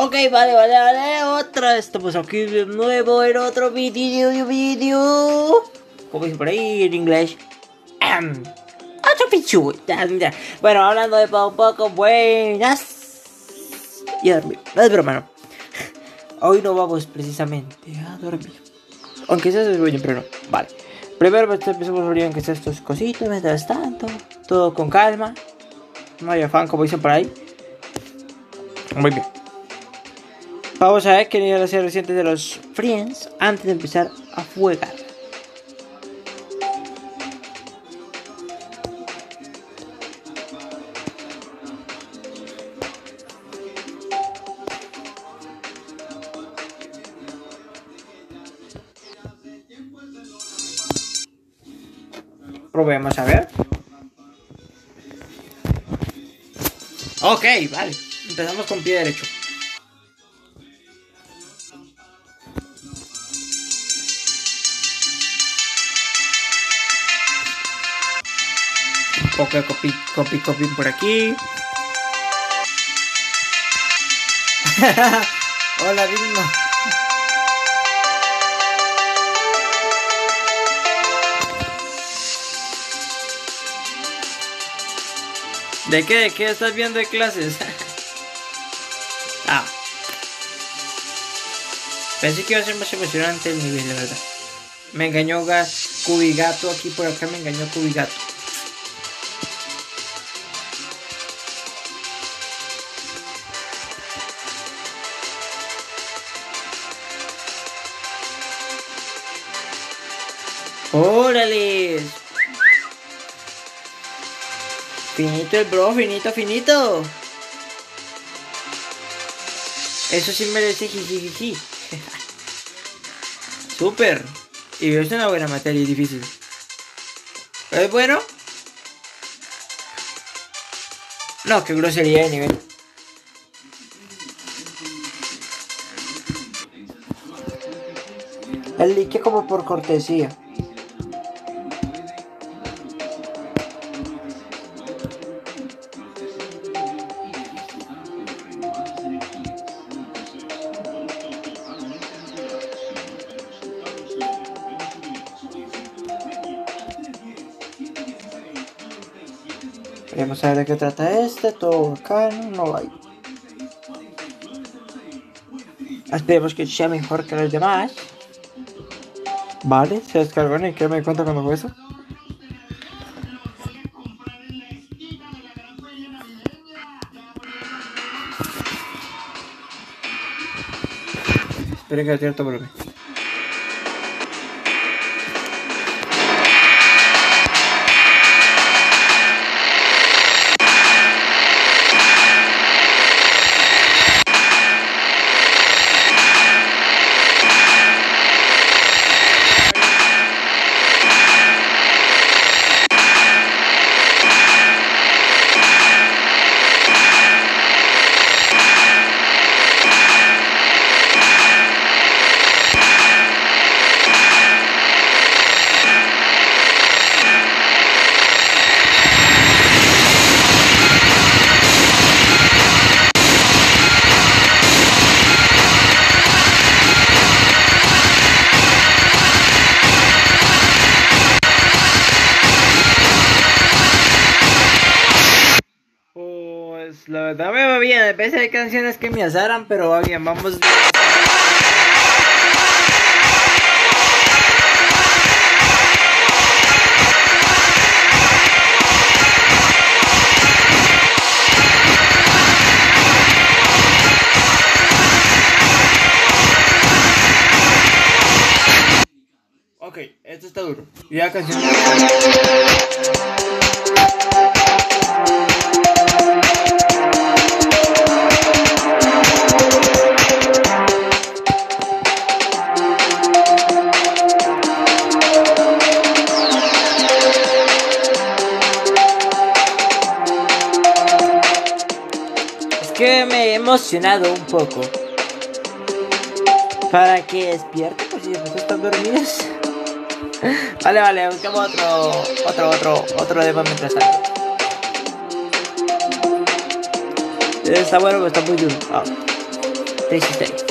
Ok, vale, vale, vale. Otra. Estamos aquí de nuevo en otro vídeo, vídeo. Como dice por ahí en inglés. Ahem. Otro pichu. Bueno, hablando de poco, poco buenas. Y a dormir. No es broma, no. Hoy no vamos precisamente a dormir. Aunque sea muy temprano. Vale. Primero pues, empezamos a abrir aunque sea estos cositos. Mientras tanto, todo con calma. No hay afán, como dicen por ahí. Muy bien. Vamos a ver qué nivel hacer recientes de los Friends antes de empezar a jugar. Probemos a ver. Ok, vale. Empezamos con pie derecho. De copy, copy, copy por aquí. Hola, Vilma. ¿De qué? ¿De qué estás viendo de clases? ah. Pensé que iba a ser más emocionante el nivel, la verdad. Me engañó Gas Cubigato aquí por acá, me engañó Cubigato. Finito el bro, finito, finito. Eso sí merece jijijiji. Super. Y es una buena materia difícil. ¿Es bueno? No, qué grosería de nivel. El like como por cortesía. Vamos de qué trata este, todo bacano, no hay. Esperemos que sea mejor que los demás. Vale, se descargó y que me cuenta cuando fue eso. Esperen que cierto volumen. Hay canciones que me azaran, pero va bien, vamos. Ok, esto está duro. Y la canción. emocionado un poco. Para que despierte, por pues si después pues están dormidos. vale, vale, buscamos otro, otro, otro, otro demo mientras tanto. Está bueno, pero está muy duro. Ah. Oh. 3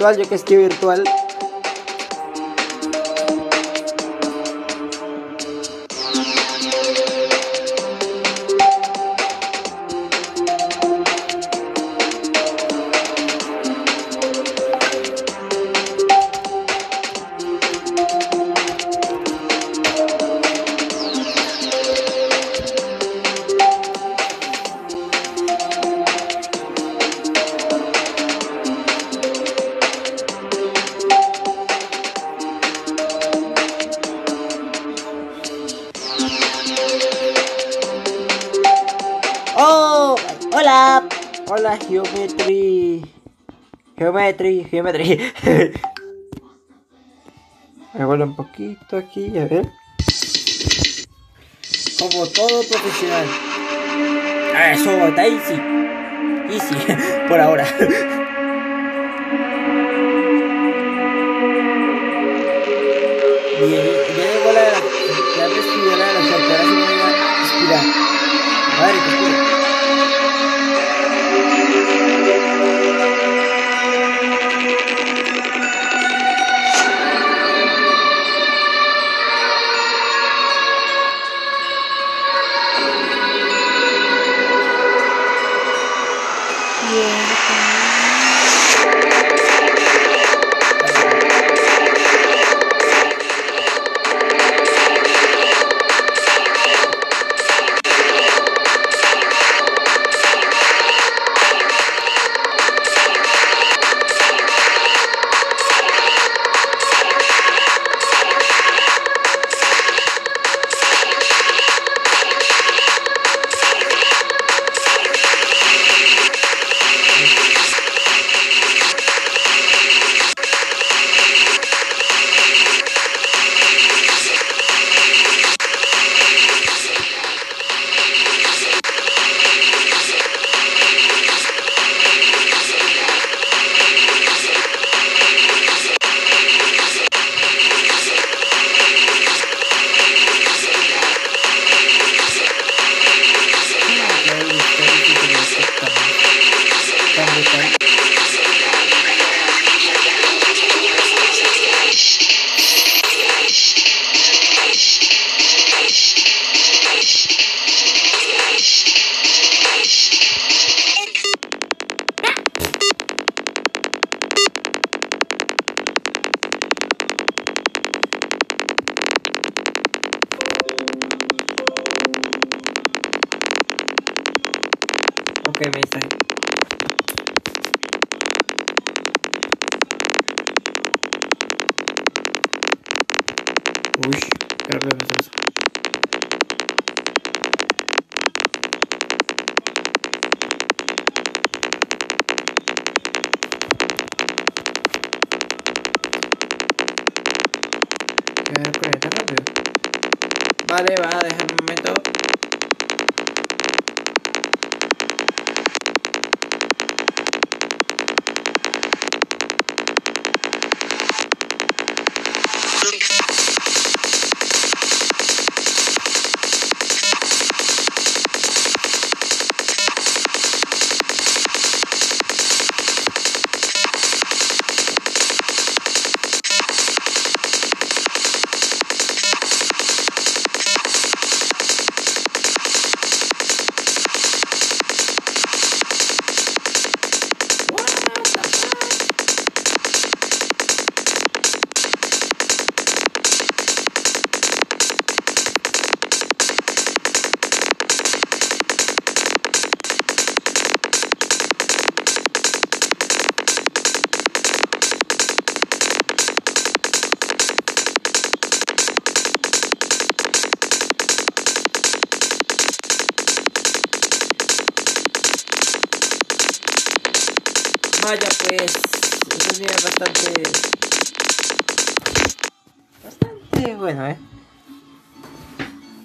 era ritual, yo que estoy virtual. Geometry, geometry. Me vuelvo un poquito aquí, a ver. Como todo profesional. Ah, Eso está easy, easy, por ahora. Bien, ya llegó la, ya recibió la de la ahora sí me voy a inspirar. Madre, que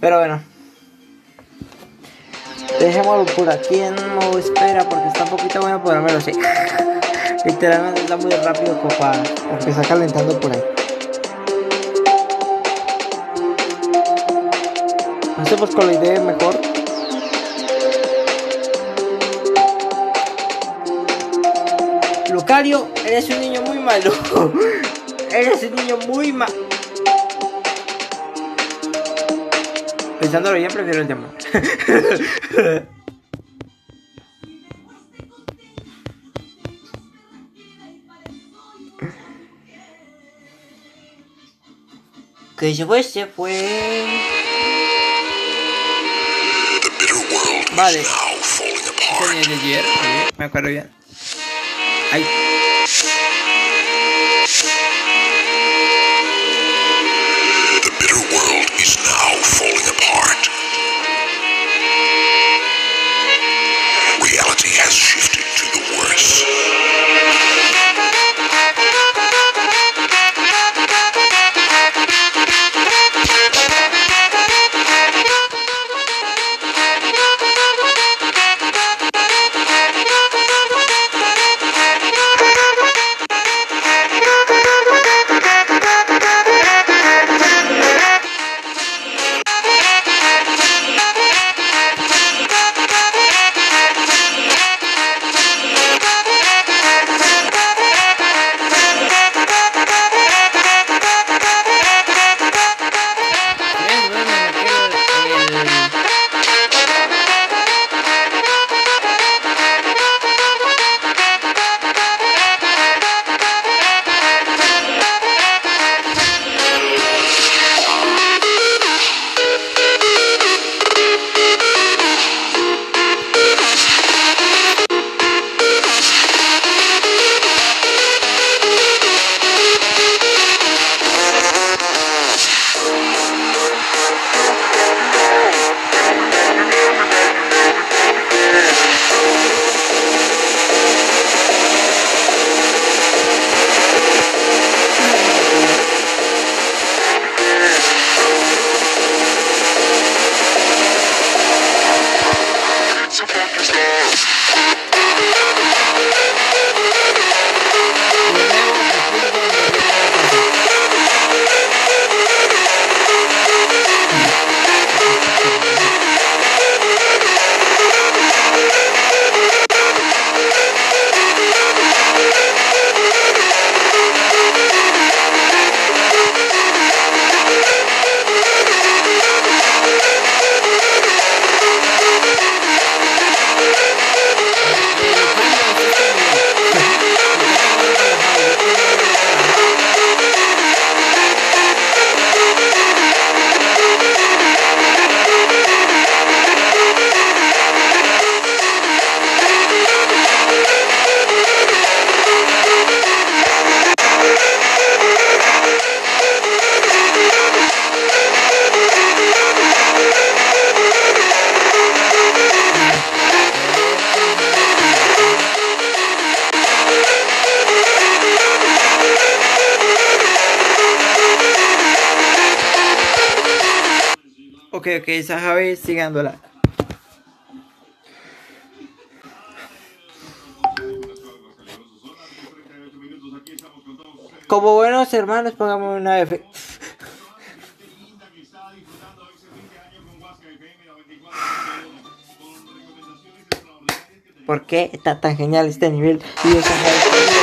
Pero bueno. Dejémoslo por aquí en modo espera porque está un poquito bueno lo sé. Literalmente está muy rápido como para empezar calentando por ahí. Hacemos con la idea mejor. Lucario, eres un niño muy malo. eres un niño muy malo. Pensándolo bien, prefiero el tema. que se fue, se fue. Vale. Este ayer, me acuerdo bien. Ahí. Ok, ok, esa Javi sigándola. Como buenos hermanos, pongamos una F. ¿Por qué está tan genial este nivel? Y esa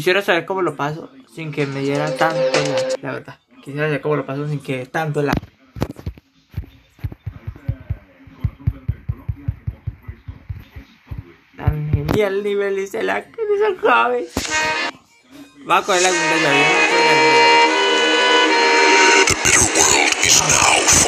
Quisiera saber cómo lo paso sin que me diera tanto la, la verdad. Quisiera saber cómo lo paso sin que tanto la. Tan genial nivel dice la que dice Javi. Va a coger la segunda llave. The world is now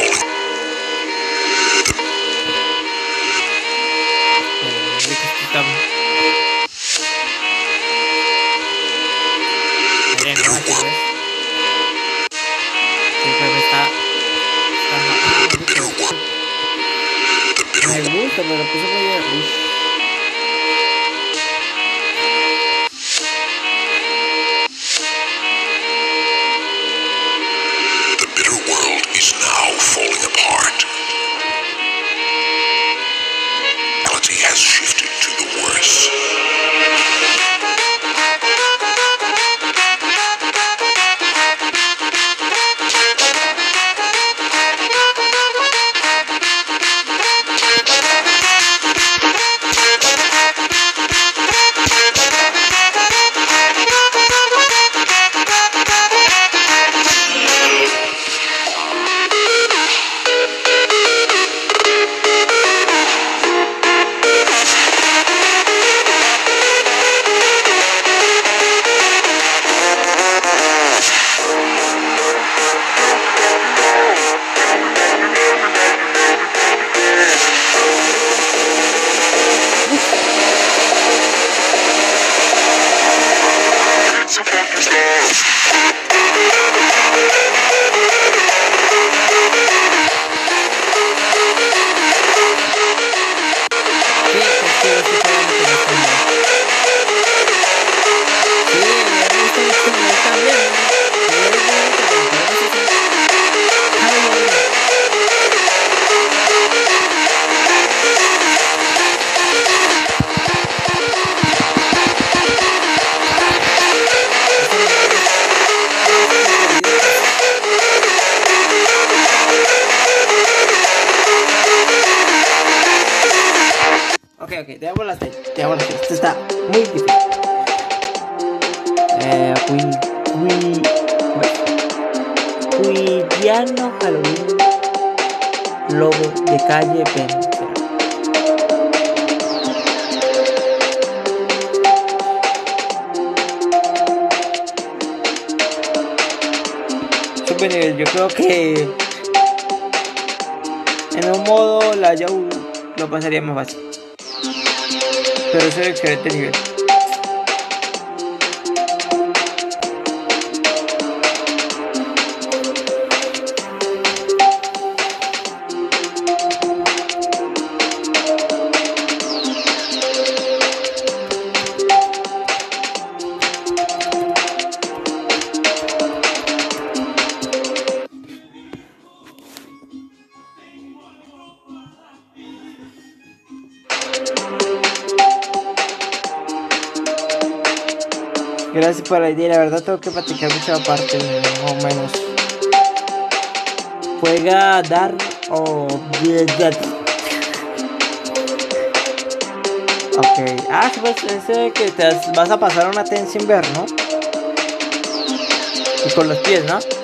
la verdad tengo que practicar mucho aparte, más o menos. Juega dar o Ok, ah, pues ese que te vas a pasar una ten sin ver, ¿no? Y con los pies, ¿no?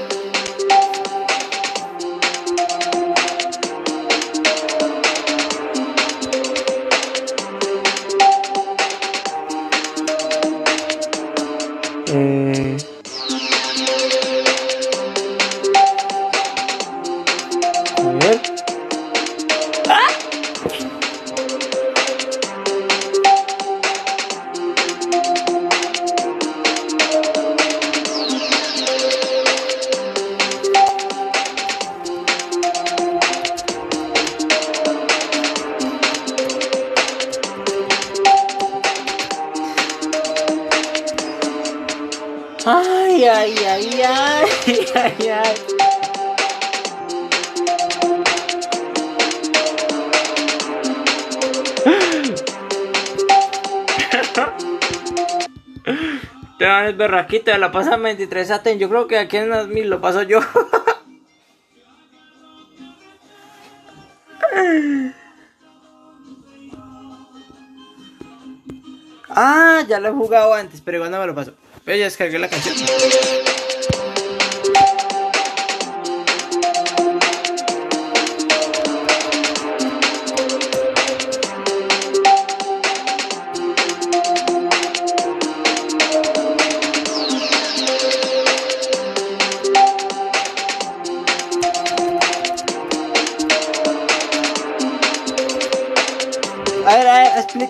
El berraquito, la pasa 23 Aten. Yo creo que aquí en las mil lo paso yo. ah, ya lo he jugado antes, pero igual no me lo paso. Pero ya descargué la canción.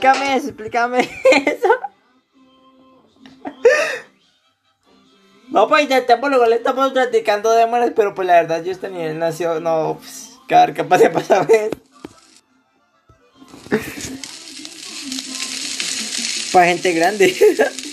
Explícame eso, explícame eso. No, pues intentémoslo, le estamos practicando demonios, pero pues la verdad yo este nivel nació, no, pues, a ver qué pasa, pasa, ver. Para gente grande.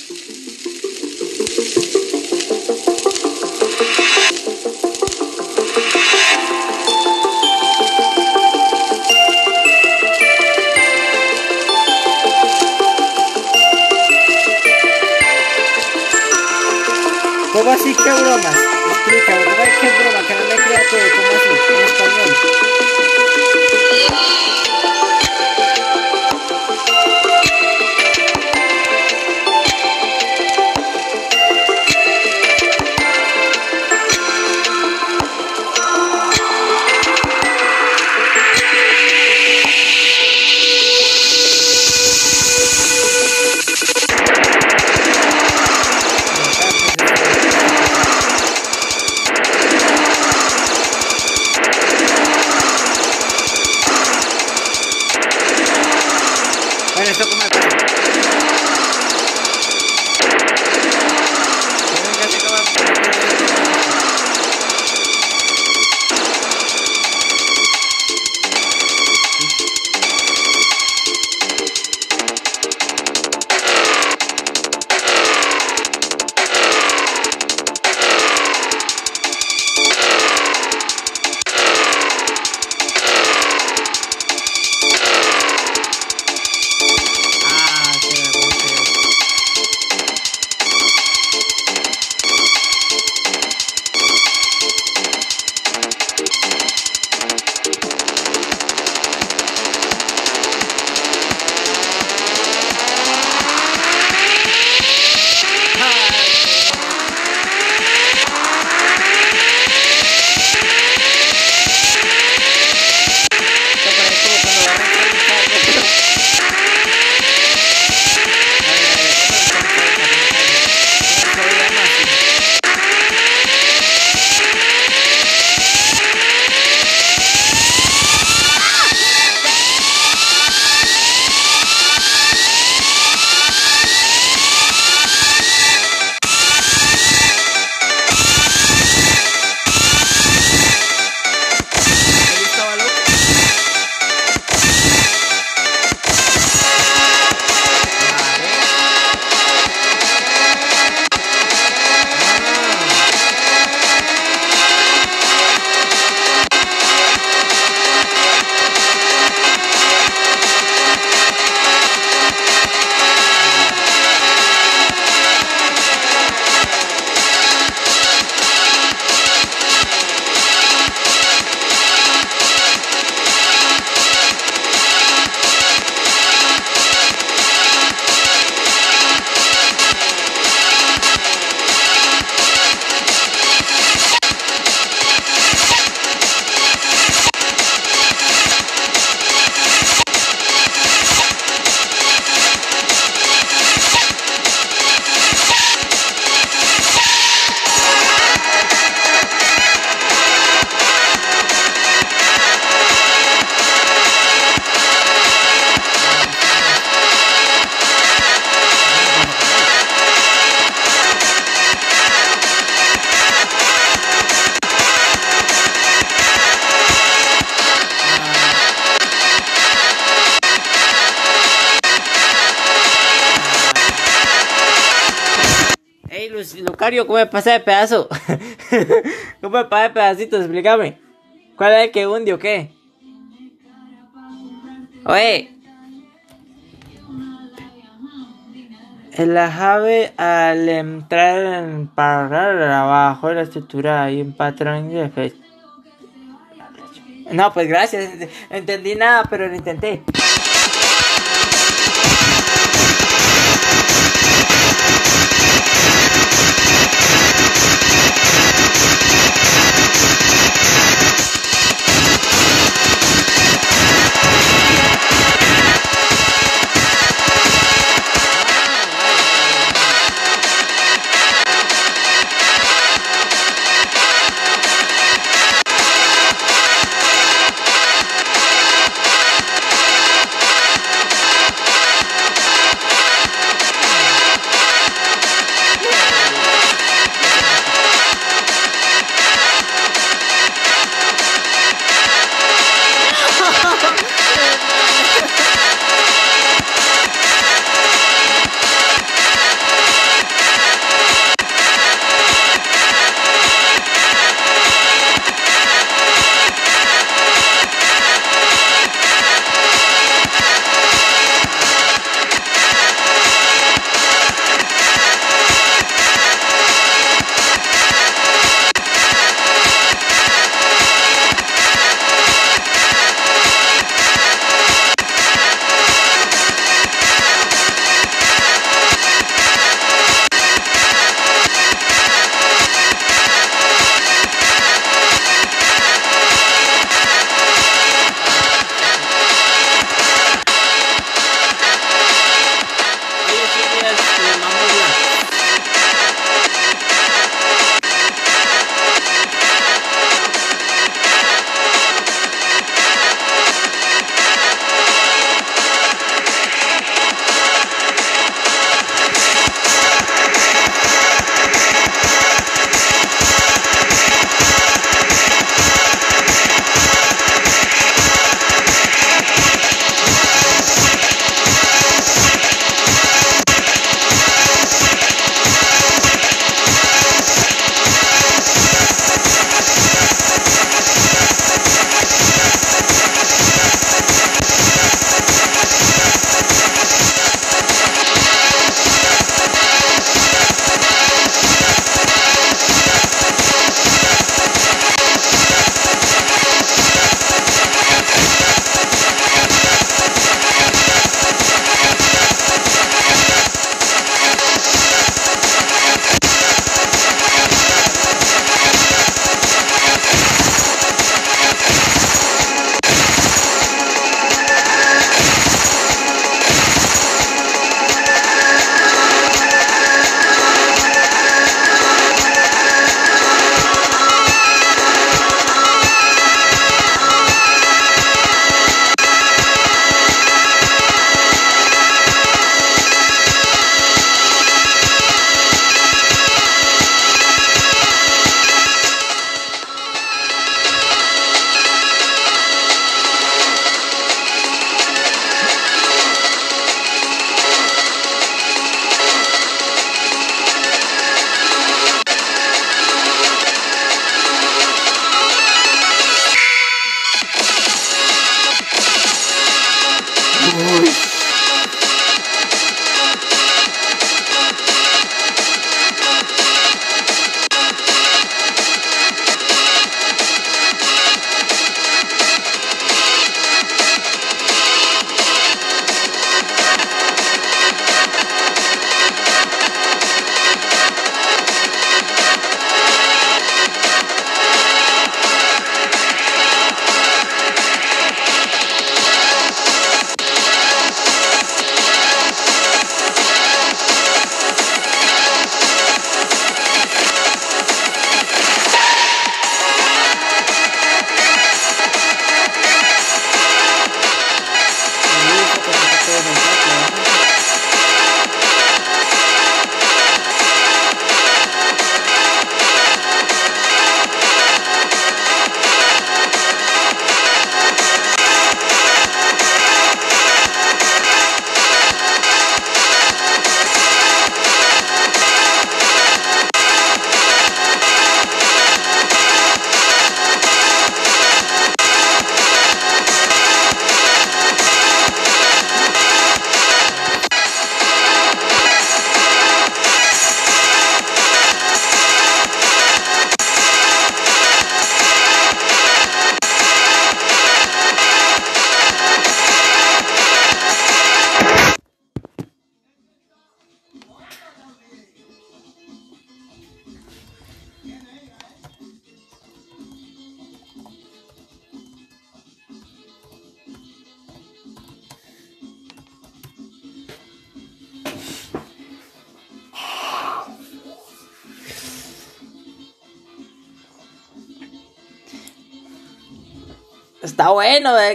Lucario, ¿cómo me pasa de pedazo? ¿Cómo me pasa de pedacitos? Explícame. ¿Cuál es el que hunde o qué? Oye. El ajave al entrar en parar abajo de la estructura hay un patrón de efecto. No, pues gracias. Entendí nada, pero lo intenté.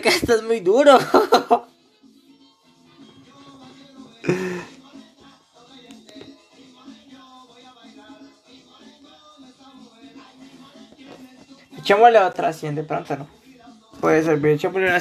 Bueno, es que esto es muy duro. Echémosle otra de pronto, ¿no? Puede servir, echémosle una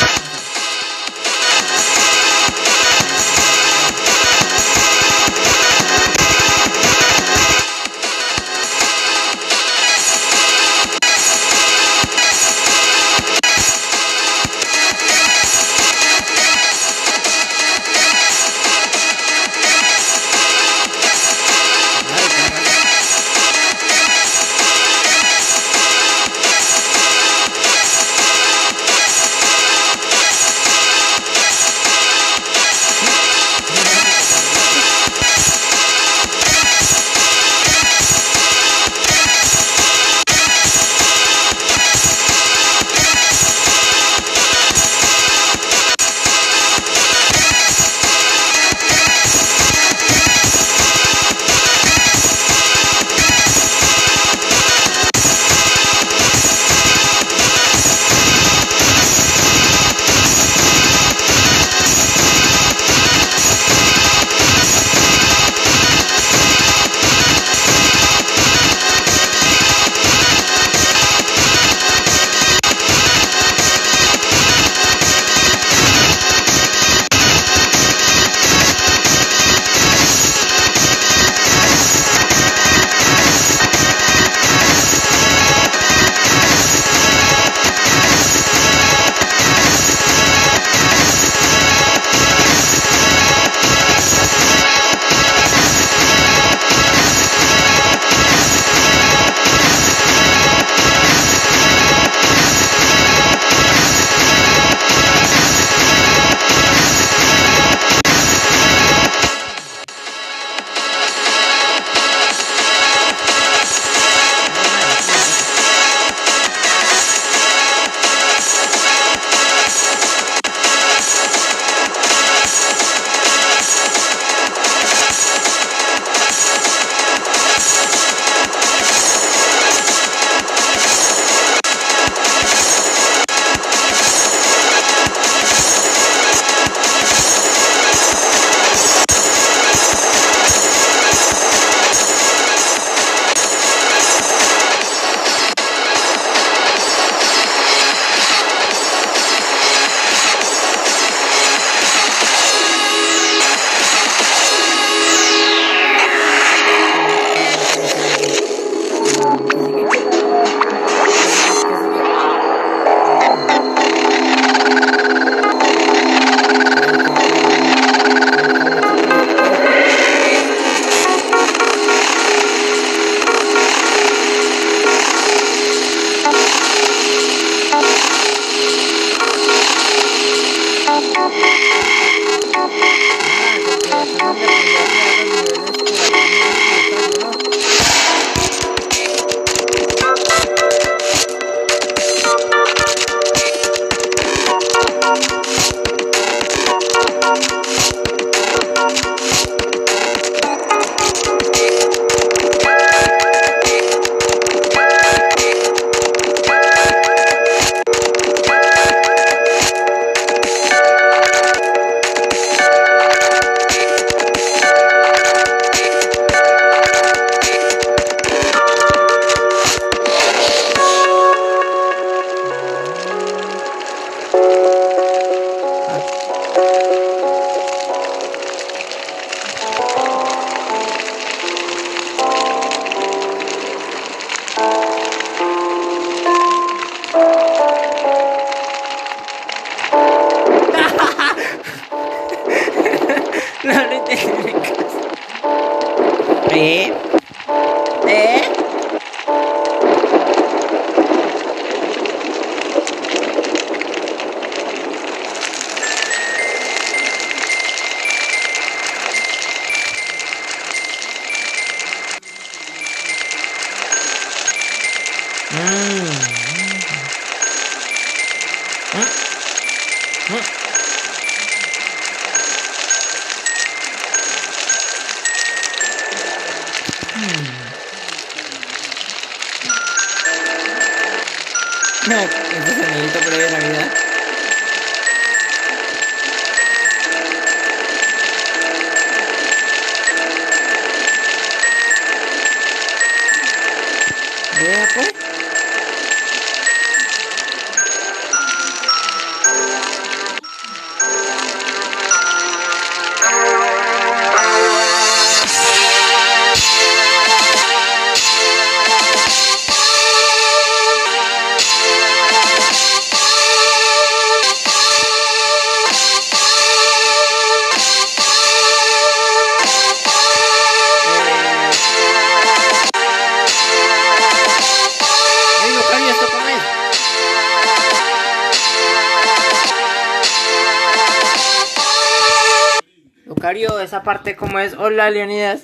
parte como es. Hola, Leonidas.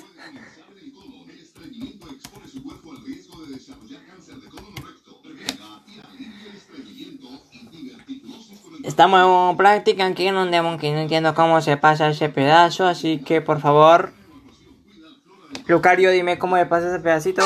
Estamos práctica aquí en un demo que no entiendo cómo se pasa ese pedazo, así que por favor, Lucario, dime cómo le pasa ese pedacito.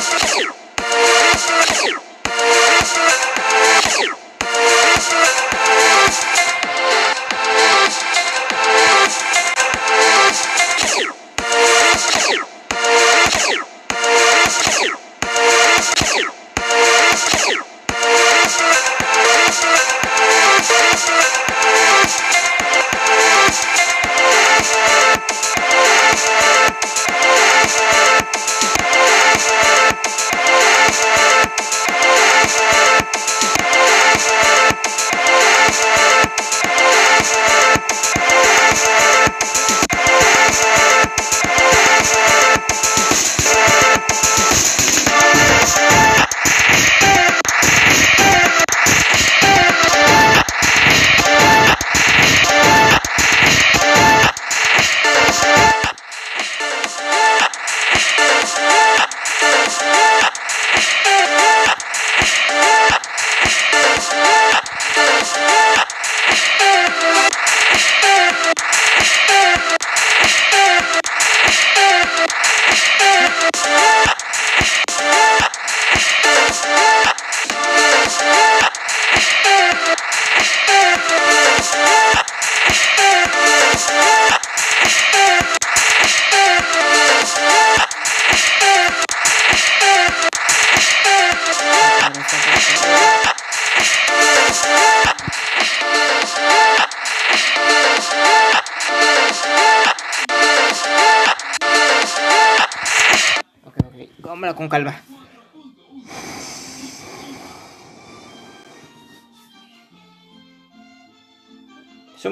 Thank you.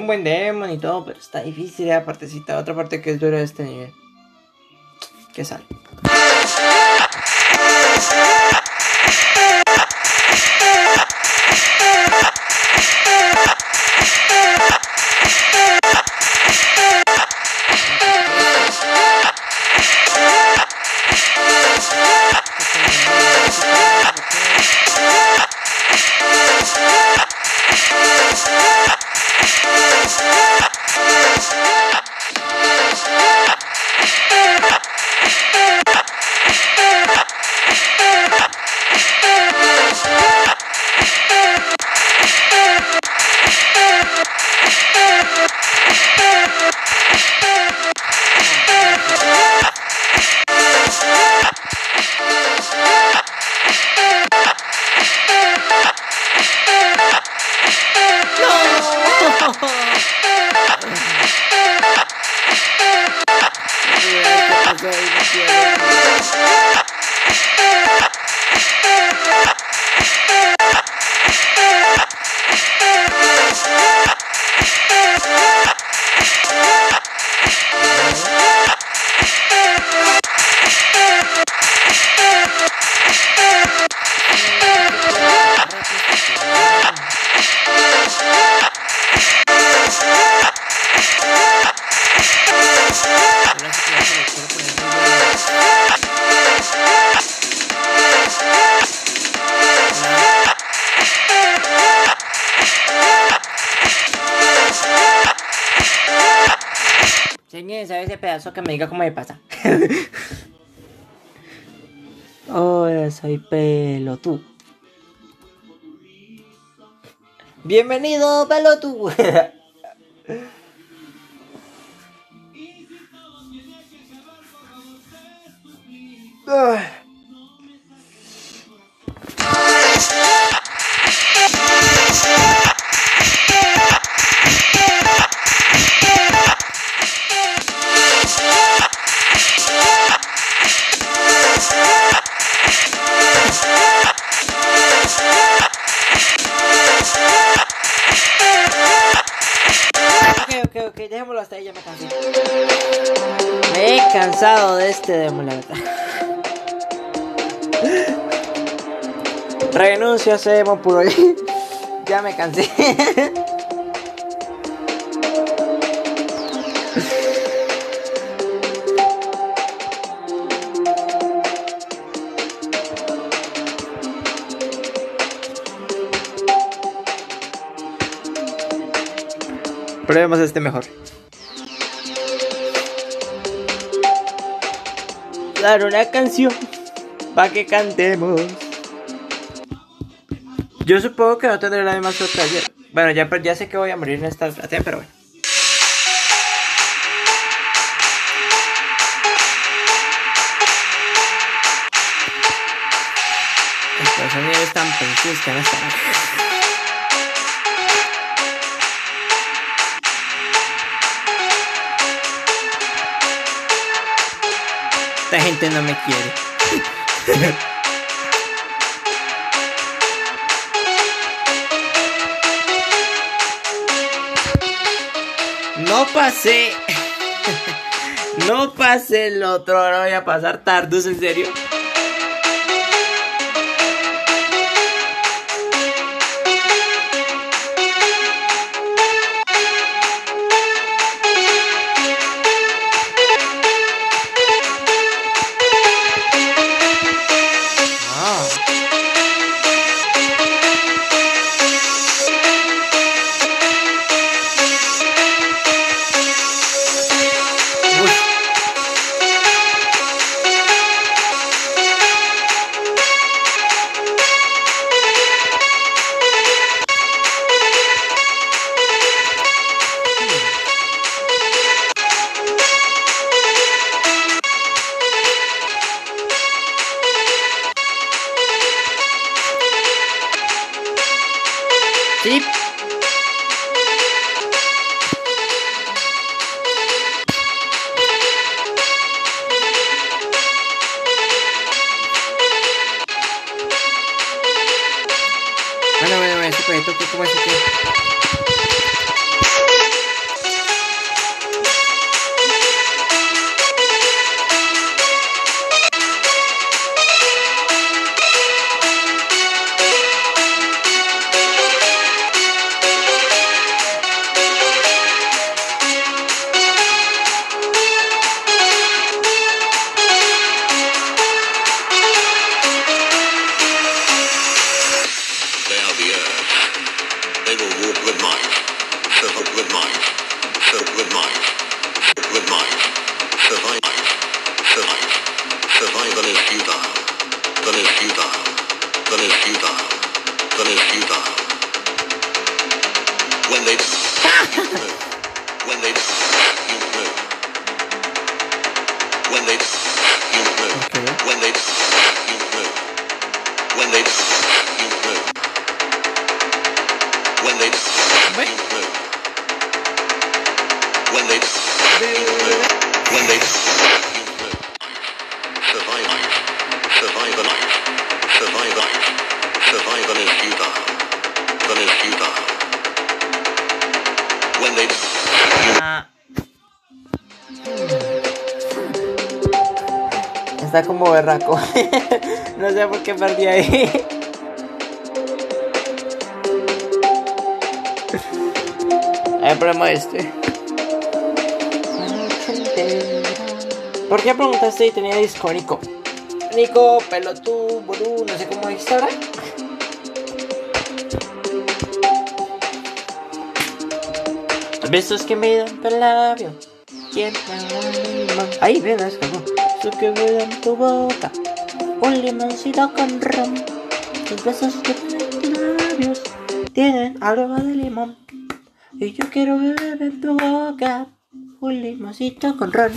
Un buen demon y todo, pero está difícil la partecita. Otra parte que es dura de este nivel. Que me diga cómo me pasa. Hola, soy pelotudo. Bienvenido, pelotudo. Demo por hoy. ya me cansé. Probemos este mejor. Dar una canción para que cantemos. Yo supongo que no tendré la misma suerte ayer. Bueno, ya, sé que voy a morir en esta ocasión, pero bueno. Estos sonidos tan precisos que no están. Esta gente no me quiere. No pasé. No pasé el otro, ahora voy a pasar tardos, en serio. Está como berraco. no sé por qué perdí ahí. Ver, problema este. ¿Por qué preguntaste si tenía disco, Nico? Nico, pelotú, burú, no sé cómo dijiste ahora. Besos que me dan por el labio. ¿Quién me? Ahí, ven, es Besos que me dan tu boca. Un limoncito con ron. Tus besos que dan tus labios. Tienen aroma de limón. Y yo quiero beber en tu boca. Un limoncito con ron.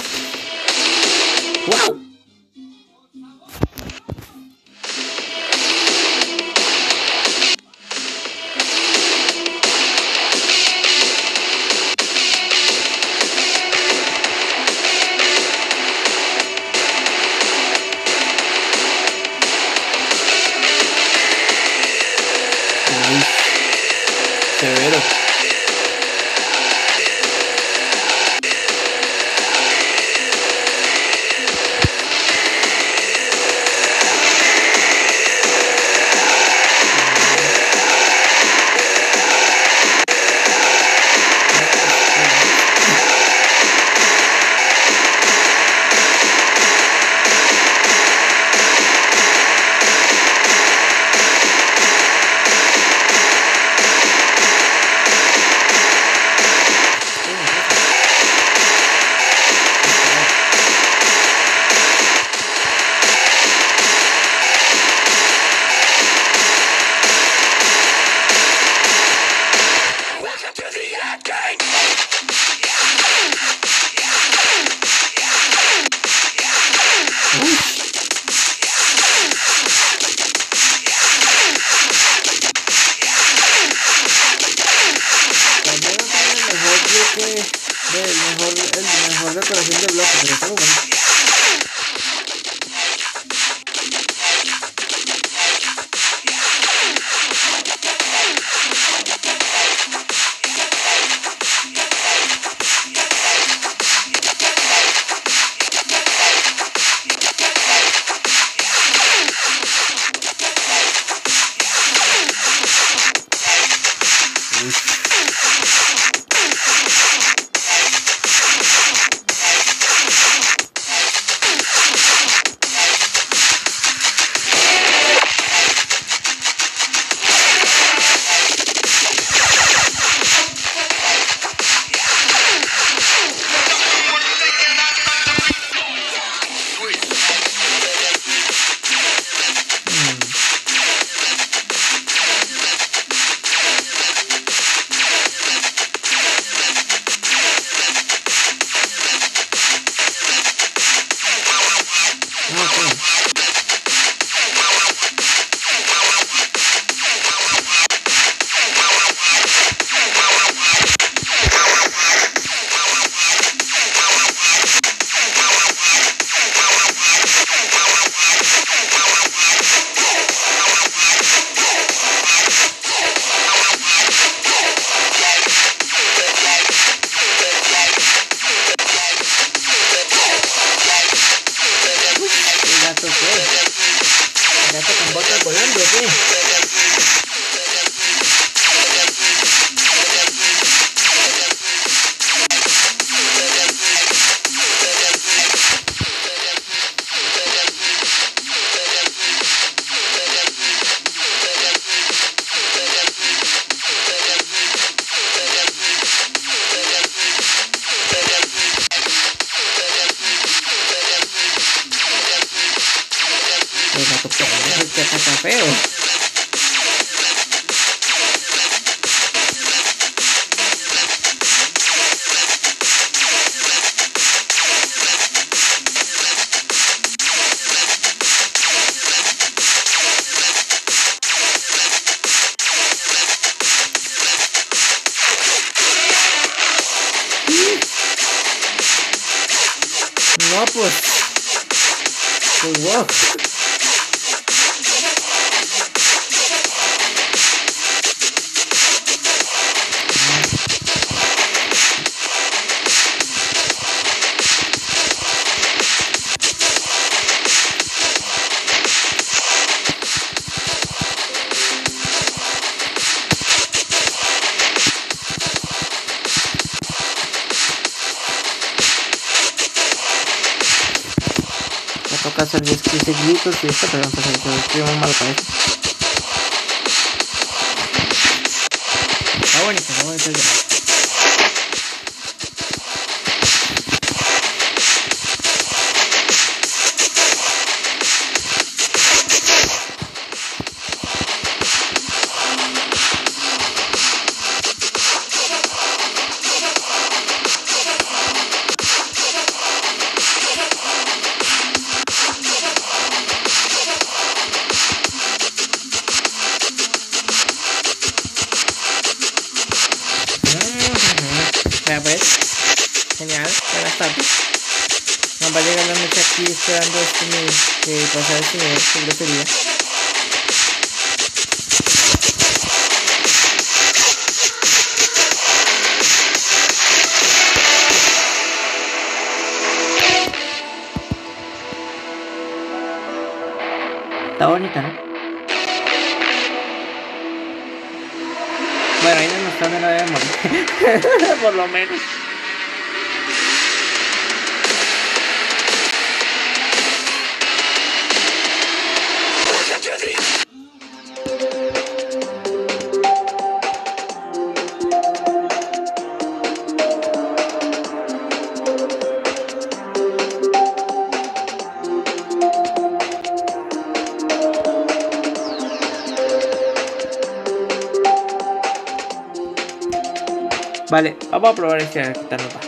Vamos a probar este a quitar nota.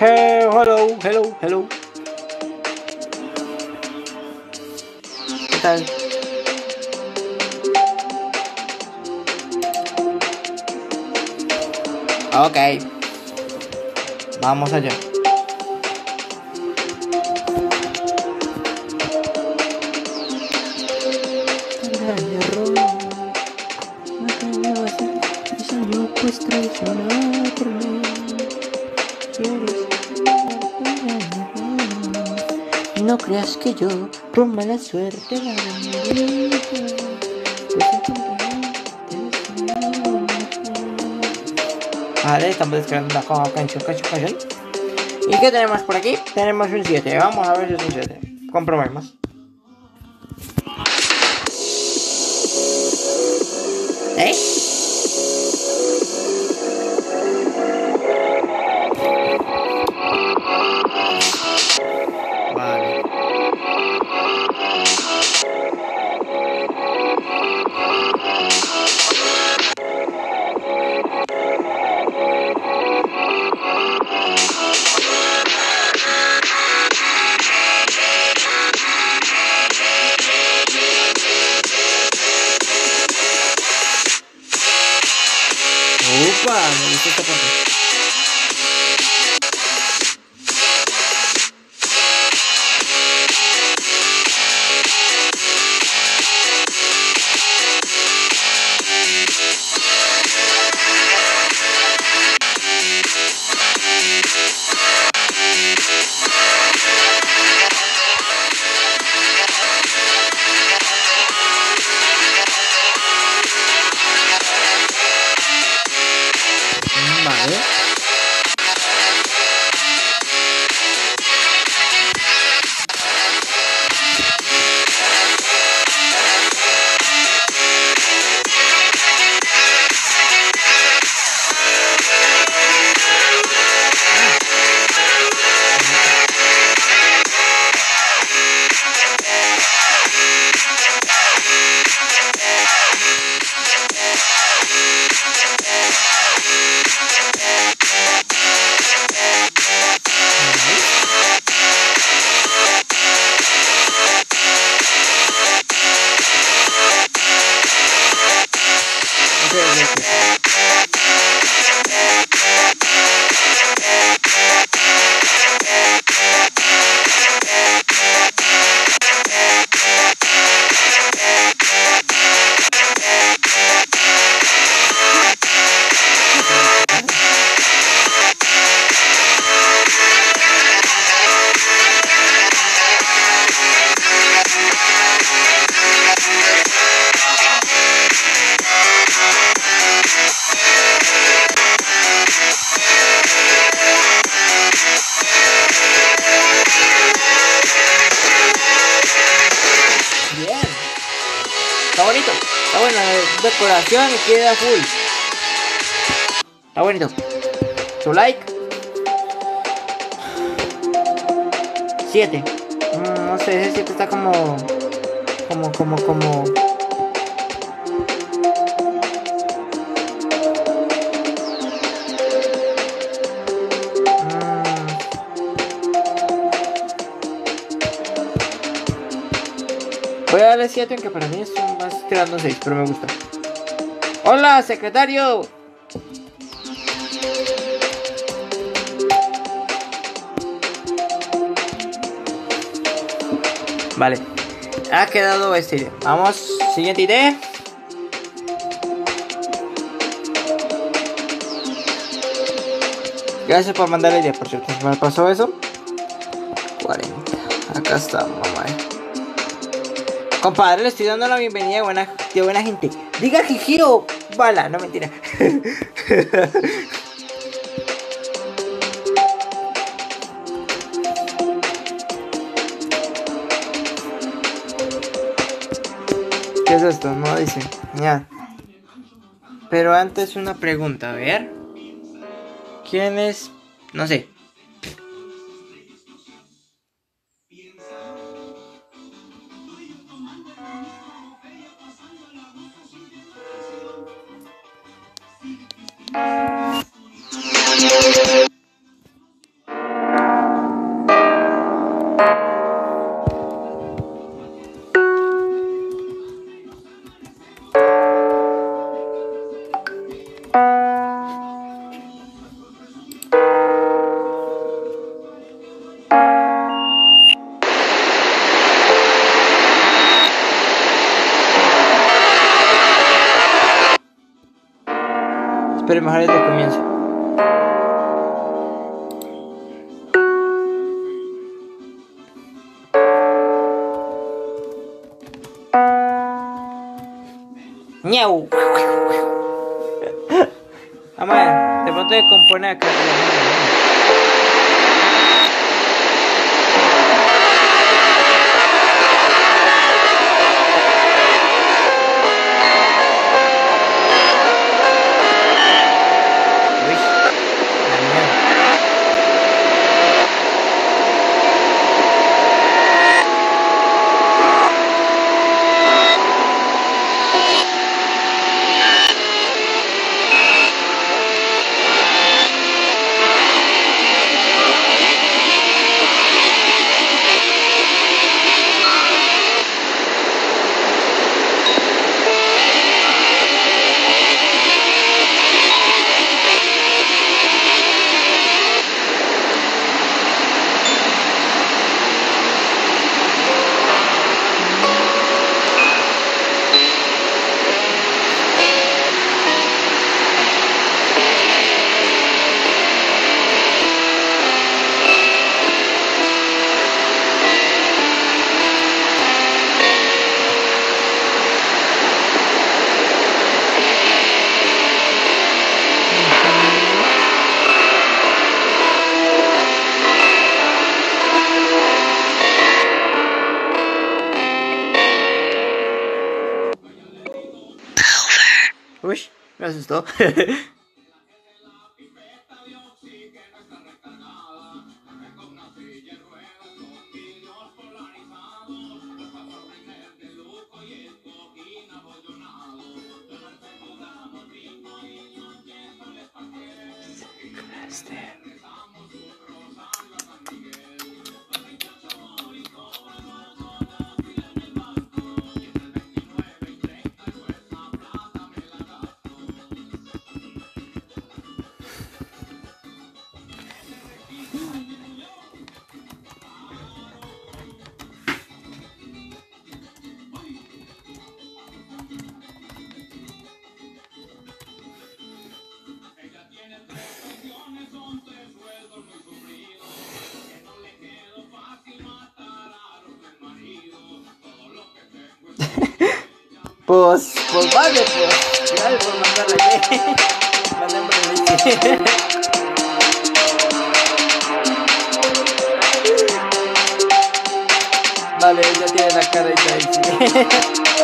Hey, hello, hello, hello. ¿Qué tal? Ok. Vamos allá. Por mala suerte la Vale, estamos descargando la caja canción, canción, canción. ¿Y qué tenemos por aquí? Tenemos un 7. Vamos a ver si es un 7. Comprobemos. ¿Eh? Secretario! Vale. Ha quedado esta idea. Vamos, siguiente idea. Gracias por mandar idea, por cierto. ¿Me pasó eso? 40. Acá está, mamá. Compadre, le estoy dando la bienvenida de buena, de buena gente. Diga Jijiro, bala, no mentira. ¿Qué es esto? No dice. Ya. Pero antes una pregunta, a ver. ¿Quién es? No sé. Espere mejor desde comienzo. Ñau. Vamos a ver, acá. Me asustó. Pues, pues vale, pues. Gracias por mandarle. Mandémosle. Vale, ya tiene la cara ahí,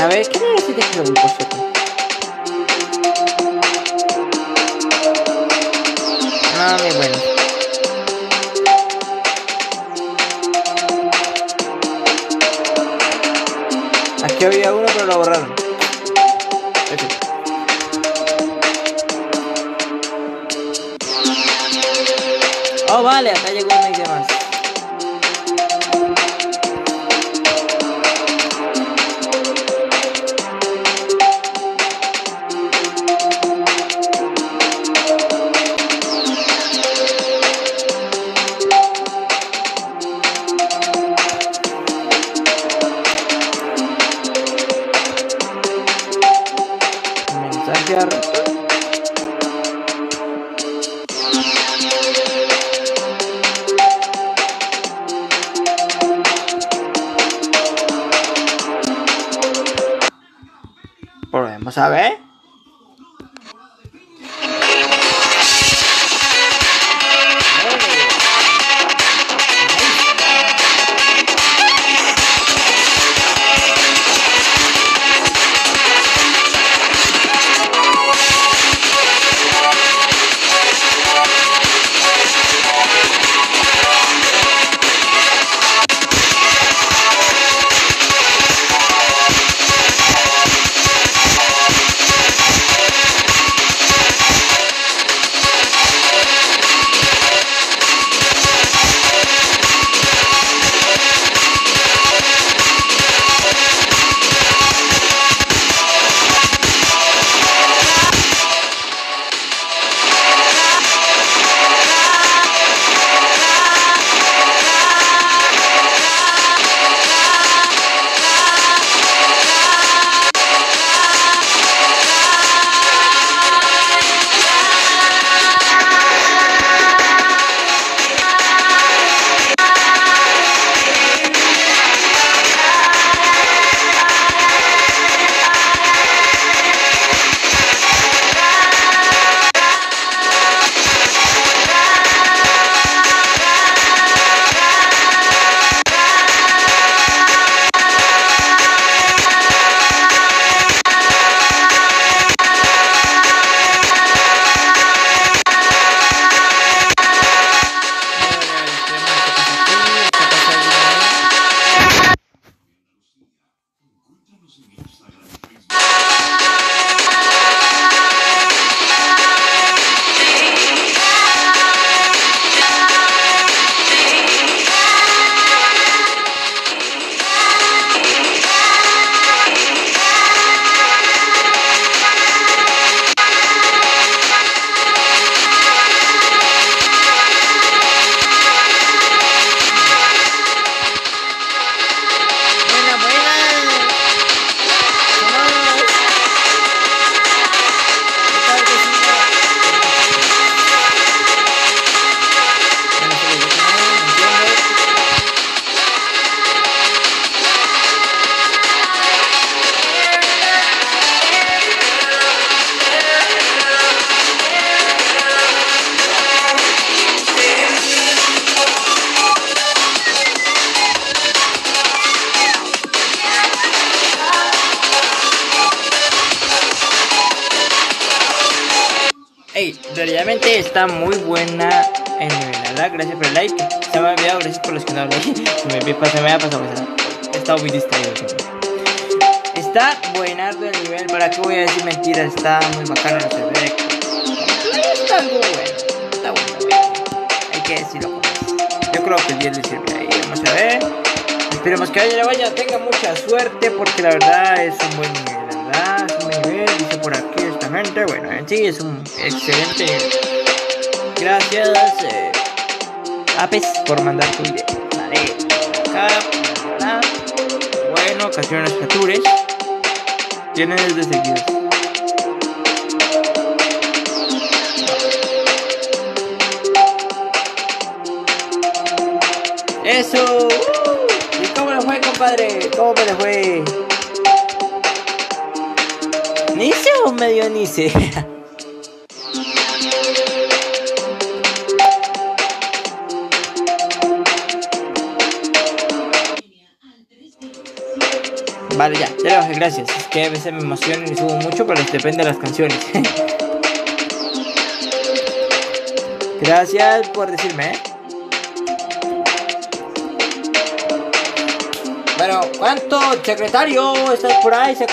A ver, ¿qué me decís de Halloween, por cierto? No, muy bueno.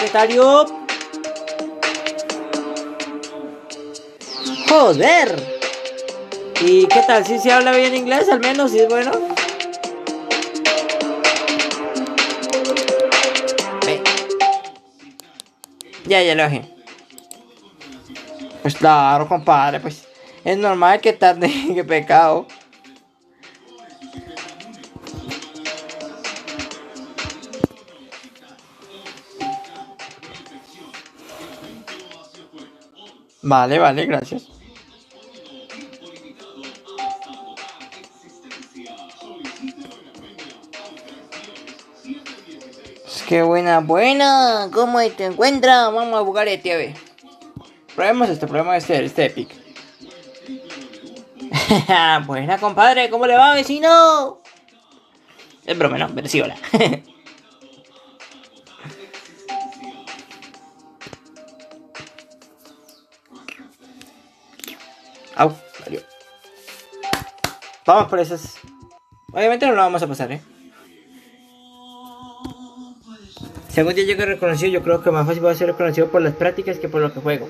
Secretario? Joder. ¿Y qué tal? ¿Si se habla bien inglés al menos? ¿Si es bueno? Ya, ya lo bajé. Pues claro, compadre, pues es normal que tarde, que pecado. Vale, vale, gracias. Pues qué buena, buena. ¿Cómo te encuentras? Vamos a jugar este, a ver. Probemos este, probemos este, este Epic. buena, compadre. ¿Cómo le va, vecino? Es broma, ¿no? Pero sí, hola. Vamos por esas. Obviamente no lo vamos a pasar, ¿eh? Algún día llego reconocido, yo creo que más fácil va a ser reconocido por las prácticas que por lo que juego.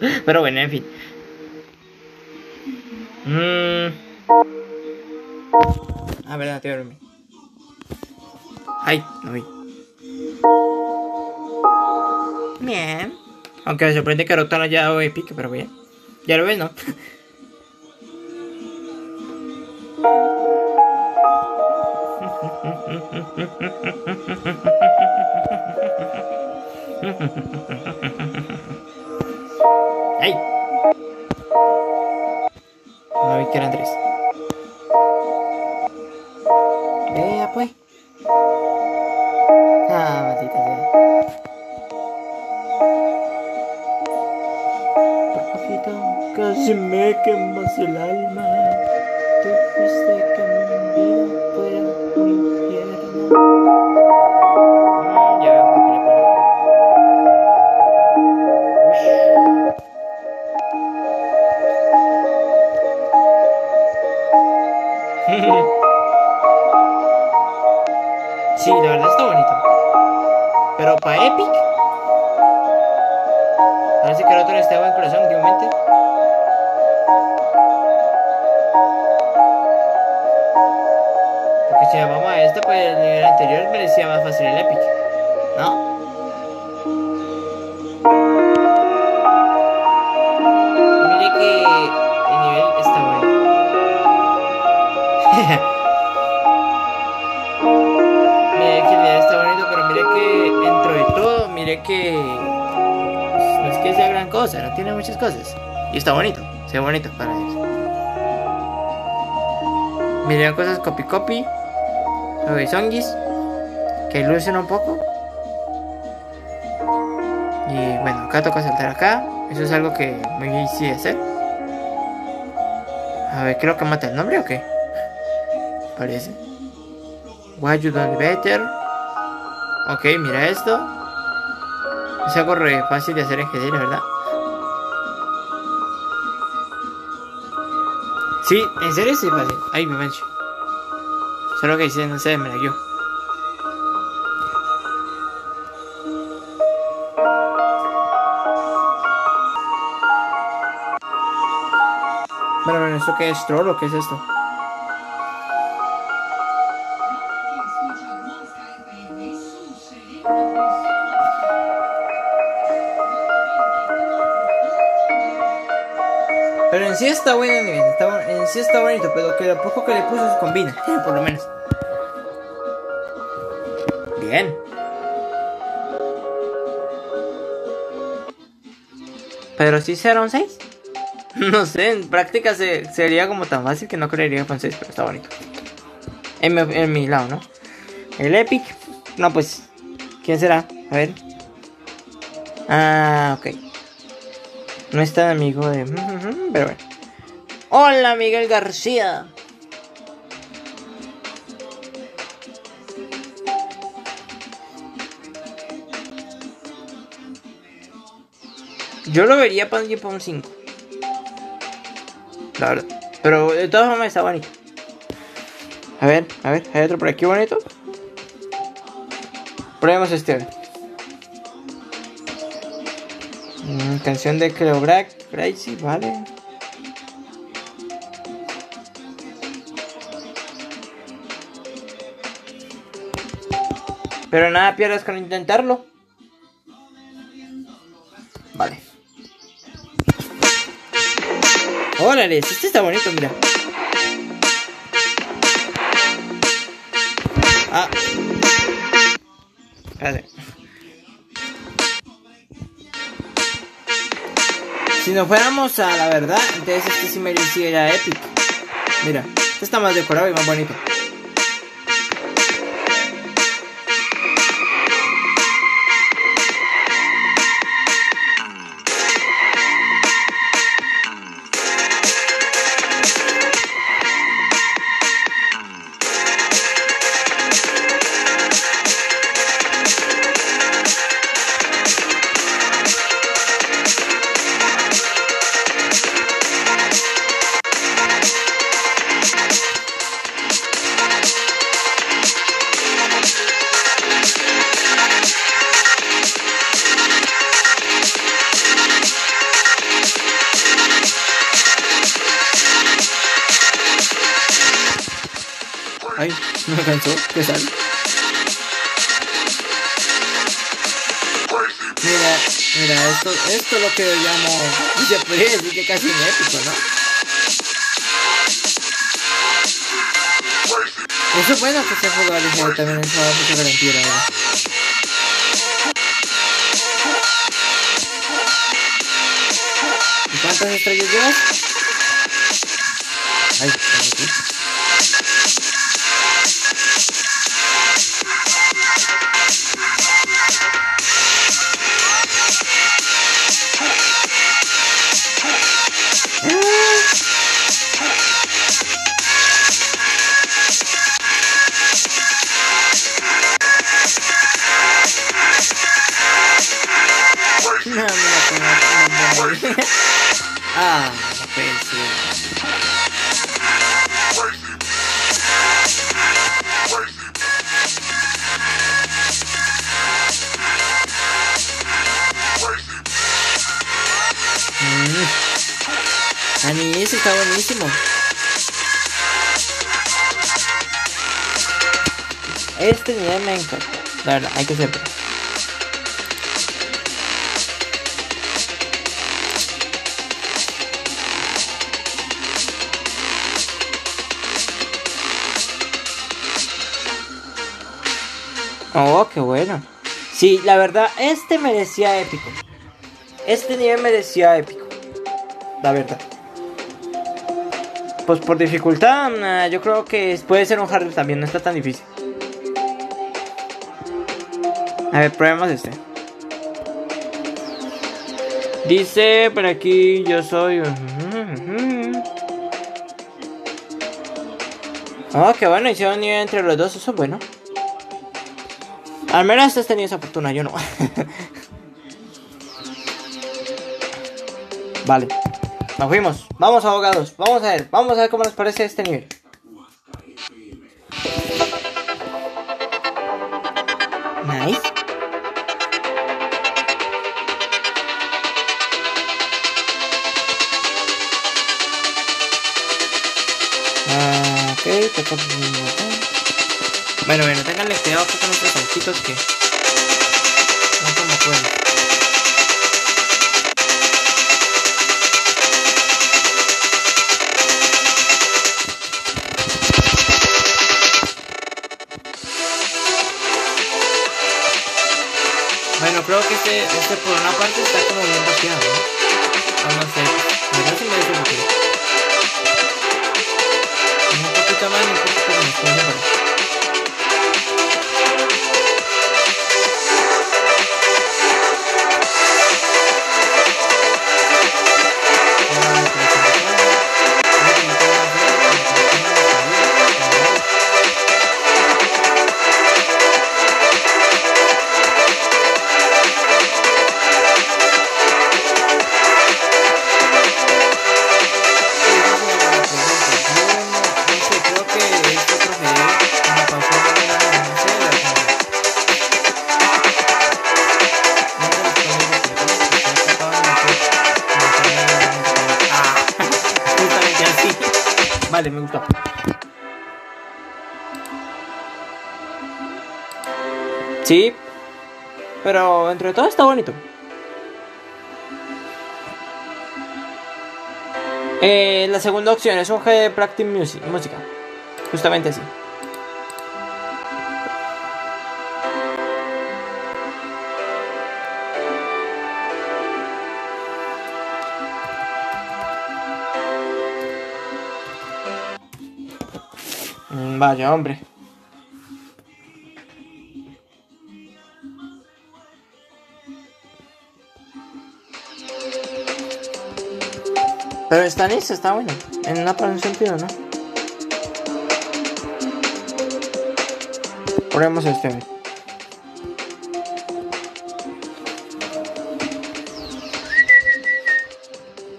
Pero bueno, en fin. Mm. Ah, verdad, te dormir. Ay, no vi. Bien. Aunque me sorprende que Rocto no haya dado epic, pero bien. Ya lo ves, ¿no? ¡Ay! No vi que eran tres. Vea pues. Ah, maldita sea. Por poquito casi me quemas el alma. Sí, la verdad está bonito. Pero para Epic. Parece que el otro está buen corazón últimamente. Esto, pues el nivel anterior merecía más fácil el Epic. ¿No? Mire que el nivel está bueno. Mire que el nivel está bonito, pero mire que dentro de todo, mire que pues, no es que sea gran cosa, no tiene muchas cosas. Y está bonito, se ve bonito para eso. Mire cosas copy copy, zombies, que lucen un poco. Y bueno, acá toca saltar acá. Eso es algo que difícil de hacer. A ver, creo que mata el nombre o qué? Parece. Why you don't better? Ok, mira esto. Es algo re fácil de hacer en GD, la verdad. Sí, en serio sí fácil. Ay, me mancho. Solo que dice, no sé, me la yo. Bueno, bueno, ¿esto qué es? ¿Troll o qué es esto? Sí está bueno el está, en sí está bonito, pero que lo poco que le puso se combina, por lo menos. Bien. Pero si será un 6. No sé, en práctica se, sería como tan fácil que no creería con 6, pero está bonito. En mi, lado, ¿no? El Epic. No, pues. ¿Quién será? A ver. Ah, ok. No es tan amigo de. Pero bueno. Hola Miguel García. Yo lo vería para un 5. La verdad. Pero de todas formas está bonito. A ver, a ver, hay otro por aquí bonito. Probemos este. Mm, canción de Cleobrac, Crazy, vale. Pero nada pierdas con intentarlo. Vale. Órale, este está bonito, mira. Ah. Espérate. Si nos fuéramos a la verdad, entonces este sí mereciera épico. Mira, este está más decorado y más bonito. La verdad, hay que sepa. Oh, qué bueno. Sí, la verdad, este merecía épico. Este nivel merecía épico. La verdad. Pues por dificultad, yo creo que puede ser un hard también, no está tan difícil. A ver, probemos este. Dice por aquí, yo soy... Oh, qué bueno, hicieron un nivel entre los dos, eso es bueno. Al menos has tenido esa fortuna, yo no. vale. Nos fuimos. Vamos, abogados. Vamos a ver. Vamos a ver cómo nos parece este nivel. Bueno, bueno, ténganle cuidado con estos saltitos que no como pueden. Bueno, creo que este, este por una parte está como bien vaciado, ¿no? No sé, Eh, la segunda opción es un G de Practice Music, música. Justamente así. Mm, Vaya, hombre. Pero está eso, está bueno. En una para un sentido, ¿no? Ponemos este.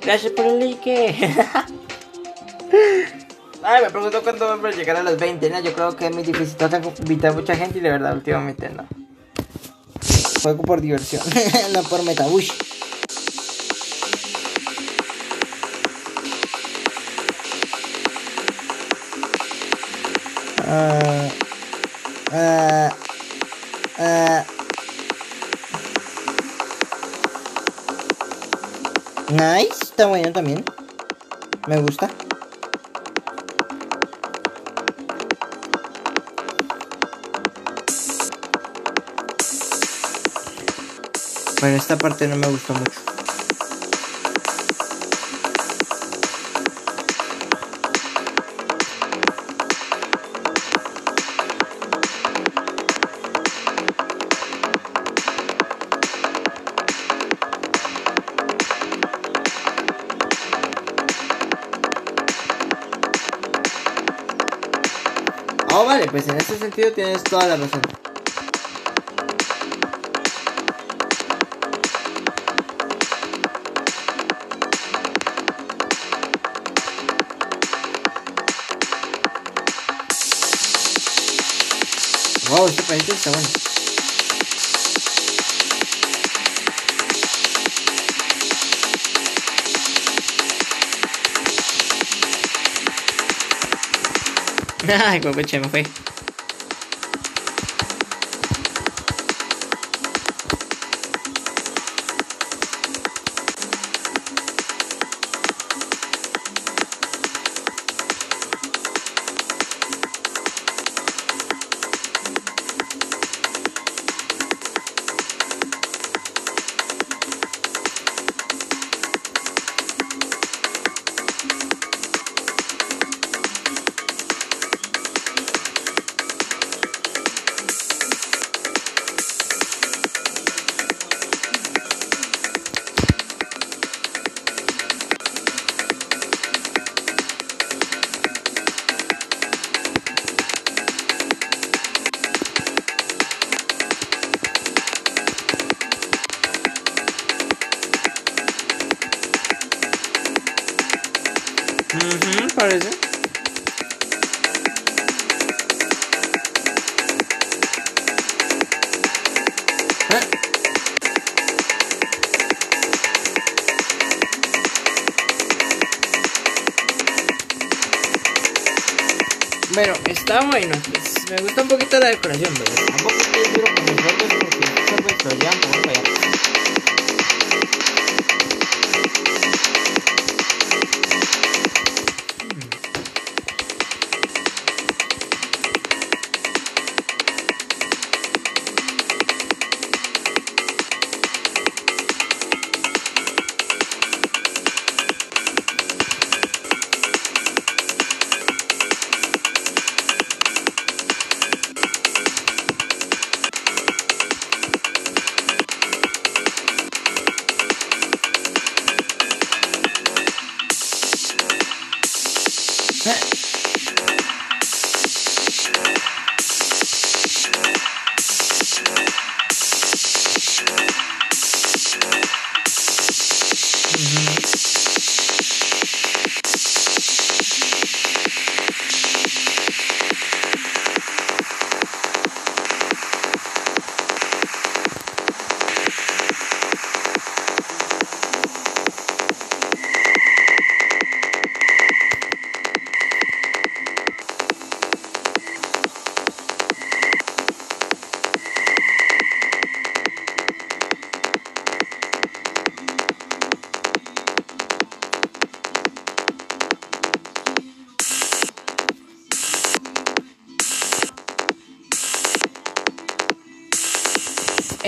Gracias por el like. Ay, me pregunto cuándo vamos a llegar a los 20, ¿no? Yo creo que es muy difícil. Tengo que invitar a mucha gente y de verdad últimamente no. Juego por diversión, no por metabush. Ah, ah, ah. Nice, está bueno también. Me gusta. Bueno, esta parte no me gustó mucho. Pues en ese sentido tienes toda la razón. Wow, este país está bueno. Ay, coche, me fue. Ujú, gusta un poquito la decoración, pero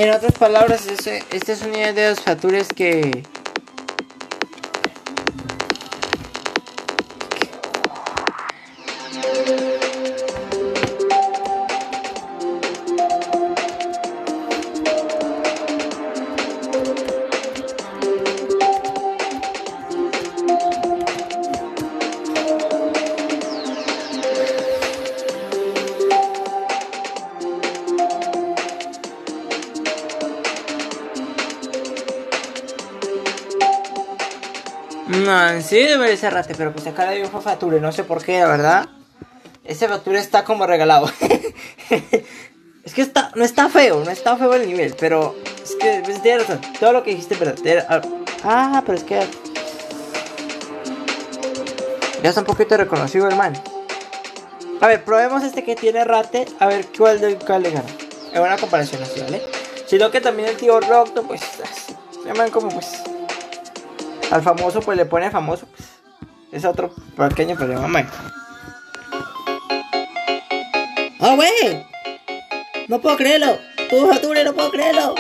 En otras palabras, este, es un nivel de los Fatures que... No, sí debe ser rate, pero pues acá le dibujo Fature, no sé por qué, la verdad. Ese Fature está como regalado. es que está, no está feo, no está feo el nivel, pero es que pues, tienes razón. Todo lo que dijiste, pero Ah, pero es que ya está un poquito reconocido el man. A ver, probemos este que tiene rate, a ver cuál de cuál le gana. Es una comparación así, ¿vale? Sino que también el tío Rocto, pues, se llaman como pues al famoso pues le pone famoso. Pues, es otro pequeño problema, man. ¡Oh, wey! No puedo creerlo. Tu Fature, no puedo creerlo.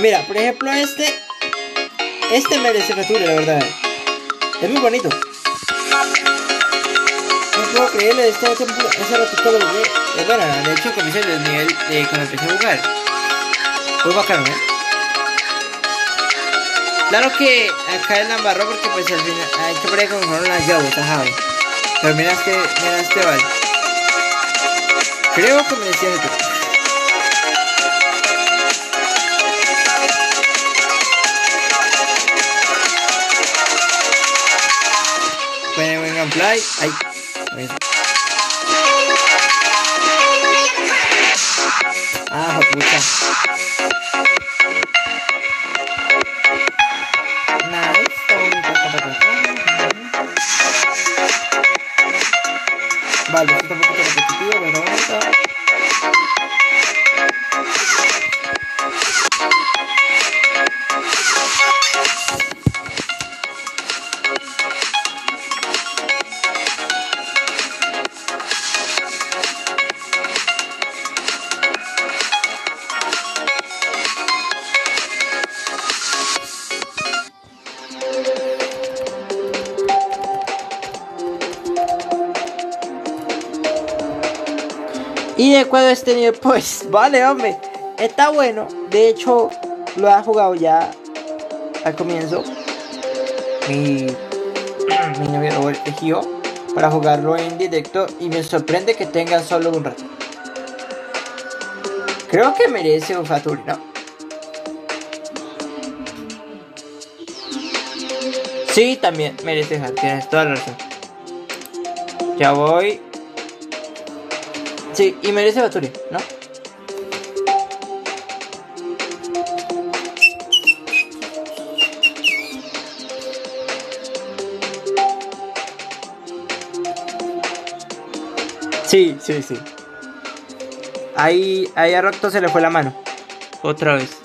Mira, por ejemplo, este. Este merece Fature, la verdad. Es muy bonito. No puedo creerlo. Este hace rato todo lo que. Bueno, de hecho, comencé el nivel de cuando empecé a jugar. Muy bacano, ¿eh? Claro que acá en la porque pues al final hay que poner fueron las llaves. Pero mira este, mira este vale. Creo que me decía esto. Bueno, vengan play. Ay. Este nivel? Pues vale, hombre. Está bueno. De hecho, lo ha jugado ya al comienzo. Mi, mi novio lo eligió para jugarlo en directo y me sorprende que tenga solo un rato. Creo que merece un Faturi, ¿no? Sí, también merece Tienes toda la razón. Ya voy Sí, y merece Baturi, ¿no? Sí, sí, sí. Ahí, ahí a Rocto se le fue la mano. Otra vez.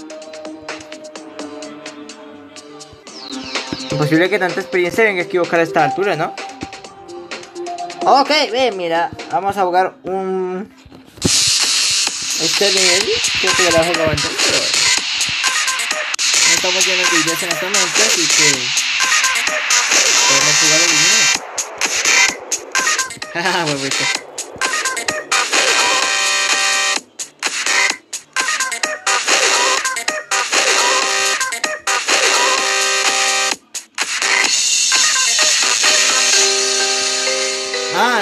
Imposible que tanta experiencia venga a equivocar a esta altura, ¿no? Ok, ve, mira, vamos a jugar un... Este nivel, que ya lo he jugado pero... No estamos de ideas en este momento, así que... Podemos jugar el nivel. Jaja, huevito.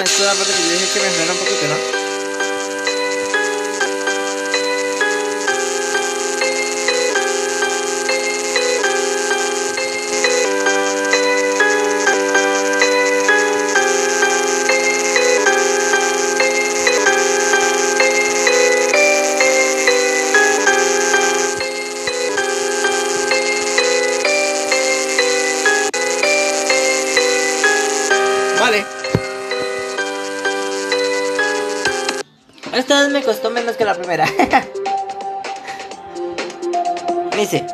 Esto es la parte que yo dije que me frena un poquito, ¿no? La primera. Dice.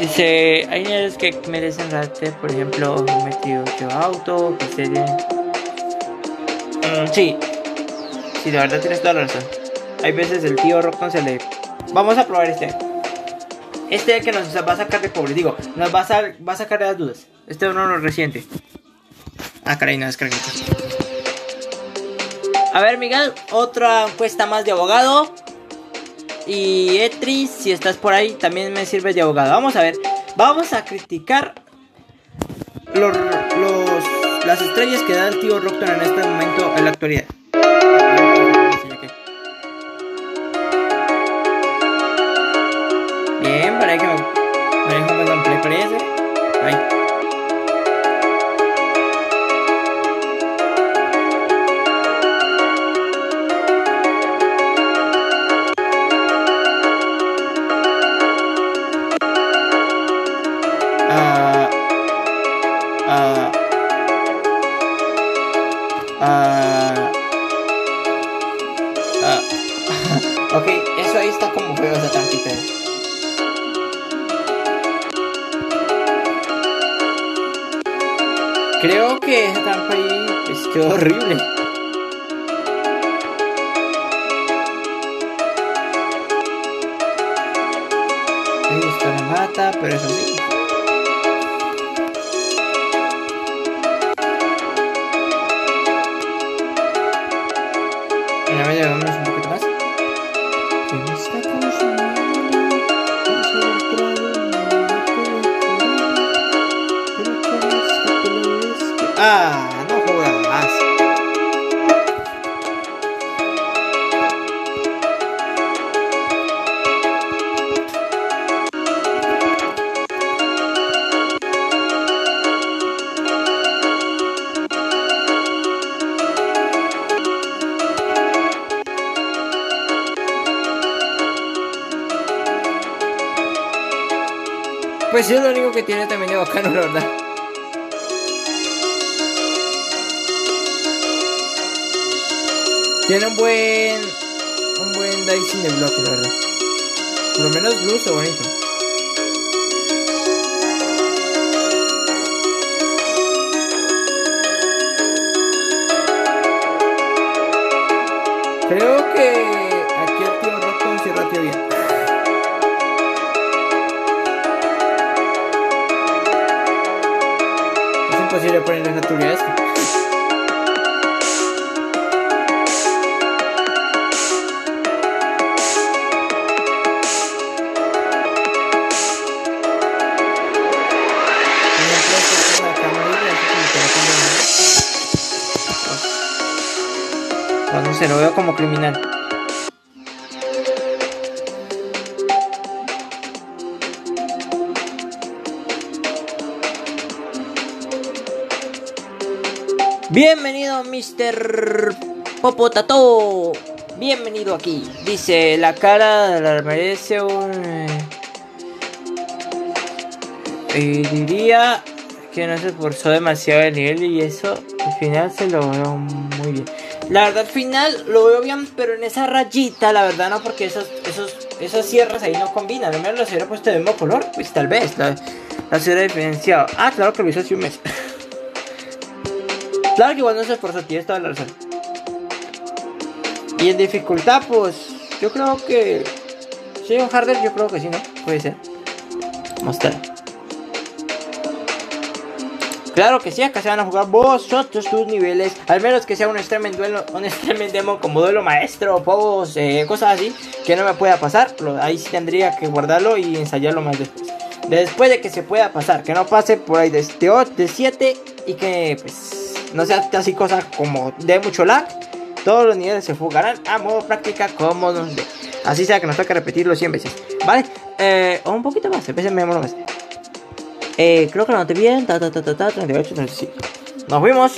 Dice, hay niveles que merecen rate, por ejemplo, metido auto, que serie. Mm, sí. Sí, la verdad tienes toda la razón. Hay veces el tío Rockton se le... Vamos a probar este. Este es el que nos va a sacar de pobre. Digo, nos va a, sacar de las dudas. Este es uno de los recientes. Ah, caray, no descargué. A ver, Miguel, otra encuesta más de abogado. Y Etris, si estás por ahí, también me sirves de abogado. Vamos a ver, vamos a criticar los, los- las estrellas que da el tío Rockton en este momento en la actualidad. Mr. Popotato. Bienvenido aquí. Dice, la cara la merece un... eh, diría que no se esforzó demasiado el nivel y eso al final se lo veo muy bien. La verdad al final lo veo bien, pero en esa rayita, la verdad no, porque esos, esos, esas sierras ahí no combinan. Al menos las hubiera puesto de mismo color, pues tal vez la- las hubiera diferenciado. Ah, claro que lo hizo hace un mes. claro que igual no se esforzó, tienes toda la razón. Y en dificultad, pues yo creo que... Sí, un harder yo creo que sí, ¿no? Puede ser. Mostrar. Claro que sí, acá se van a jugar vosotros tus niveles. Al menos que sea un extreme duelo, un extreme demo como duelo maestro, pavos, eh, cosas así. Que no me pueda pasar. Ahí sí tendría que guardarlo y ensayarlo más después. Después de que se pueda pasar, que no pase por ahí de este o- de 7 y que pues no sea así cosas como de mucho lag. Todos los niveles se jugarán a modo práctica como donde. Así sea que nos toca repetirlo 100 veces. ¿Vale? Eh, un poquito más, empecemos más. Eh, creo que lo noté bien. Ta, ta, ta, ta, ta, 38, 35. Nos fuimos.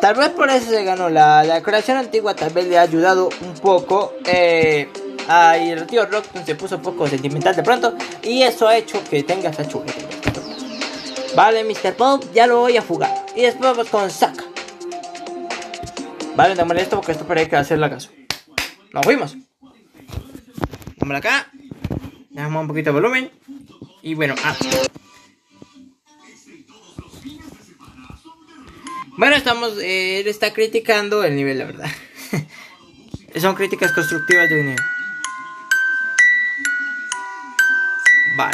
Tal vez por eso se ganó. La, la decoración antigua tal vez le ha ayudado un poco. Eh, ah, y el tío Rockton se puso un poco sentimental de pronto. Y eso ha hecho que tenga esa chuleta. Vale, Mr. Pop, ya lo voy a jugar. Y después vamos con Saka. Vale, démosle esto porque esto parece que ser la caso. Nos fuimos. Dámosle acá. Le damos un poquito de volumen. Y bueno, ah. Bueno, estamos. eh, él está criticando el nivel, la verdad. Son críticas constructivas de un nivel. Pam,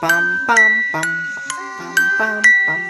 pam, pam, pam, pam, pam, pam,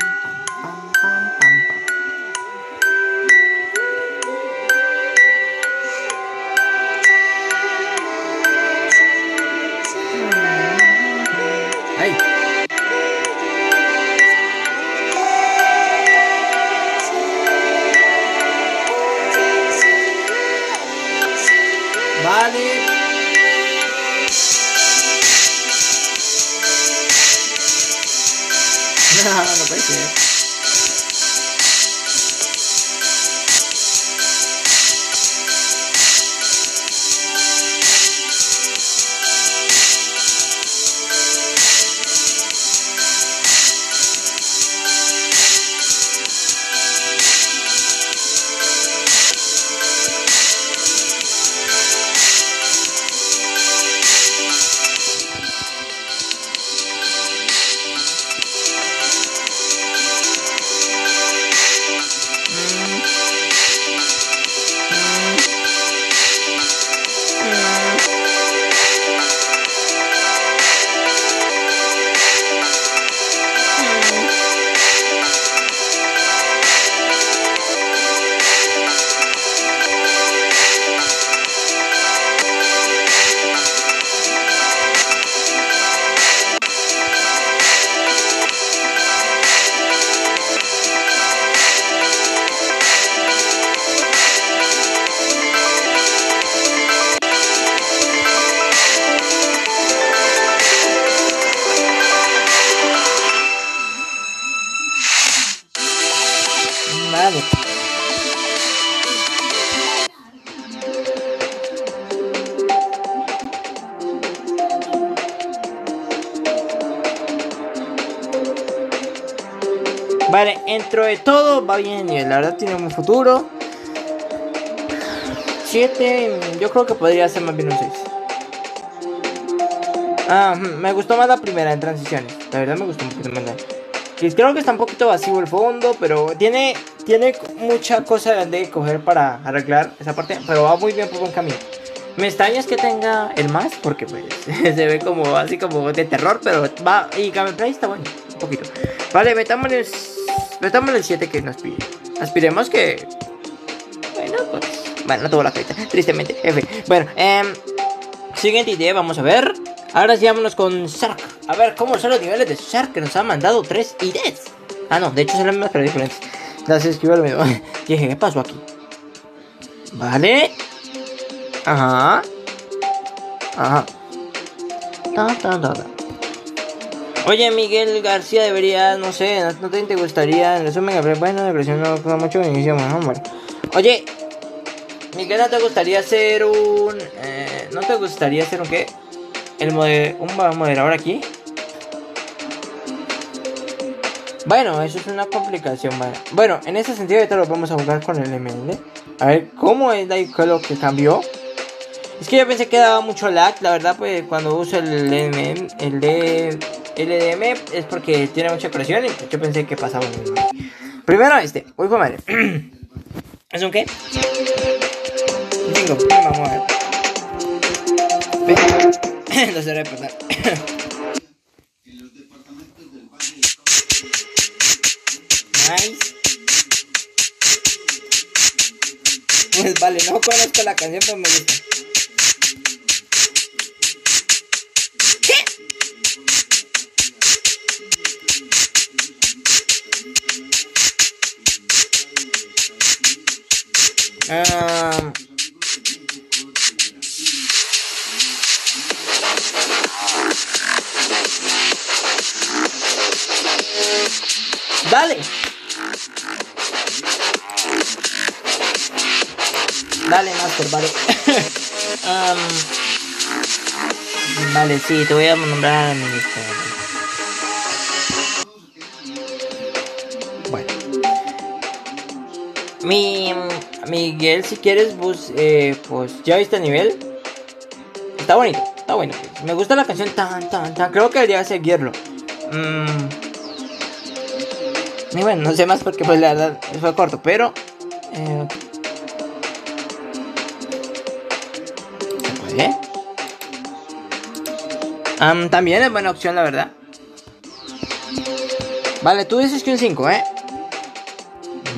va bien y la verdad tiene un futuro. 7, yo creo que podría ser más bien un 6. Ah, mm, me gustó más la primera en transiciones. La verdad me gustó un poquito más la. Creo que está un poquito vacío el fondo, pero tiene, tiene mucha cosa de coger para arreglar esa parte, pero va muy bien por buen camino. Me extraña es que tenga el más, porque pues se ve como así como de terror, pero va y gameplay está bueno, un poquito. Vale, metámosle, metámosle el 7 que nos pide. Aspiremos que... Bueno, pues... Bueno, no tuvo la fecha, tristemente, F. Bueno, eh, siguiente idea, vamos a ver. Ahora sí vámonos con Shark. A ver cómo son los niveles de Shark que nos han mandado tres ideas. Ah, no, de hecho son las mismas pero diferentes. Las escribo lo mismo. Dije, ¿qué pasó aquí? Vale. Ajá. Ajá. Ta, ta, ta, ta. Oye, Miguel García debería, no sé, ¿no, te, gustaría? En resumen, bueno, depresión no no mucho, inicio, bueno, bueno. Oye, Miguel, ¿no te gustaría hacer un... eh, ¿No te gustaría hacer un qué? El mode- un mo- moderador aquí. Bueno, eso es una complicación, vale. Bueno, en ese sentido ahorita lo vamos a jugar con el ML. A ver cómo es lo que cambió. Es que yo pensé que daba mucho lag, la verdad, pues cuando uso el LDM, el de LDM es porque tiene mucha presión y yo pensé que pasaba lo mismo. Primero este, uy, fue madre. ¿Es un qué? Bingo, vamos a ver. Ve. Lo cerré, perdón. Nice. Pues vale, no conozco la canción, pero me gusta. Ah, Dale. Dale, Master, vale. Am, vale, sí, te voy a nombrar a mi Mi, Miguel, si quieres, bus, eh, pues ya viste el nivel. Está bonito, está bueno. Me gusta la canción tan, tan, tan. Creo que debería seguirlo. Mm. Y bueno, no sé más porque pues la verdad fue corto, pero... Eh. Am, también es buena opción, la verdad. Vale, tú dices que un 5, ¿eh?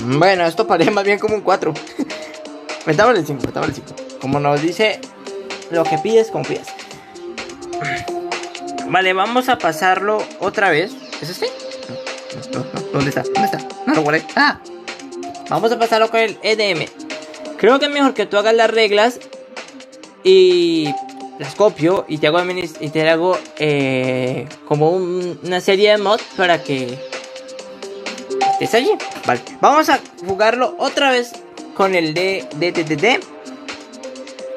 Mm, Bueno, esto parece más bien como un 4. Metámosle el 5, metámosle el 5. Como nos dice, lo que pides, pides. Vale, vamos a pasarlo otra vez. ¿Es este? ¿Dónde está? ¿Dónde está? No lo guardé. Ah. Vamos a pasarlo con el EDM. Creo que es mejor que tú hagas las reglas y las copio y te hago, y te hago eh, como un- una serie de mods para que estés allí. Vale, vamos a jugarlo otra vez con el de DDD.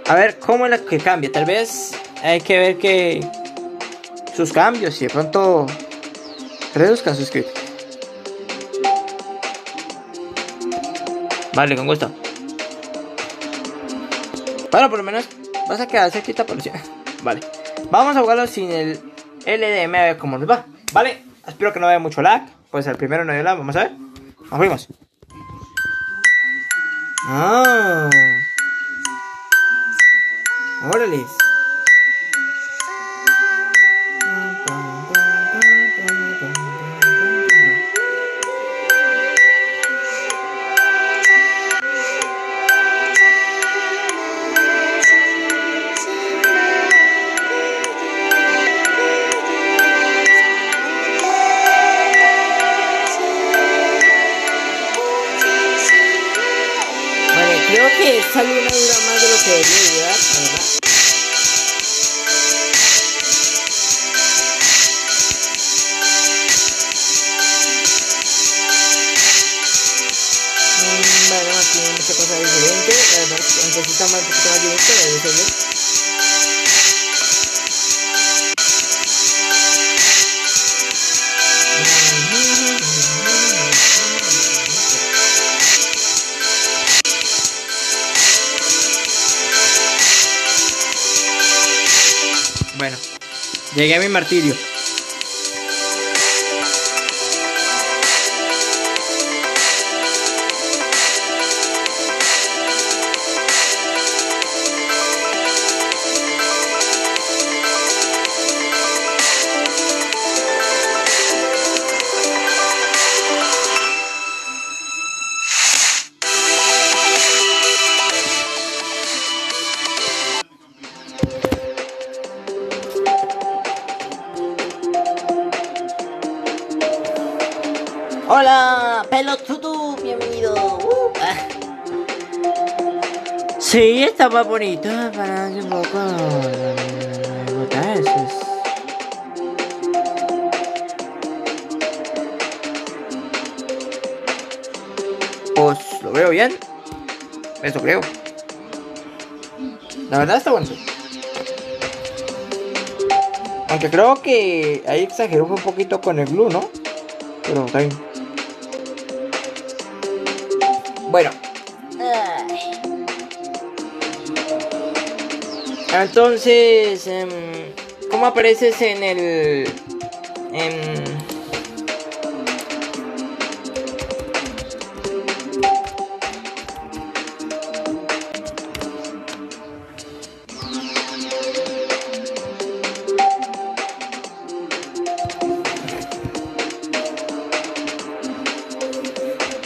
A ver cómo es la que cambia. Tal vez hay que ver que sus cambios y de pronto reduzcan sus scripts. Vale, con gusto. Bueno, por lo menos vas a quedar cerquita por Vale. Vamos a jugarlo sin el LDM a ver cómo nos va. Vale. Espero que no haya mucho lag. Pues el primero no hay lag. Vamos a ver. Nos fuimos. Ah. Órale. Llegué a mi martirio. Más bonito para un poco. Pues lo veo bien. Eso creo. La verdad está bonito. Aunque creo que ahí exageró un poquito con el glue, ¿no? Pero está bien. Entonces, em, ¿cómo apareces en el... En...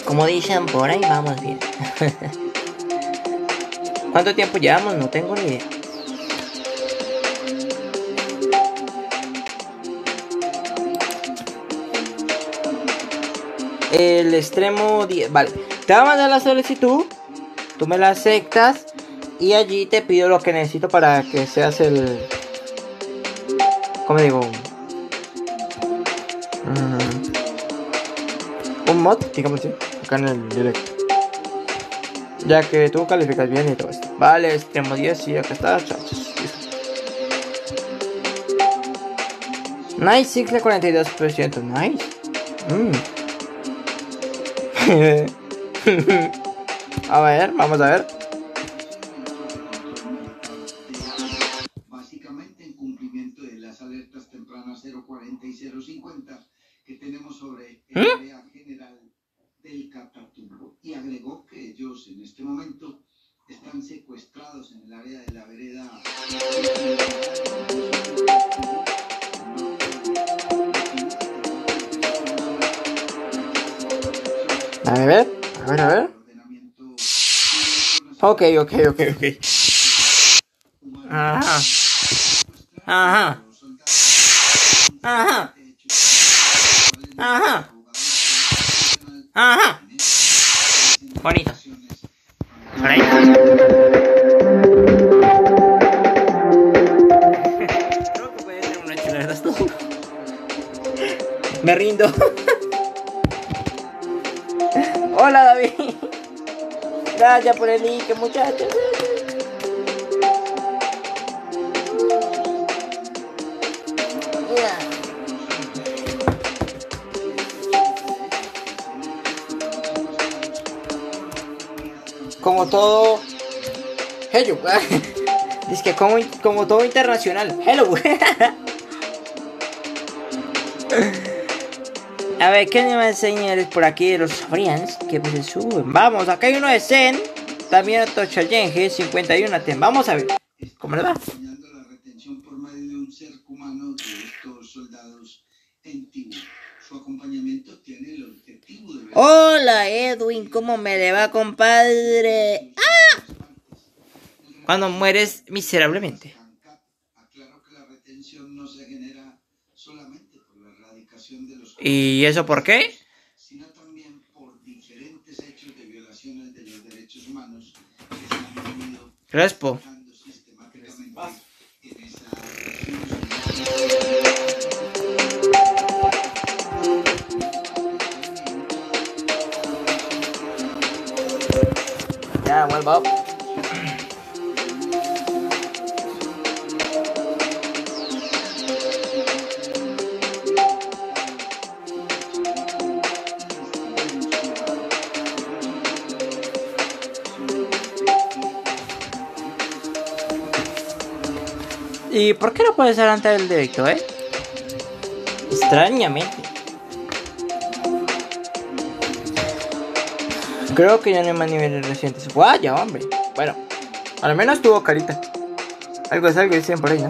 Como dicen por ahí, vamos bien. ¿Cuánto tiempo llevamos? No tengo ni idea. El extremo 10. Vale. Te voy a mandar la solicitud. Tú me la aceptas. Y allí te pido lo que necesito para que seas el. ¿Cómo digo? Mm, un mod, digamos así. Acá en el directo. Ya que tú calificas bien y todo esto. Vale, extremo 10 y acá está, chachos. Nice, Sixle 42%. Nice. Mm. a ver, vamos a ver. Ok, ok, ok, ok. Es que como, como todo internacional. Hello. A ver, ¿qué más señores por aquí de los friends que pues se suben? Vamos, acá hay uno de Zen. También otro Chayenge, 51 Ten. Vamos a ver. ¿Cómo le va? acompañando la retención por medio de un cerco humano de estos soldados en Tibú. Su acompañamiento tiene el objetivo de ver Hola Edwin, ¿cómo me le va, compadre? ¡Ah! Cuando mueres miserablemente. Aclaro que la retención no se genera solamente por la erradicación de los ¿Y eso por qué? sino también por diferentes ¿Y por qué no puedes adelantar el directo, eh? Extrañamente. Creo que ya no hay más niveles recientes. Guaya, hombre. Bueno, al menos tuvo carita. Algo es algo, dicen por ahí, ¿no?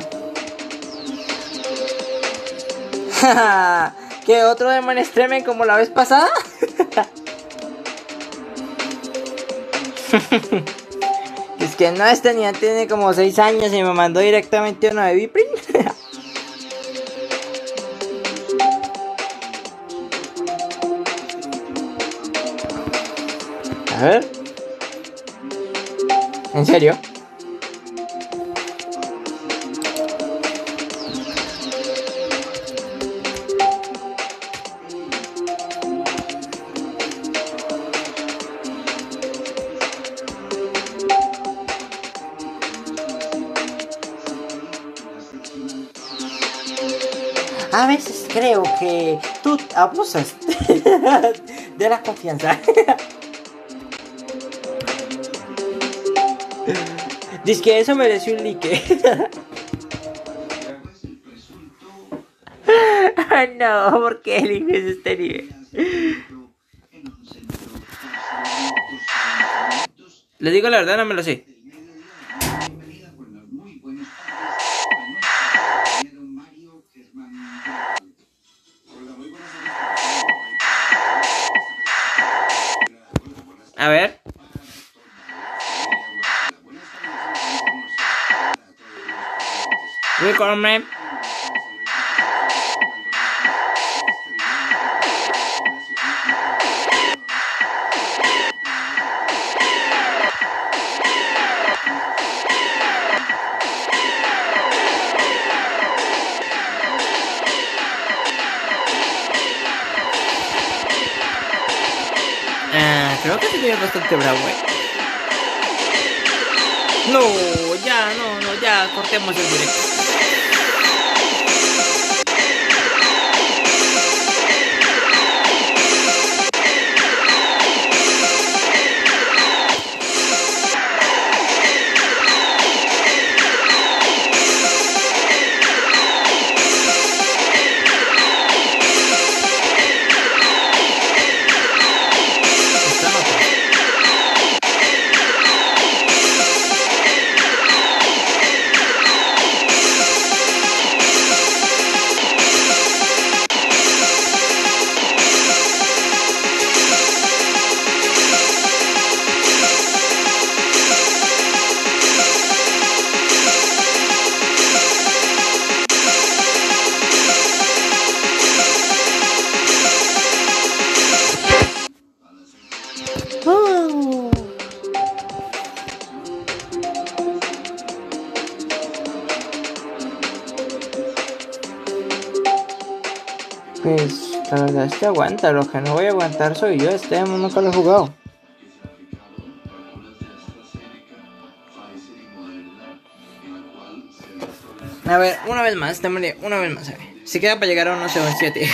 ¿Qué otro Demon Streamen como la vez pasada? que no, este niña tiene como 6 años y me mandó directamente uno de Viprin. A ver. ¿En serio? Tú abusas de la confianza. Dice que eso merece un like. Pues el no, ¿por qué eliges este nivel? Les digo la verdad, no me lo sé. Welcome. Ah, creo que sería bastante bravo, eh. No, ya, no, no, ya, cortemos el directo. Aguanta, lo que no voy a aguantar soy yo, este demo nunca lo he jugado. A ver, una vez más, démosle una vez más, a ver. Si queda para llegar a unos 7.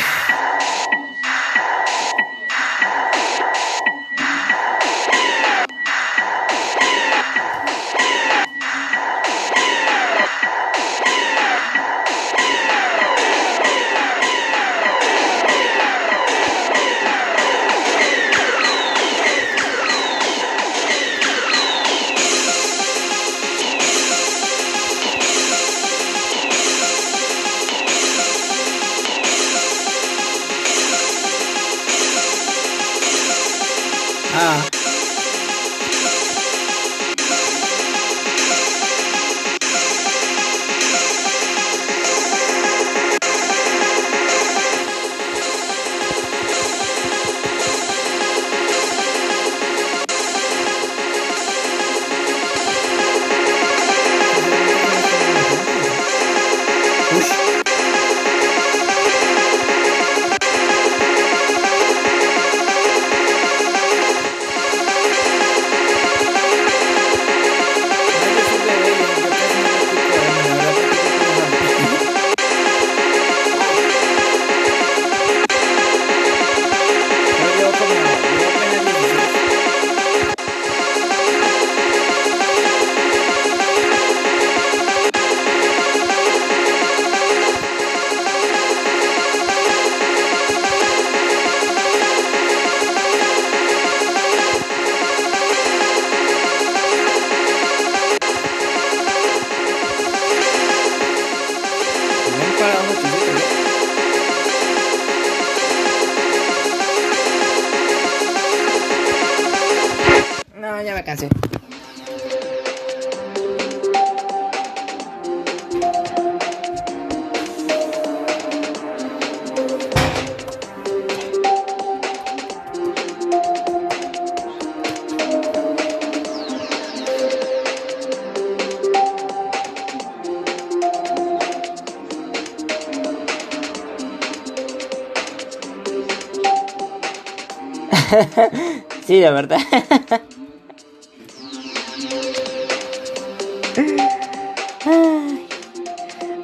La verdad.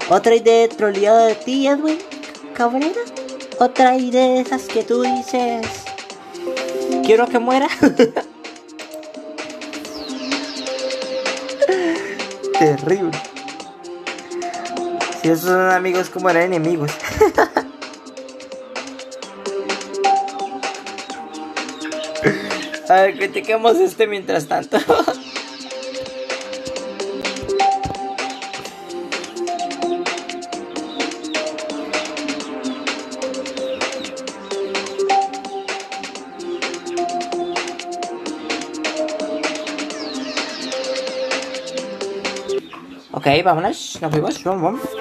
Otra idea troleada de ti, Edwin Cabrera. Otra idea de esas que tú dices. Quiero que muera. Terrible. Si esos son amigos, como eran enemigos? A critiquemos este mientras tanto. ok, vámonos, nos vemos, vamos, vamos.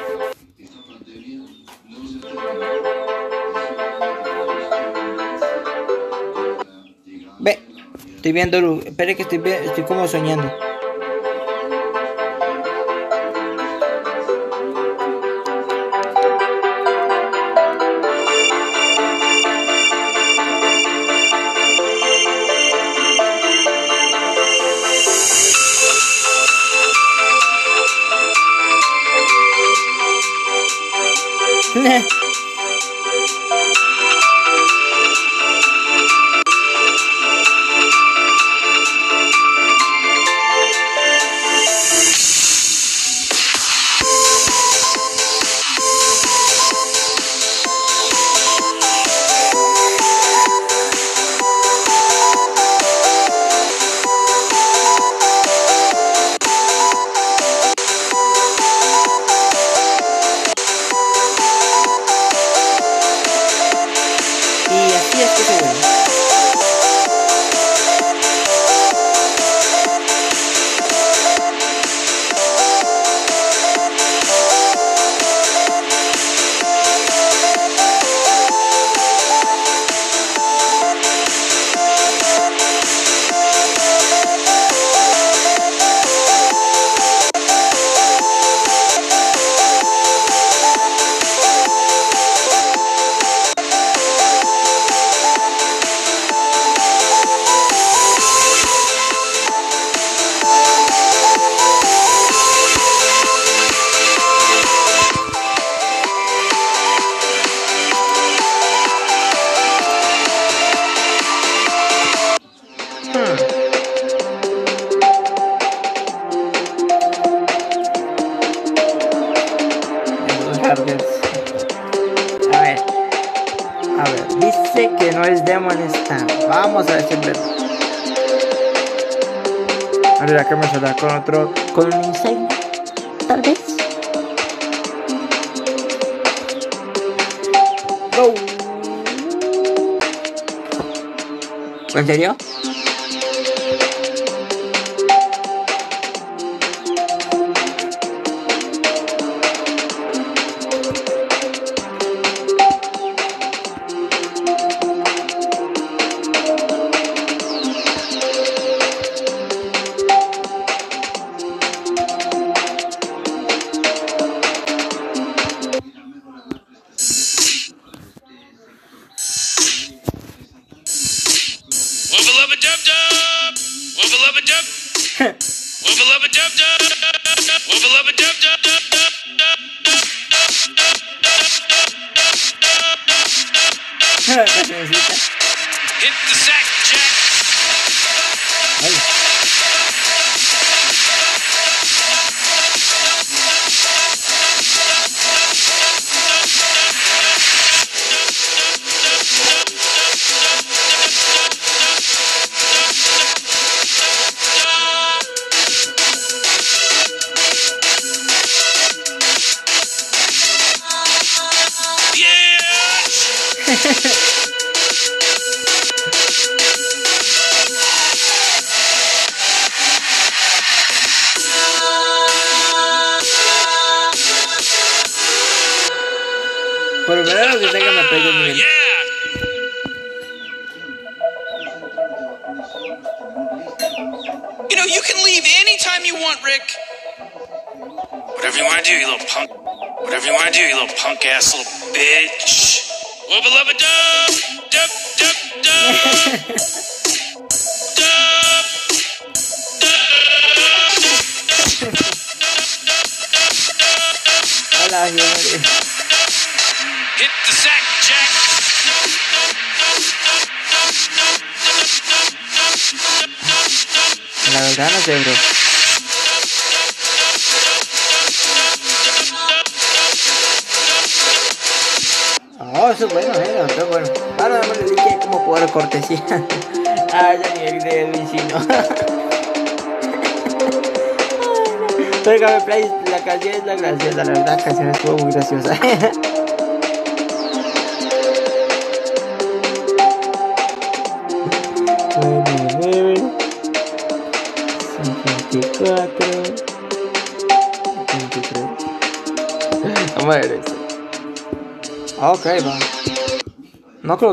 Estoy viendo. Espere que estoy, estoy como soñando.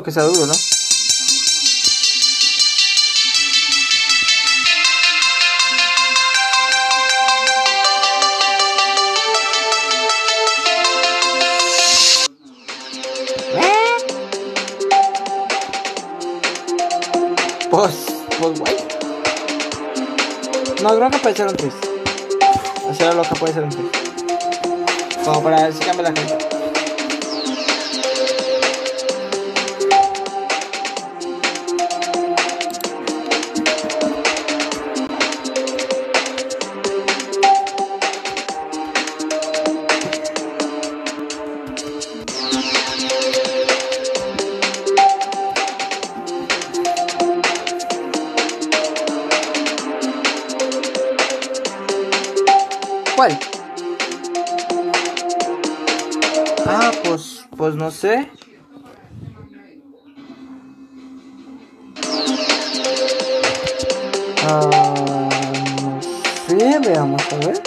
que sea duro. Pues no sé. Ah, no veamos a ver.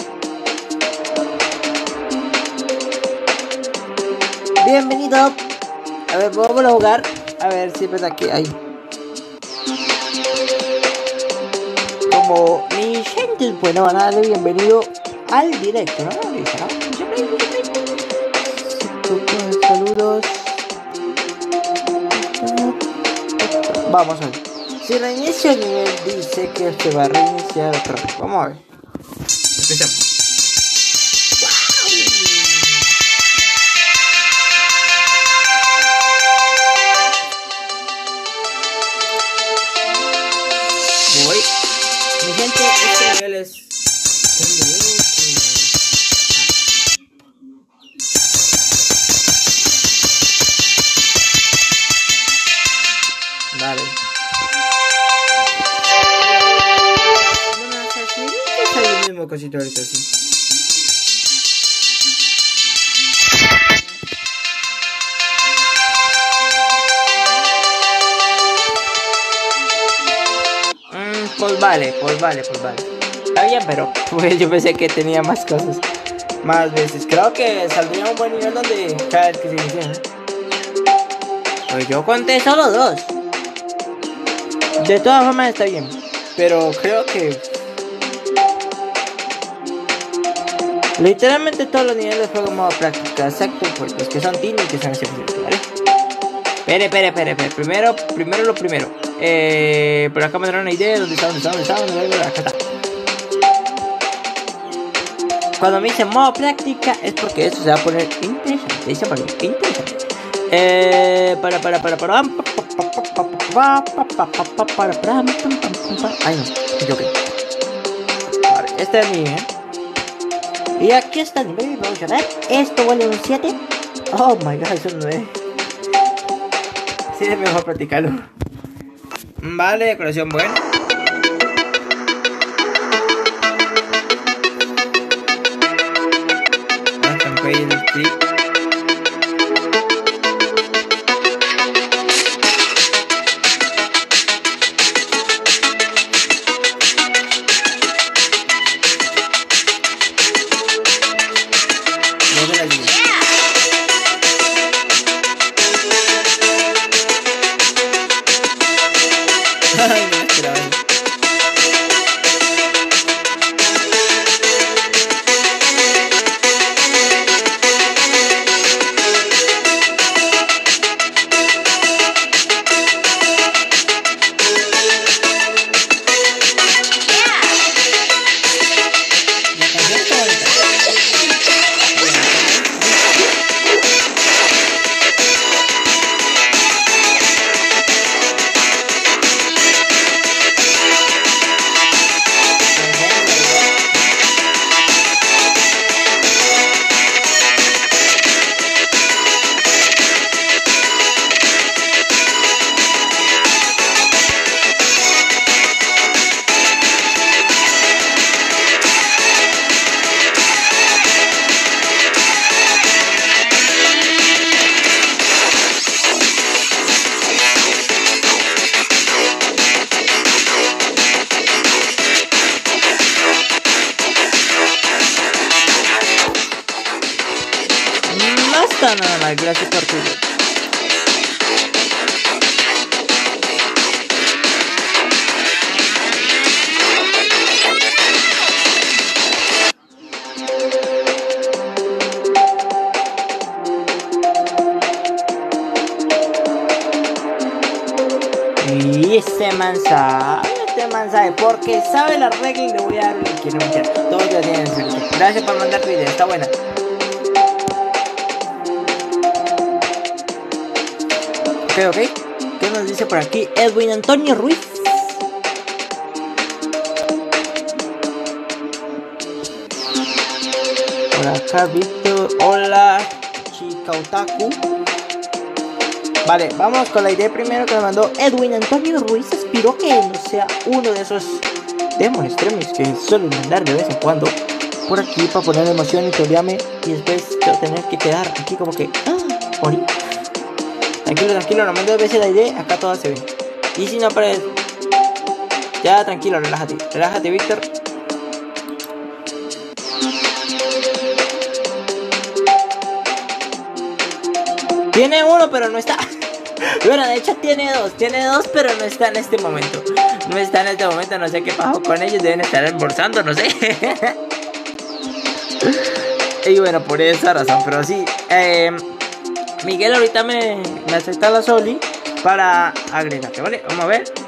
Bienvenido. A ver, vamos a jugar. A ver si ves pues, aquí, ahí. Como mi gente, pues, bueno, van a darle bienvenido al directo. Vamos a ver. Si reinicio el nivel dice que se va a reiniciar otra vez. Vamos a ver. Vale, pues vale, pues vale. Está bien, pero pues yo pensé que tenía más cosas. Más veces. Creo que saldría un buen nivel donde cada vez que se inicia. ¿no? Pues yo conté solo dos. De todas formas está bien. Pero creo que. Literalmente todos los niveles de juego modo práctica, exacto, pues los que son teen y que son excepcionales, ¿vale? Pere, pere, pere, pere. Primero, primero lo primero. Pero acá me darán una idea. ¿Dónde está? ¿Dónde está? ¿Dónde está? ¿Dónde está? Acá está. Cuando me dice modo práctica es porque esto se va a poner interesante. Dice para interesante. Eh, para, para, para, para. Ay, no. Yo okay. Vale, este es mi, ¿eh? Y aquí está el nivel, vamos a ver. Esto vale un 7. Oh my god, es un 9. Sí, es mejor practicarlo. Vale, decoración buena. Ah. La regla y le voy a dar el que quiera. Todos ya tienen. Gracias por mandar tu idea, está buena. Ok, ok. ¿Qué nos dice por aquí? Edwin Antonio Ruiz. Por acá, Víctor. Hola, chica otaku. Vale, vamos con la idea primero que me mandó Edwin Antonio Ruiz. Espero que no sea uno de esos demos extremos que suelen mandar de vez en cuando por aquí para poner emoción y trolearme y después tener que quedar aquí como que. Ah. Tranquilo, tranquilo, no mando dos veces la idea, acá todo se ve. Y si no aparece. Ya, tranquilo, relájate. Relájate, Víctor. Tiene uno, pero no está. Bueno, de hecho tiene dos. Tiene dos, pero no está en este momento. No está en este momento, no sé qué pasó con ellos. Deben estar almorzando, no sé. y bueno, por esa razón. Pero sí, eh, Miguel ahorita me, me acepta la Soli para agregarte, ¿vale? Vamos a ver.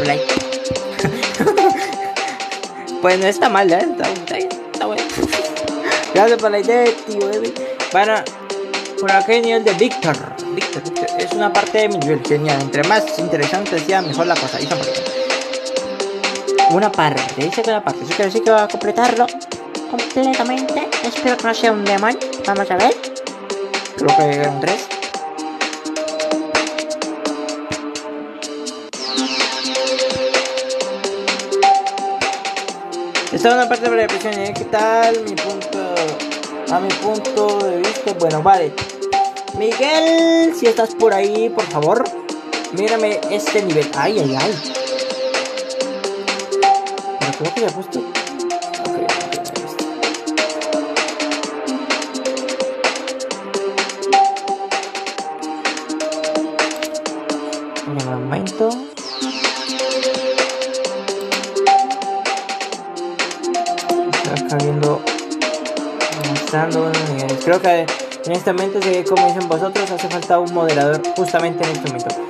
pues no está mal, ¿eh? Está, está está bueno. Gracias por la idea, tío. Bueno, por de Víctor. Víctor. Es una parte de mi nivel genial. Entre más interesante sea, mejor la cosa. Una parte, dice que una parte. Eso quiere que va a completarlo completamente. Espero que no sea un demon. Vamos a ver. Creo que un 3. Esta es una parte de presión. ¿Qué tal? Mi punto. A mi punto de vista. Bueno, vale. Miguel, si estás por ahí, por favor. Mírame este nivel. Ay, ay, ay. Pero creo que he puesto. Si como dicen vosotros, hace falta un moderador justamente en este momento.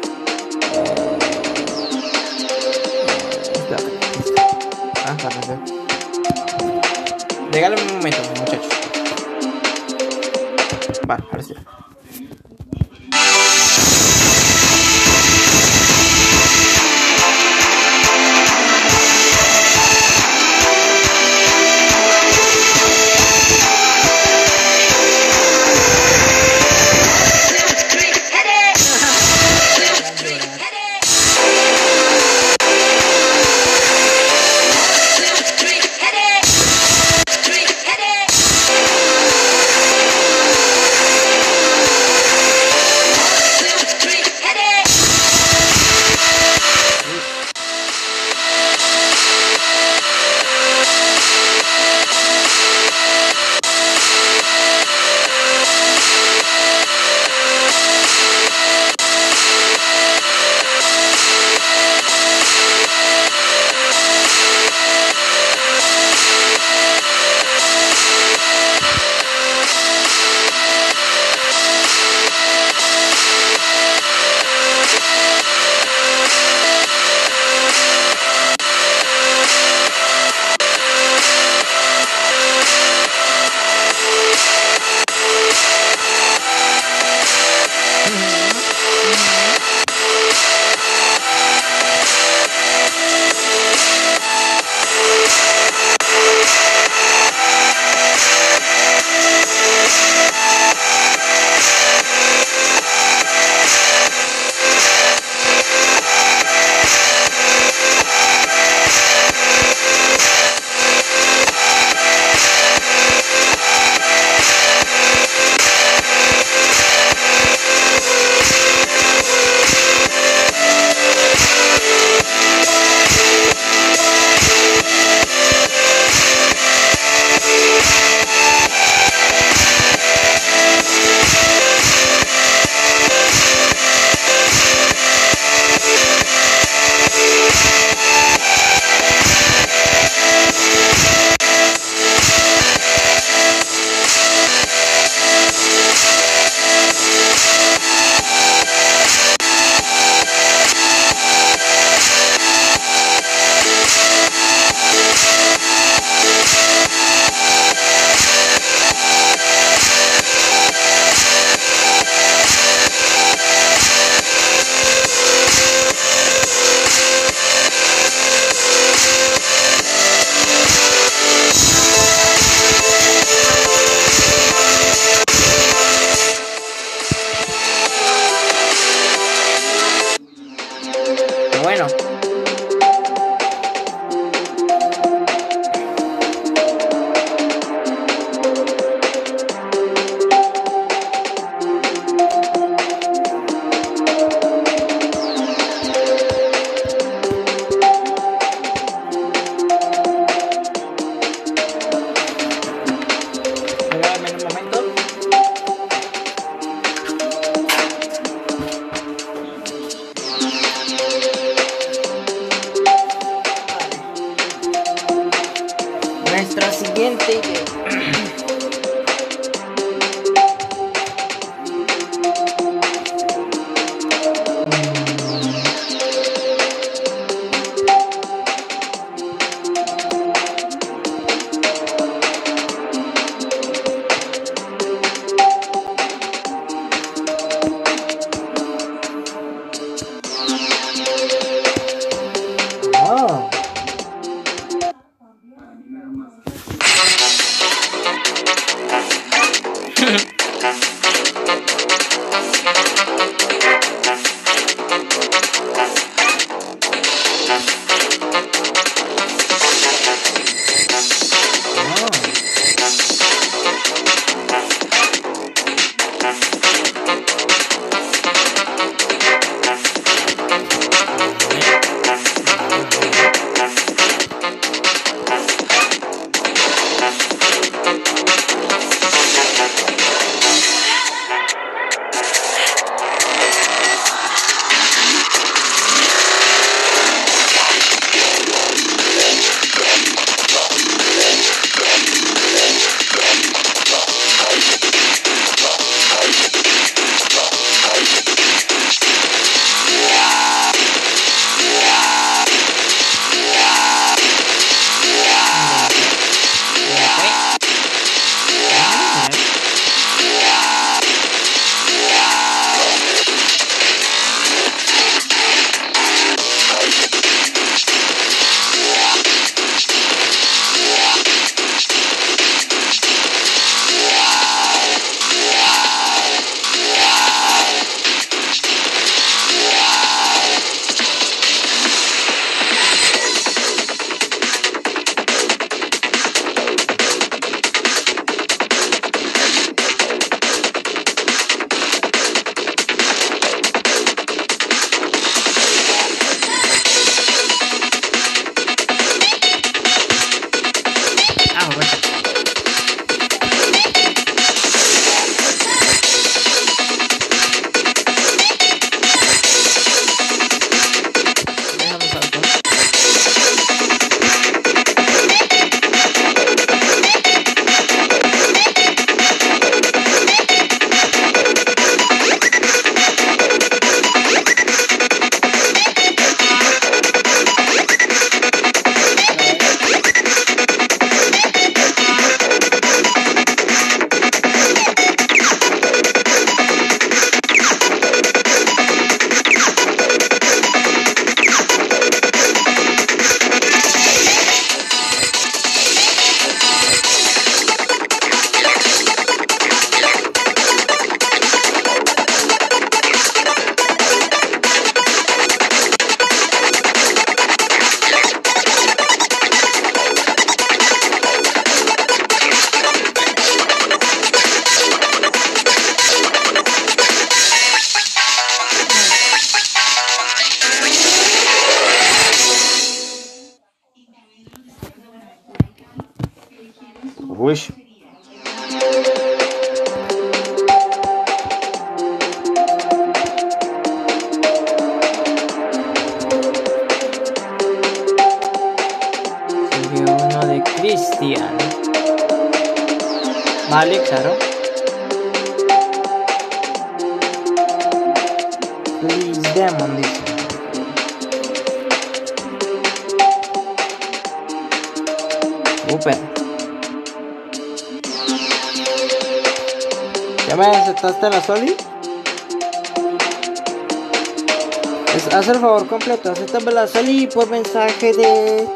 Acéptame la y por mensaje de,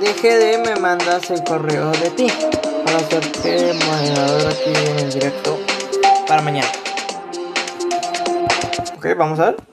de GD me mandas el correo de ti para hacerte moderador aquí en el directo para mañana. Ok, vamos a ver.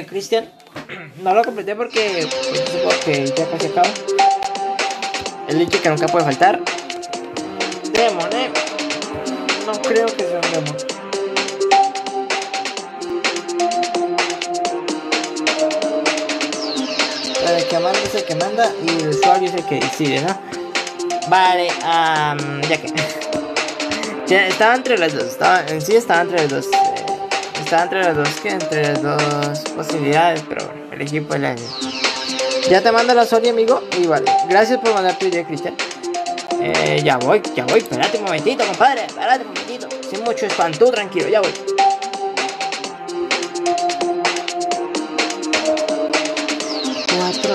Nivel, eh, Cristian, no lo completé porque ya casi acaba. El líquido que nunca puede faltar. Demon, eh. No creo que sea un demon. El que manda es el que manda y el usuario es el que decide, ¿no? Vale, am, ya que. Ya, estaba entre las dos. Estaba, en sí estaba entre las dos. Estaba entre las dos, que entre las dos posibilidades, pero bueno, elegí por el año. Ya te mando la Sony, amigo. Y vale, gracias por mandar tu idea, Cristian. Eh, ya voy, ya voy. Espérate un momentito, compadre. Espérate un momentito. Sin mucho spam, tú tranquilo, ya voy. Cuatro,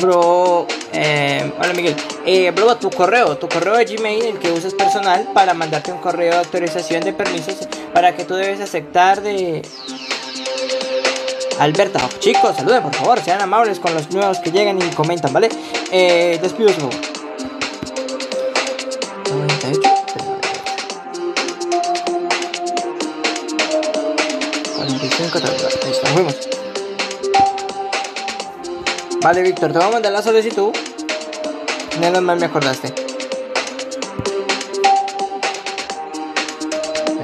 Bro, eh, hola Miguel. Eh, tu correo, tu correo de Gmail, el que usas personal, para mandarte un correo de autorización de permisos para que tú debes aceptar de. Alberta, chicos, saluden por favor, sean amables con los nuevos que llegan y comentan, ¿vale? Eh, despido su 98, 45, ahí está, fuimos. Vale, Víctor, te voy a mandar la solicitud. Menos mal me acordaste.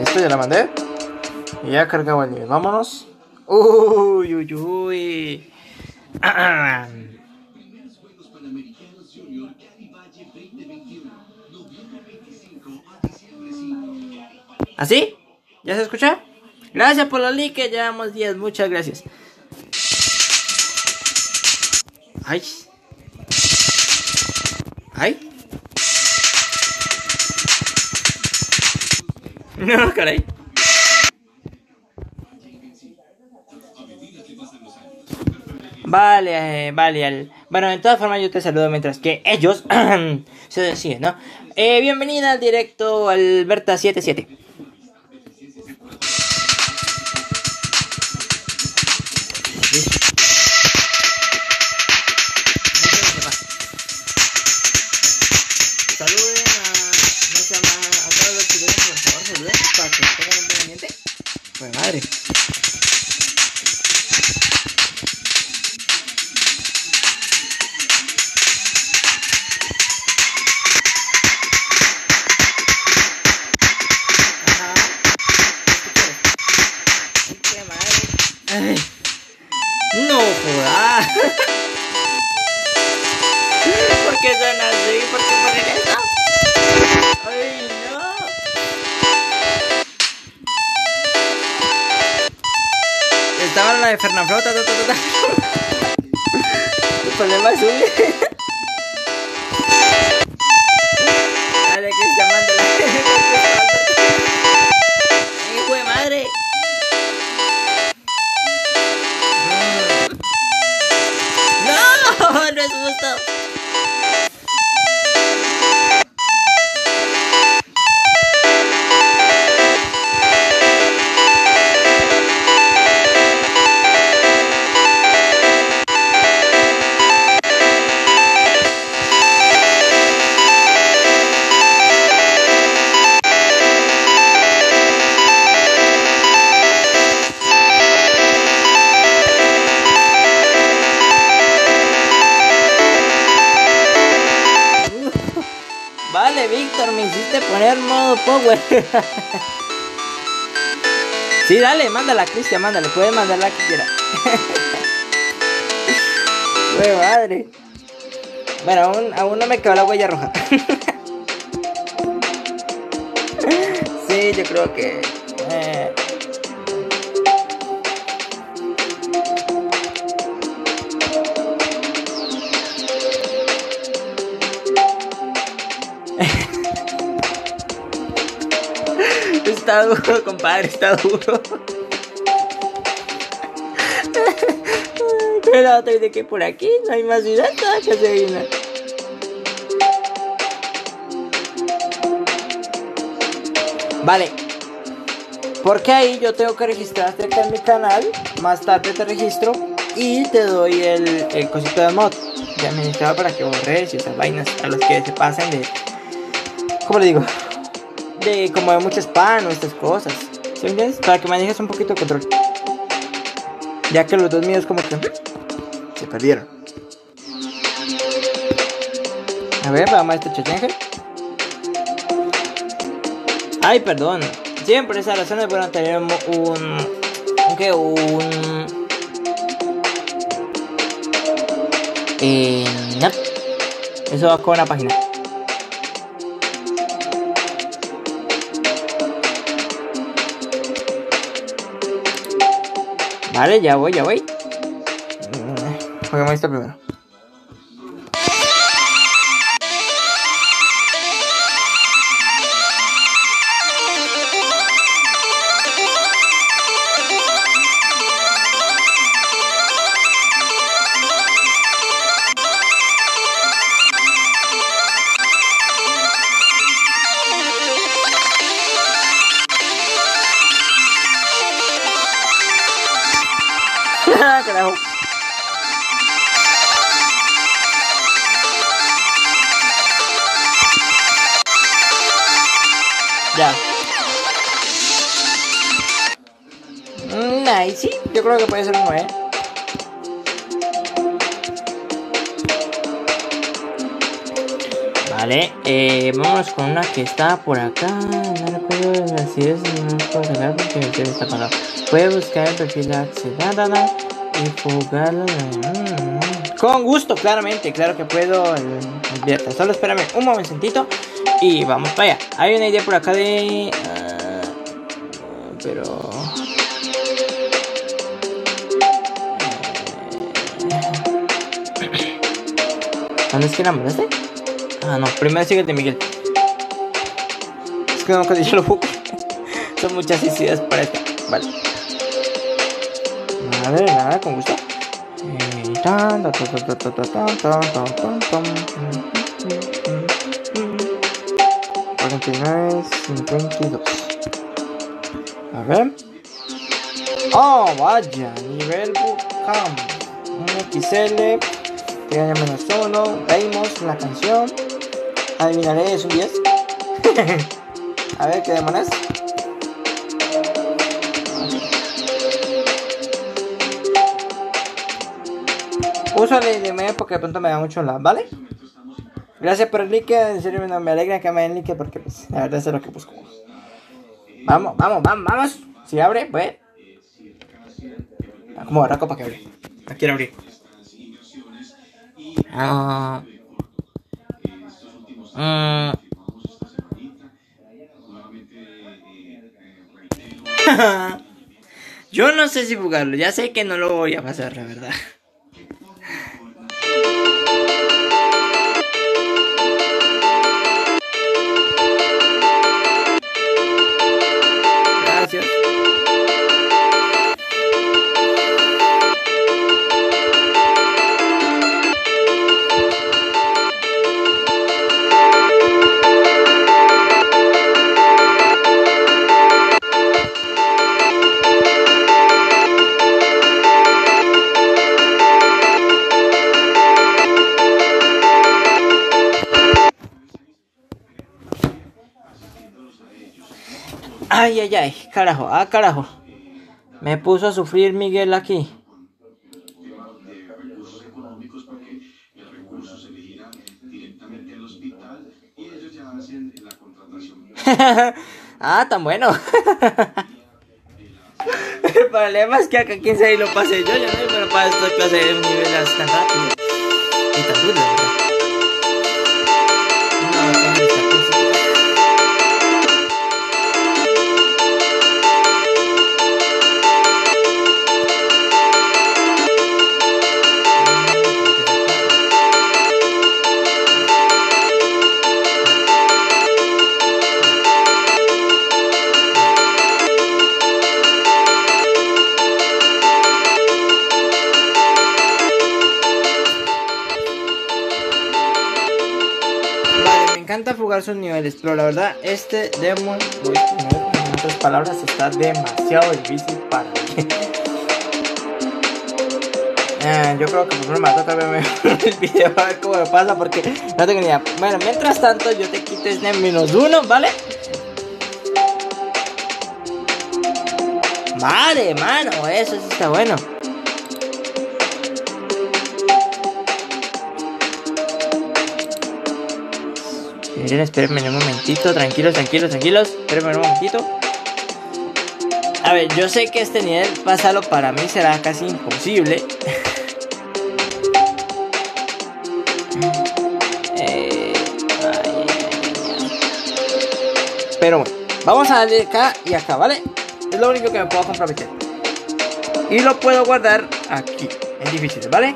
Esto ya la mandé. Y ya cargado el nivel. Vámonos. Uy, uy, uy. Ah, Juegos Panamericanos Junior Cali Valle 2021. Noviembre 25 a diciembre 5. ¿Así? ¿Ya se escucha? Gracias por los likes, llevamos 10, muchas gracias. Ay. Ay. No, caray. Vale, eh, vale. al- Bueno, de todas formas yo te saludo mientras que ellos se deciden, ¿no? Eh, bienvenida al directo Alberta77. Ta. El problema es un. Power. sí, dale, mándala, Cristian, mándale. Puedes mandarla que quiera. Güey, madre. Bueno, aún, aún no me quedó la huella roja. sí, yo creo que. Duro, compadre, está duro. Pero otra de que por aquí no hay más se adivina. Vale. Porque ahí yo tengo que registrarte acá en mi canal. Más tarde te registro. Y te doy el, el cosito de mod. Ya administrado para que borres y esas vainas a los que se pasen de. ¿Cómo le digo? De como de mucho spam o estas cosas. ¿Sí entiendes? Para que manejes un poquito de control. Ya que los dos míos como que se perdieron. A ver, vamos a este chachenje. Ay, perdón. Siempre por esa razón es bueno tener un... un ¿Qué? Un... Eh, no. Eso va con la página. Vale, ya voy, ya voy. Juguemos esto primero. Está por acá. No recuerdo si es, no puedo sacar porque el perfil está apagado. Puede buscar el perfil Axedadada y jugarlo. mm, Con gusto, claramente, claro que puedo. eh, Advierta, solo espérame un momentito y vamos para allá. Hay una idea por acá de. ah, pero. ¿Dónde es que la mandaste? Ah, no, primero síguete, Miguel que no casi yo lo busco. Son muchas ideas para esto. Vale. Vale, nada, con gusto. Cuarenta y nueve, cincuenta y dos. A ver. Oh, vaya, nivel Bucam. Un XL. Pequeño menos uno. Leímos la canción. Adivinaré, es un 10. A ver, ¿qué demonios? Úsale de medio porque de pronto me da mucho la, ¿vale? Gracias por el like, en serio me alegra que me den like porque pues la verdad es lo que busco. Vamos, vamos, vamos, vamos. Si abre, pues. Como arranco para que abre. No quiero abrir. Ah. Mm. Yo no sé si jugarlo, ya sé que no lo voy a pasar, la verdad. Ay, ay, ay, carajo, ah, carajo. Me puso a sufrir Miguel aquí. ya ah, tan bueno. El problema es que acá quien sabe lo pase yo, yo no lo paso esta clase de niveles tan rápido. Y tan duro, verdad. Encanta jugar sus niveles, pero la verdad, este Demon, uy, no, en otras palabras, está demasiado difícil para mí. Eh, yo creo que primero me va a tocar verme el video a ver cómo me pasa porque no tengo ni idea. Bueno, mientras tanto, yo te quito este menos uno, ¿vale? Vale, mano, eso sí está bueno. Miren, espérenme un momentito, tranquilos, tranquilos, tranquilos. Espérenme un momentito. A ver, yo sé que este nivel pasarlo para mí será casi imposible. Eh. Pero bueno, vamos a darle acá y acá, ¿vale? Es lo único que me puedo comprometer. Y lo puedo guardar aquí, en difíciles, ¿vale?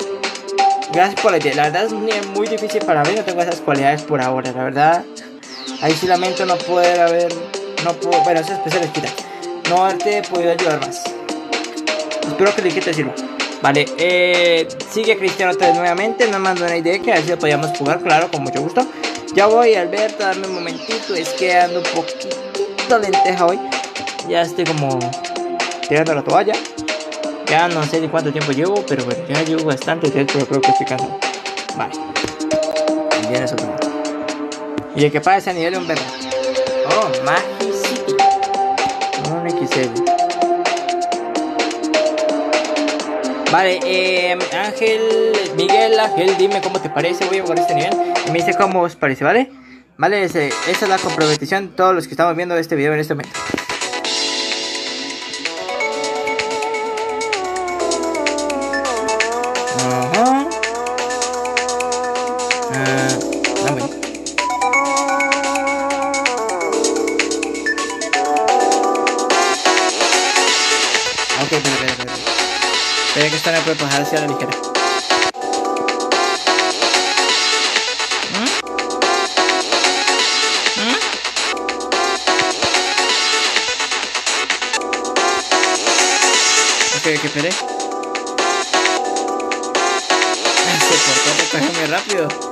Gracias por la idea. La verdad es muy difícil para mí. No tengo esas cualidades por ahora, la verdad. Ahí sí lamento no poder haber. No puedo. Bueno, eso les quita. No haberte podido ayudar más. Espero que el link te. Vale, eh, sigue Cristiano 3 nuevamente. No mandó una idea que a lo podíamos jugar, claro, con mucho gusto. Ya voy, Alberto, dame un momentito. Es que ando un poquito lenteja hoy. Ya estoy como tirando la toalla. Ya no sé de cuánto tiempo llevo, pero bueno, ya llevo bastante tiempo, creo que estoy cansado. Vale. Bien eso también. Y el que pasa ese nivel es un verbo. Oh, Magi City. Un XL. Vale, eh, Ángel, Miguel, Ángel, dime cómo te parece, voy a jugar este nivel. Y me dice cómo os parece, ¿vale? Vale, ese- esa es la comprometición de todos los que estamos viendo este video en este momento. ¿Mm? ¿Mm? Ok, ok, esperé. Se cortó, muy rápido.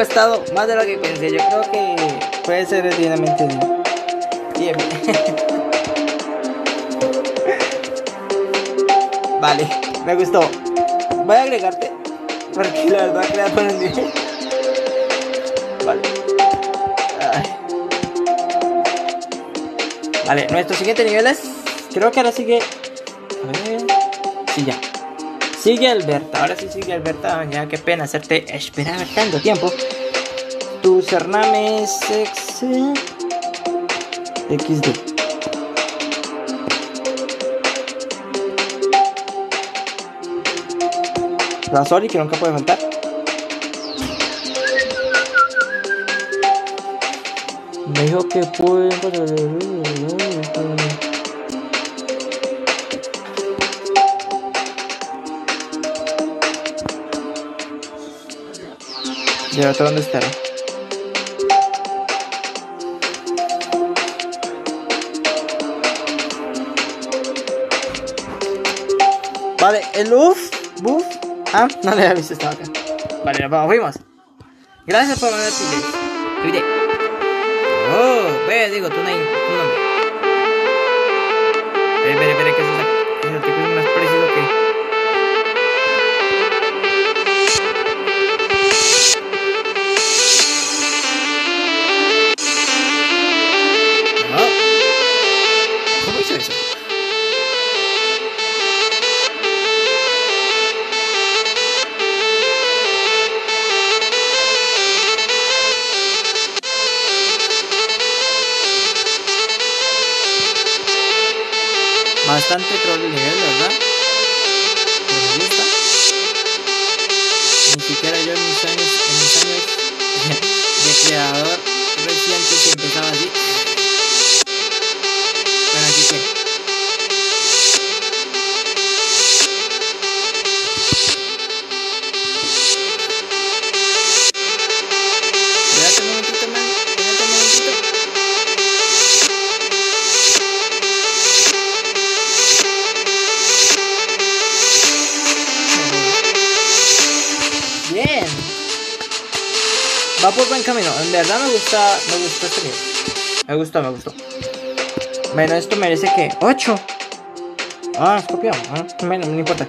Costado más de lo que pensé. Yo creo que puede ser dignamente bien. Vale, me gustó. Voy a agregarte. Porque la verdad que la ponen bien. Vale. Vale, nuestro siguiente nivel es. Creo que ahora sigue. A ver. Sigue Alberta. Ahora sí sigue Alberta. Ya qué pena hacerte esperar tanto tiempo. Tu Cername es ex... XD. La Sori que nunca puede faltar. Me dijo que puede. ¿Y dónde estará? El UF, buff. Ah, no le había visto, estaba acá. Vale, nos vamos, fuimos. Gracias por mandar tu video. Tu. Oh, ve, digo, tu tu nombre. Espera, espera, espera, ¿qué es Me gustó, me gustó. Bueno, esto merece que 8. Ah, es copiado. Ah, bueno, no importa.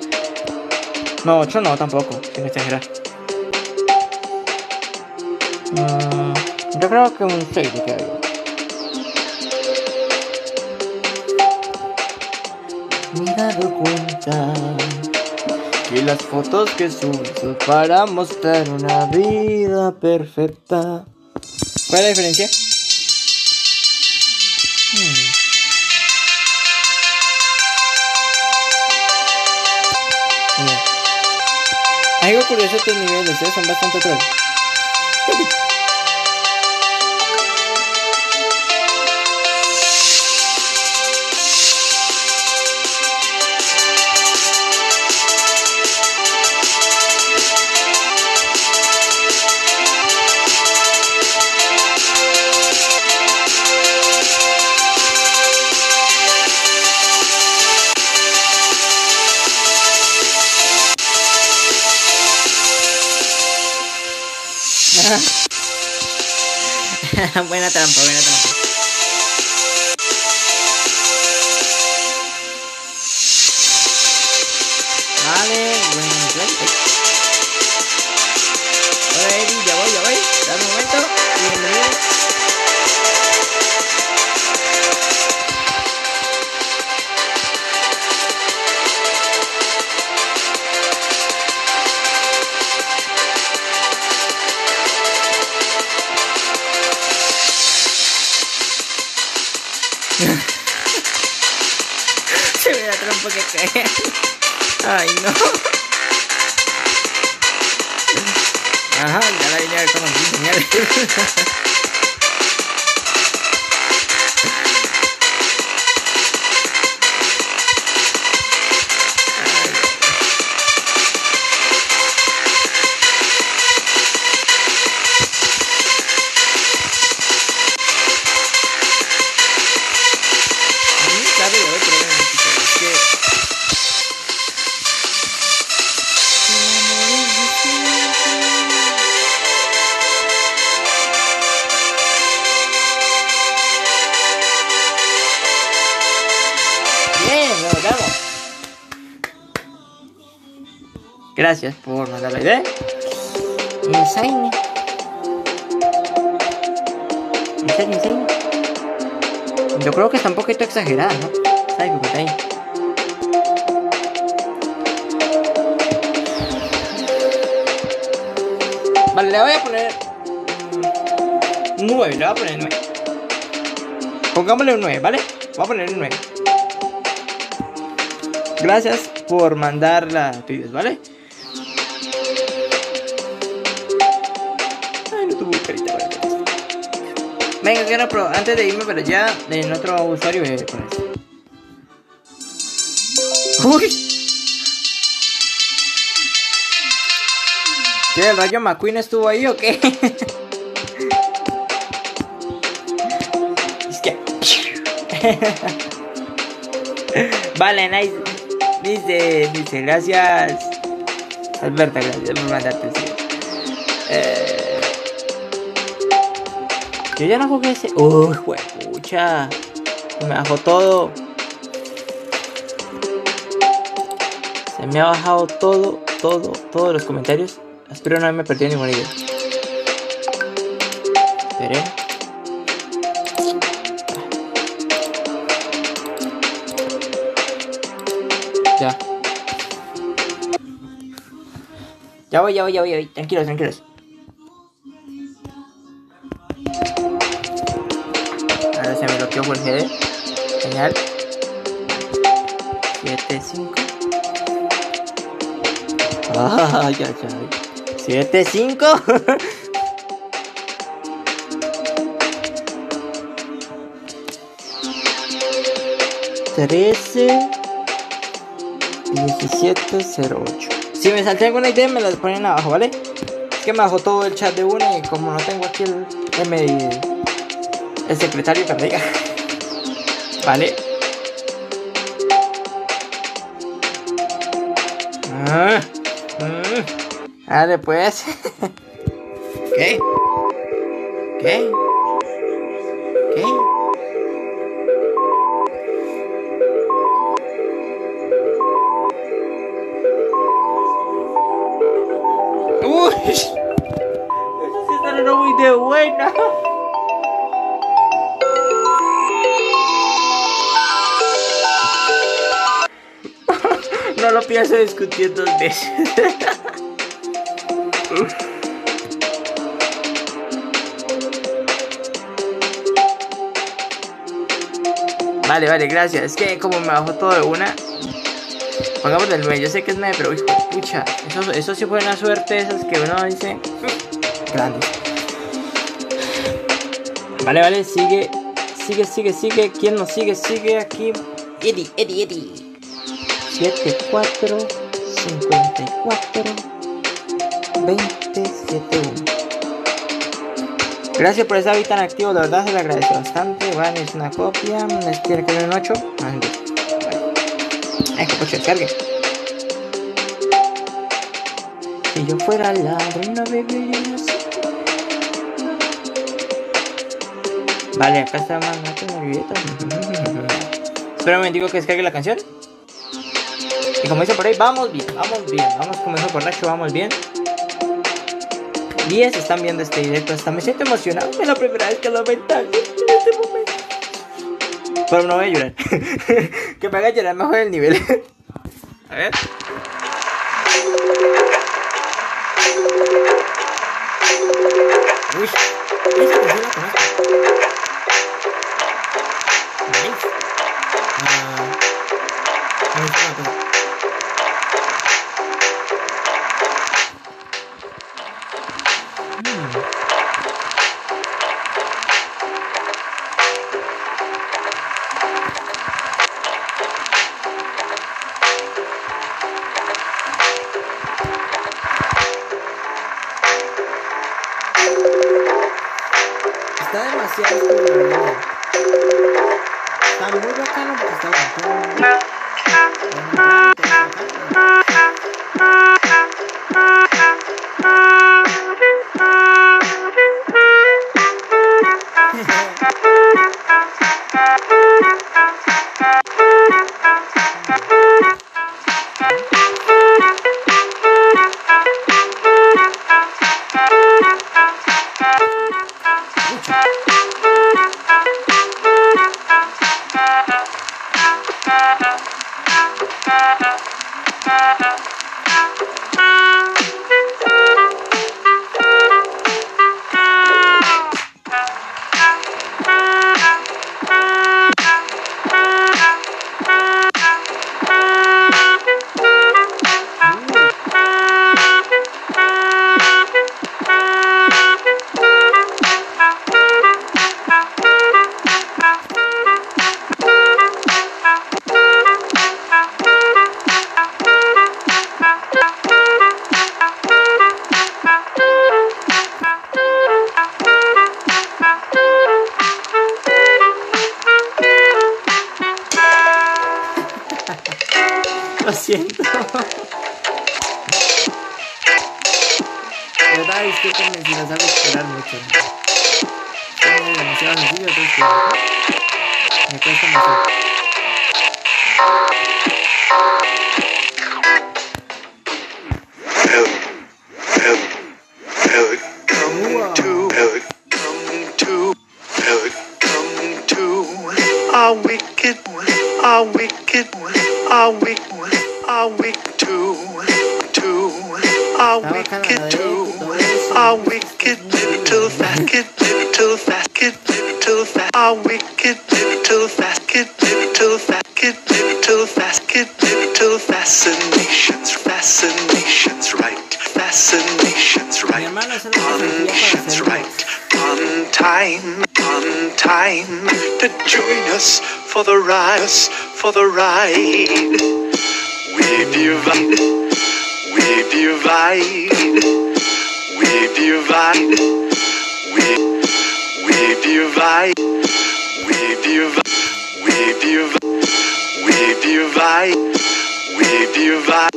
No, 8 no, tampoco, sin exagerar. Mm, yo creo que un 6 le queda. Me he dado cuenta que las fotos que subo para mostrar una vida perfecta. ¿Cuál es la diferencia? Algo curioso estos niveles, ¿eh? son bastante troll. Trampa. Gracias por mandar la idea. Insane. Insane, insane. Yo creo que está un poquito exagerada, ¿no? ¿Sabes qué ahí? Vale, le voy a poner. 9, le voy a poner 9. Pongámosle un 9, ¿vale? Voy a poner un 9. Gracias por mandar las videos, ¿vale? Venga, que no, pero antes de irme para allá, en otro usuario a poner. ¡Uy! ¿Qué? ¿El rayo McQueen estuvo ahí o qué? es que... vale, nice. Dice, dice, gracias. Alberta, gracias por mandarte sí. Eh... Yo ya no jugué ese. Uy, pucha. Me bajó todo. Se me ha bajado todo, todo, todos los comentarios. Espero no haberme perdido ninguna idea. Esperé. Ya. Ya voy, ya voy, ya voy, ya voy. Tranquilos, tranquilos. Ahora se me bloqueó por el GD. Genial. 7, 5. Ah, ya, ya. 7, 5. Trece diecisiete cero ocho. Si me salté alguna idea, me las ponen abajo, ¿vale? Es que me bajó todo el chat de una y como no tengo aquí el M el secretario diga. ¿Vale? Ah, mm. Dale pues. ¿Qué? ¿Qué? ¿Qué? Discutir dos veces. Vale, vale, gracias. Es que como me bajó todo de una. Pongamos del 9. Yo sé que es 9, pero pucha. Eso, eso sí fue una suerte esas que uno dice. "Mm, Grande. Vale, vale, sigue. Sigue, sigue, sigue. ¿Quién nos sigue? Sigue aquí. Eddie, Eddie, Eddie. 74 54 20 71 Gracias por ese hábito tan activo, de verdad se le agradece bastante. Bueno, es una copia, les tiene que un 8. Ah, Ay, que pocho, descargue. Si yo fuera la reina, así. Vale, acá está más de libreta. Espera un momentico que descargue la canción. Como dice por ahí, vamos bien, vamos bien, vamos como dijo Borracho, vamos bien. 10 están viendo este directo, hasta me siento emocionado, es la primera vez que lo ven en este momento. Pero no voy a llorar. que me haga llorar mejor el nivel. a ver. The ride. We divide, we divide, we divide, we we divide, we divide, we divide, we divide,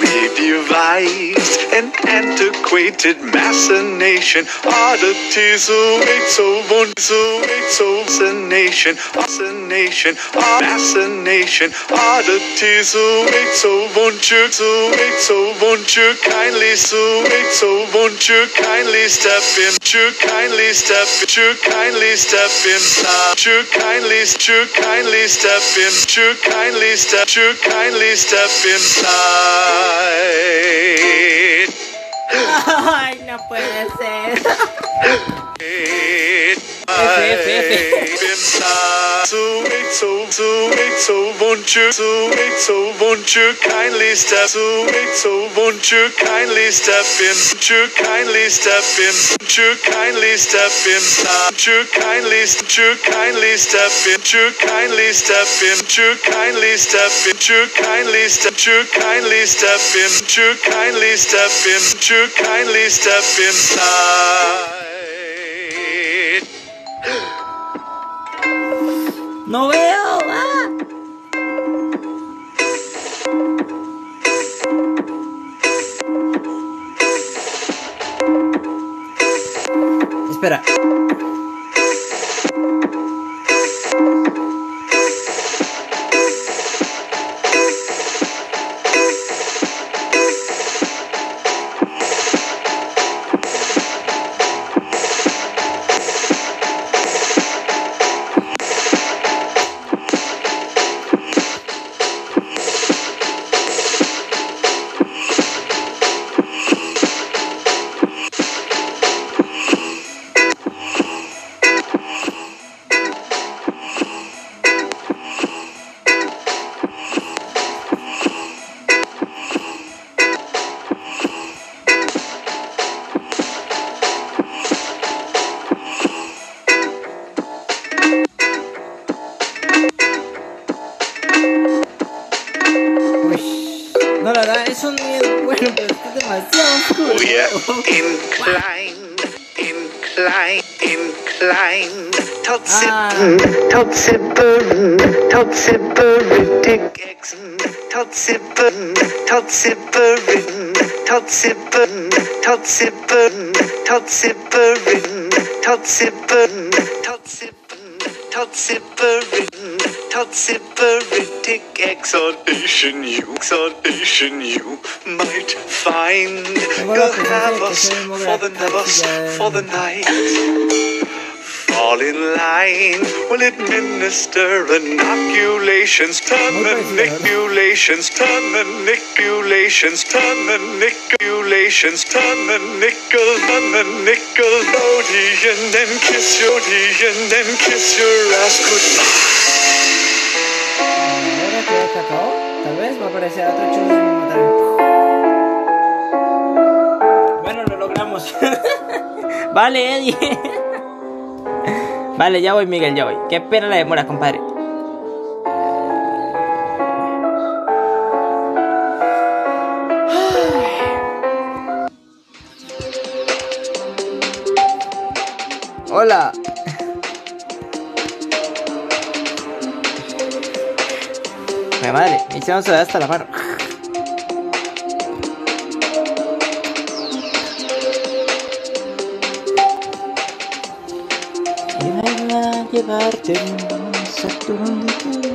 we divide. An antiquated machination, oddities await so won't so so fascination, fascination, fascination, oddities await so oh, won't you so wait so oh, won't you kindly so wait so oh, won't you kindly step in, you kindly step you kindly step inside, you kindly, you kindly step in, you kindly step, you kindly step inside. No puede ser. Kindly step in, kindly step up inside. Noel! Ah. Espera. Totsipperen, Totsipperen, Totsipperen, Totsipperen, Tick exhortation you, exhortation you might find. You'll have us for the, us for the night. All in line. We'll administer inoculations, terminoculations, terminoculations, terminoculations, terminical, terminicalodian, then kiss your and then kiss your ass goodbye. Tal vez va a aparecer otro chulo. Bueno, lo logramos. vale, Eddie. vale, ya voy, Miguel, ya voy. Qué pena la demora, compadre. Hola. Mi madre, me hicieron sudar hasta la mano. llevarte más a donde quieras.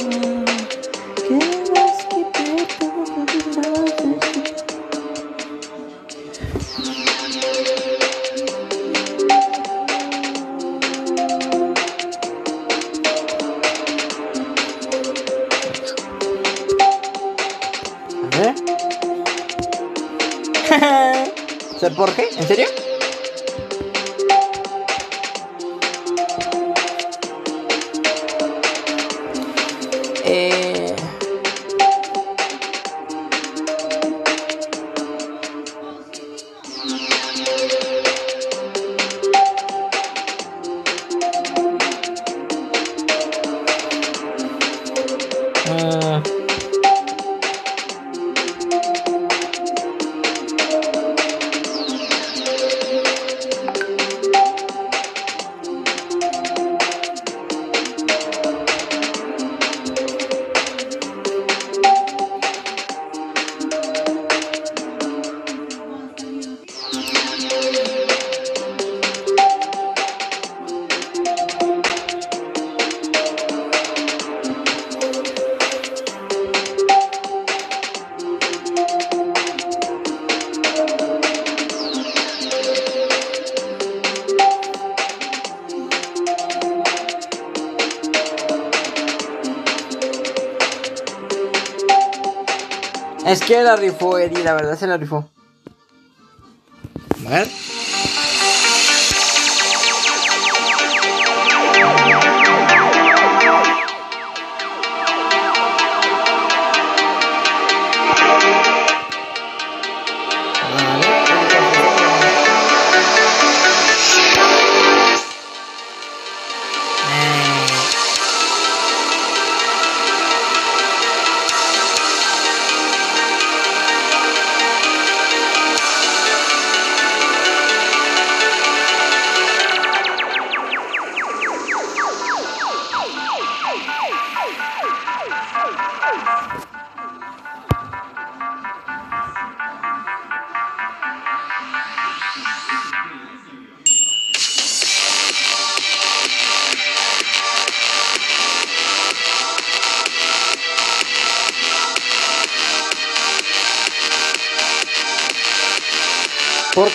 Que la rifó Eddie, la verdad se la rifó.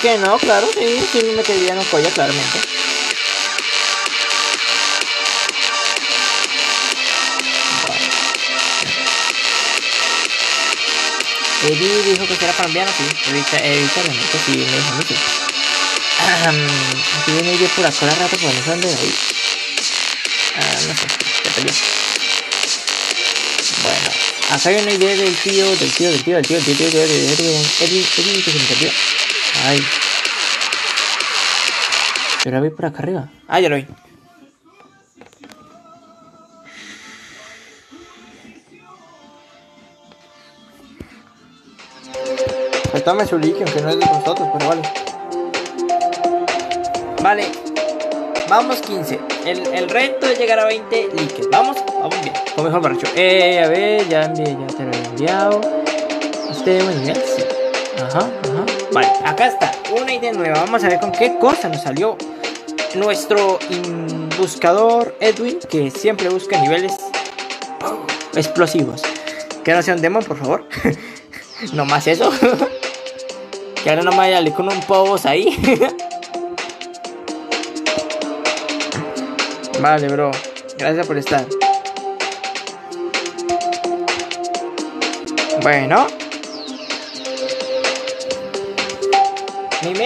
¿Por qué no? Claro, sí, sí me metería en un colla, claramente. Eddie dijo que era colombiano, sí. Evita, evitablemente sí, me dijo a mí sí. Aquí viene Eddie por la rato, pues no sé dónde va a ir. Ah, no sé. Bueno, acá hay una idea del tío, del tío, del tío, del tío, del tío, del tío, del tío, del tío, que se me perdió. Ay. Yo la vi por acá arriba. Ah, ya lo vi. Retome su like, aunque no es de nosotros, pero vale. Vale. Vamos 15. El, el reto es llegar a 20 likes. Vamos, vamos bien. O mejor borracho. Eh, a ver, ya envié, ya te lo he enviado. Este buen nivel, sí. Ajá. Vale, acá está. Una idea nueva. Vamos a ver con qué cosa nos salió nuestro buscador Edwin, que siempre busca niveles explosivos. Que no sea un demon, por favor. no más eso. que ahora no me vaya con un povos ahí. vale, bro. Gracias por estar. Bueno.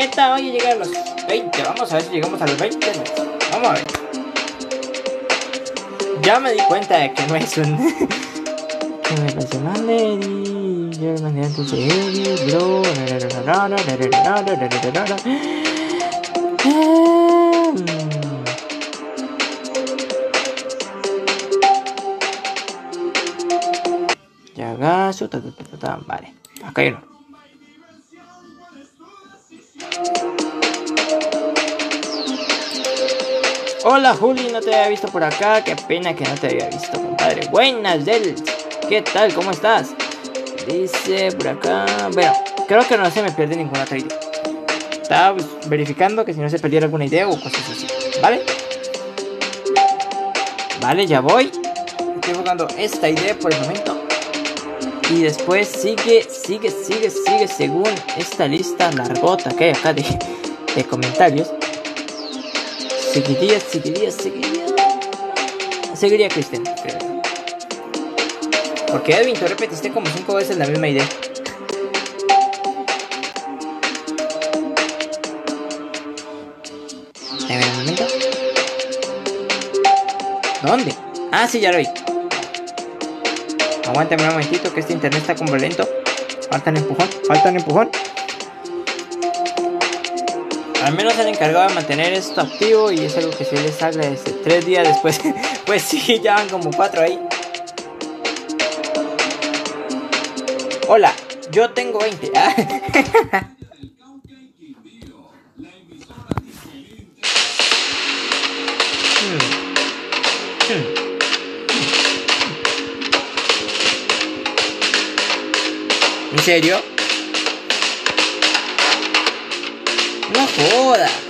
Meta hoy llegar a los 20. Vamos a ver si llegamos a los 20. Vamos a ver. Ya me di cuenta de que no es un. que me parece mal Yo le mandé antes de bro. Yagazo, ta ta ta ta ta. Vale, acá hay uno. Hola Juli, no te había visto por acá. Qué pena que no te había visto, compadre. Buenas, Del. ¿Qué tal? ¿Cómo estás? Dice por acá. Bueno, creo que no se me pierde ninguna otra idea. Estaba pues, verificando que si no se perdiera alguna idea o cosas así. ¿Vale? Vale, ya voy. Estoy jugando esta idea por el momento. Y después sigue, sigue, sigue, sigue según esta lista largota que hay acá de, de comentarios. Seguiría, seguiría, seguiría. Seguiría Kristen, creo. Porque Edwin, tú repetiste como cinco veces la misma idea. Un momento. ¿Dónde? Ah, sí, ya lo vi. Aguántame un momentito que este internet está como lento. Falta un empujón, falta un empujón. Al menos han encargado de mantener esto activo y es algo que se les agradece. Tres días después, pues sí, ya van como cuatro ahí. Hola, yo tengo 20. Ah. ¿En serio? No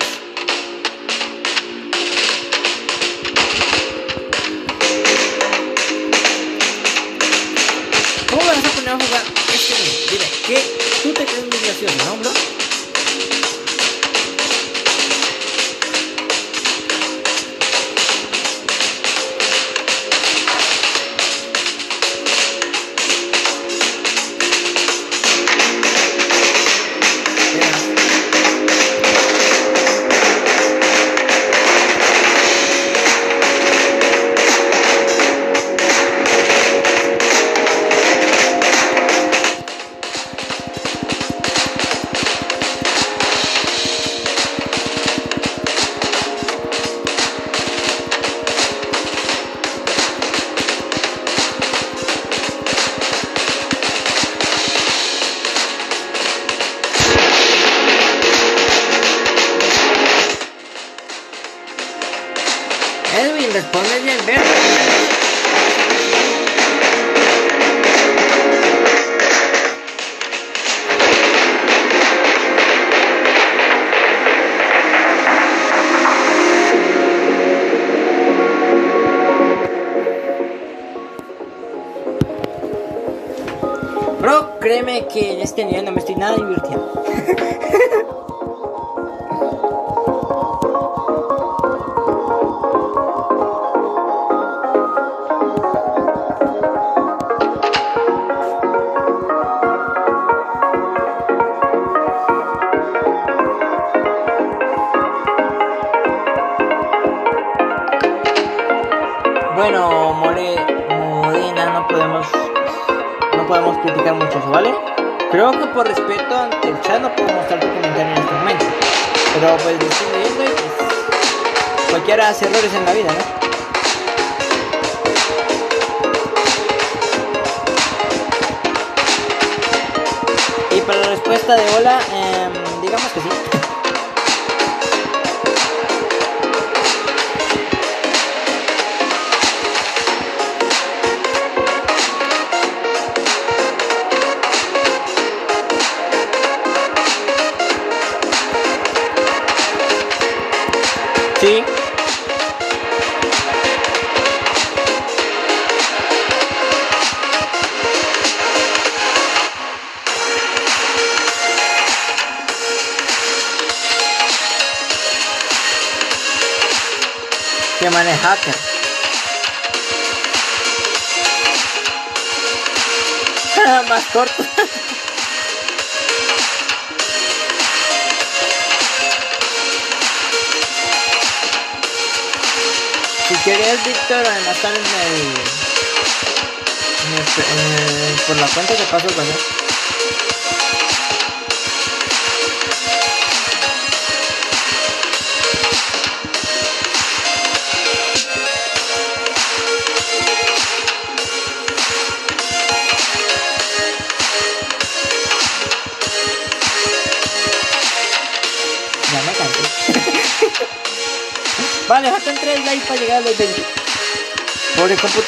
que en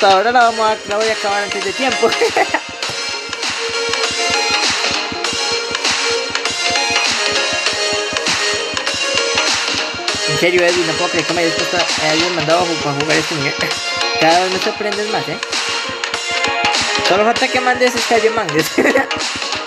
computadora la vamos a, la voy a acabar antes de tiempo. en serio, Edwin, no puedo creer que me hayas puesto, eh, hayas mandado a para jugar este nivel. Cada vez me sorprendes más, ¿eh? Solo falta que mandes Estadio Mangues.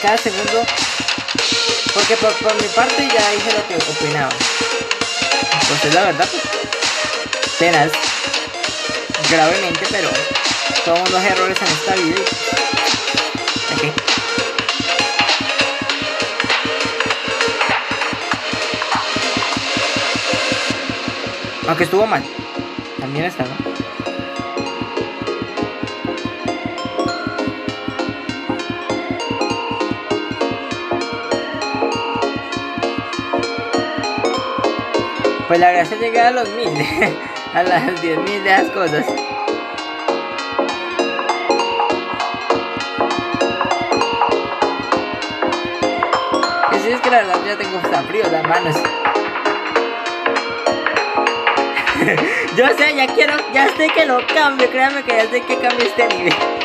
cada segundo. Porque por, por mi parte ya dije lo que opinaba. Pues es la verdad, pues. Penas. Gravemente, pero todos los errores en esta vida. Aquí. Aunque estuvo mal. También está, ¿no? Pues la gracia es llegar a los mil, a las diez mil de esas cosas. Es que la verdad ya tengo hasta frío las manos. Yo sé, ya quiero, ya sé que lo cambio, créanme que ya sé que cambio este nivel.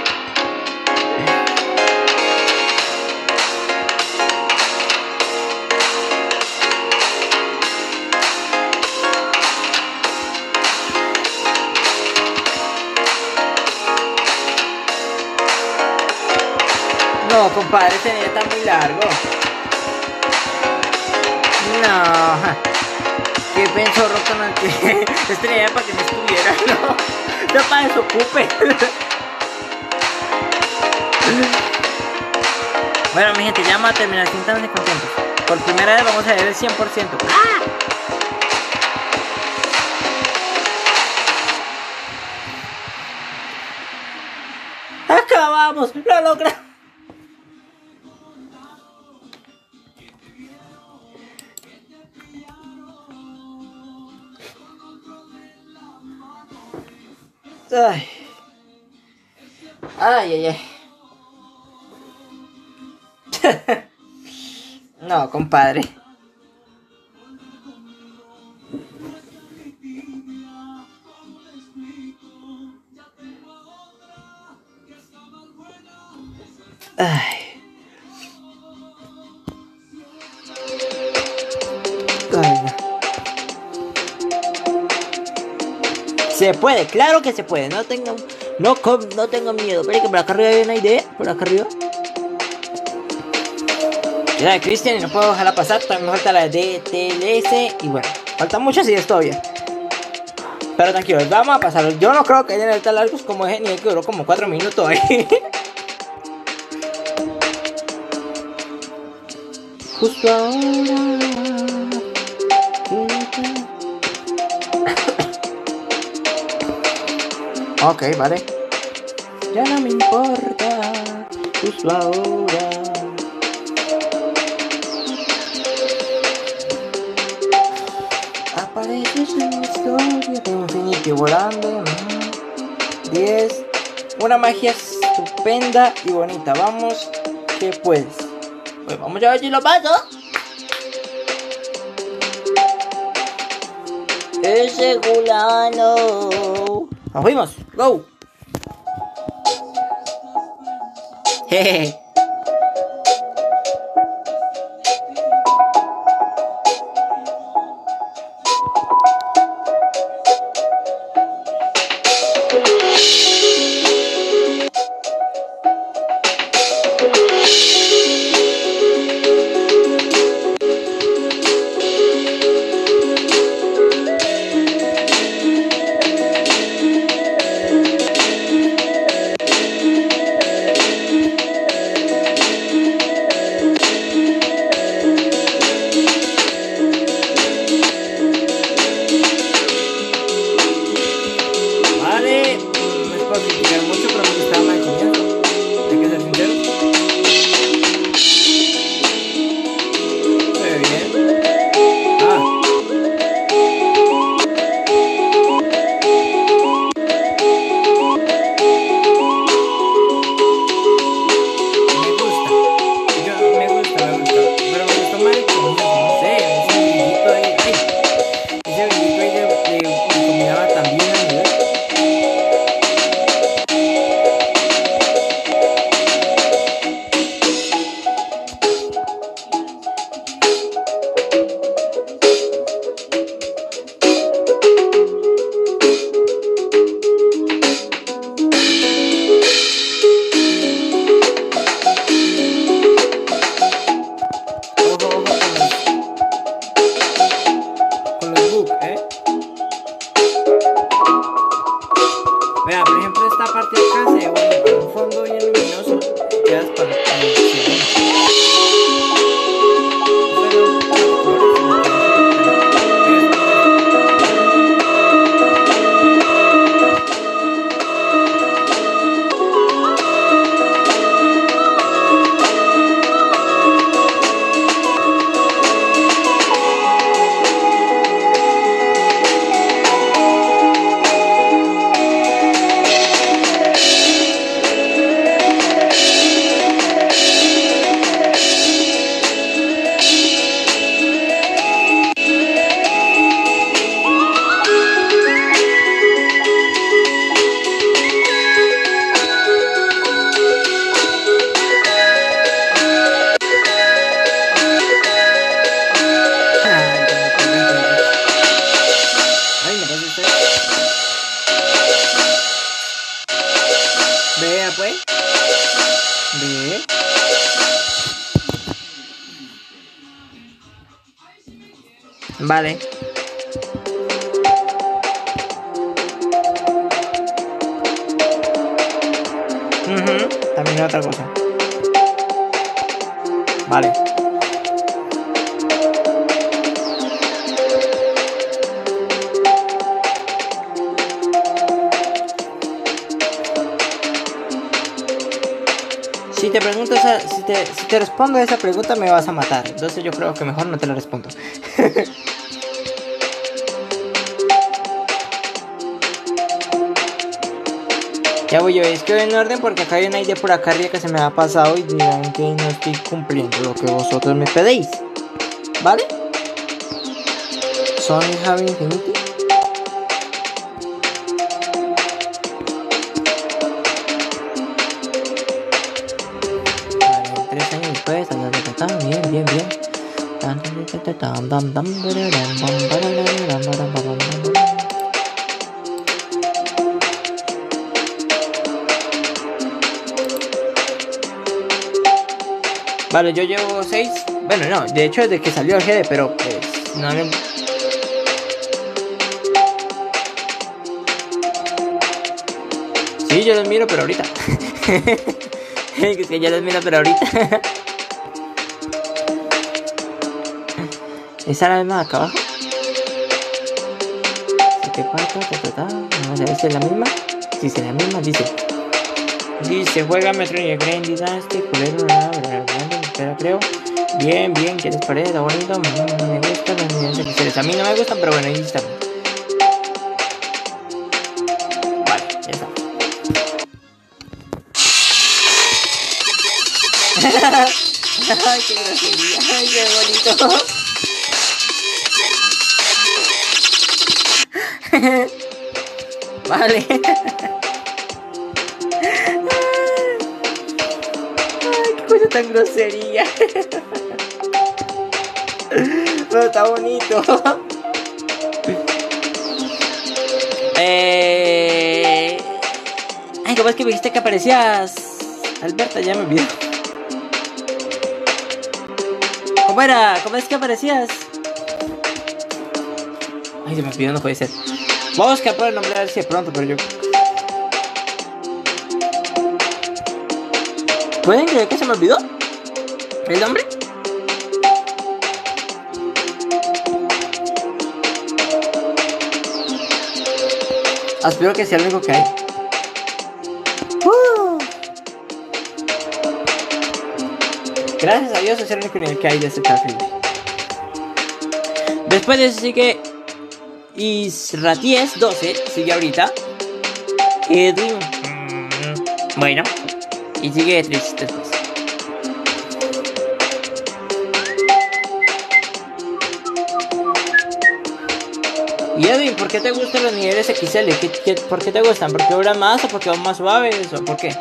Compadre, este nivel está muy largo. No. ¿Qué pensó que este nivel para que no estuviera? No. No para desocupe. Bueno, mi gente, ya vamos a terminar sintándose contentos. Por primera vez vamos a ver el 100%. ¡Ah! ¡Acabamos! ¡Lo logramos! Ay. Ay, ay, no, compadre. Se puede, claro que se puede. No tengo, no, no tengo miedo. Espera que por acá arriba hay una idea. Por acá arriba. Ya de Cristian y no puedo dejarla pasar. También falta la de TLS. Y bueno, faltan muchas ideas todavía. Pero tranquilos, vamos a pasarlo. Yo no creo que hayan tan largos como ese nivel que duró como 4 minutos ahí. Justo ahora. Ok, vale. Ya no me importa. Justo ahora. Apareces en mi historia de Infinity volando. 10. Una magia estupenda y bonita. Vamos, que puedes. Pues vamos a ver si lo paso. Ese gulano. Nos fuimos. Go. Hey. Vas a matar. Entonces yo creo que mejor no te la respondo. ya voy yo, es que voy en orden porque acá hay una idea por acá arriba que se me ha pasado y dirán que no estoy cumpliendo lo que vosotros me pedéis. ¿Vale? Sony Javi Infinity. Vale, yo llevo 6. Bueno, no, de hecho desde que salió el GD, pero pues no me... Sí, yo los miro, pero ahorita. es que los miro, pero ahorita. ¿Esa es la misma acá abajo? Vamos a ver si es la misma. Si es la misma, dice. Dice, juega Metro y Grand Dynasty, culero, bla, espera, creo. Bien, bien, ¿qué les parece? Bonito, me gusta las unidades especiales. A mí no me gustan, pero bueno, ahí. Vale, ya está. Ay, qué ay, qué bonito. Ay, qué cosa tan grosería. Pero está bonito. Eh... Ay, ¿cómo es que me dijiste que aparecías? Alberta, ya me olvidó. ¿Cómo era? ¿Cómo es que aparecías? Ay, se me olvidó, no puede ser. Vamos a por el nombre a ver si de pronto, pero yo. ¿Pueden creer que se me olvidó? ¿El nombre? Espero que sea el único que hay. Uh. Gracias a Dios es el único que hay de este Starfield. Después de eso sigue Israties 12, sigue ahorita. Edwin. mm, Bueno. Y sigue después. Y Edwin, ¿por qué te gustan los niveles XL? ¿Qué, qué, por qué te gustan? ¿Porque duran más o porque van más suaves o por qué?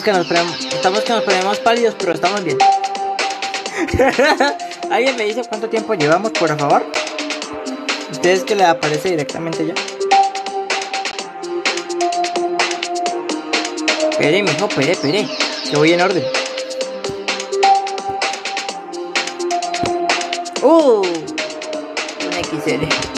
Estamos que nos ponemos, pálidos, pero estamos bien. ¿Alguien me dice cuánto tiempo llevamos, por favor? Ustedes que le aparece directamente ya. Pere, mijo, pere, pere. Yo voy en orden. ¡Uh! Un XL.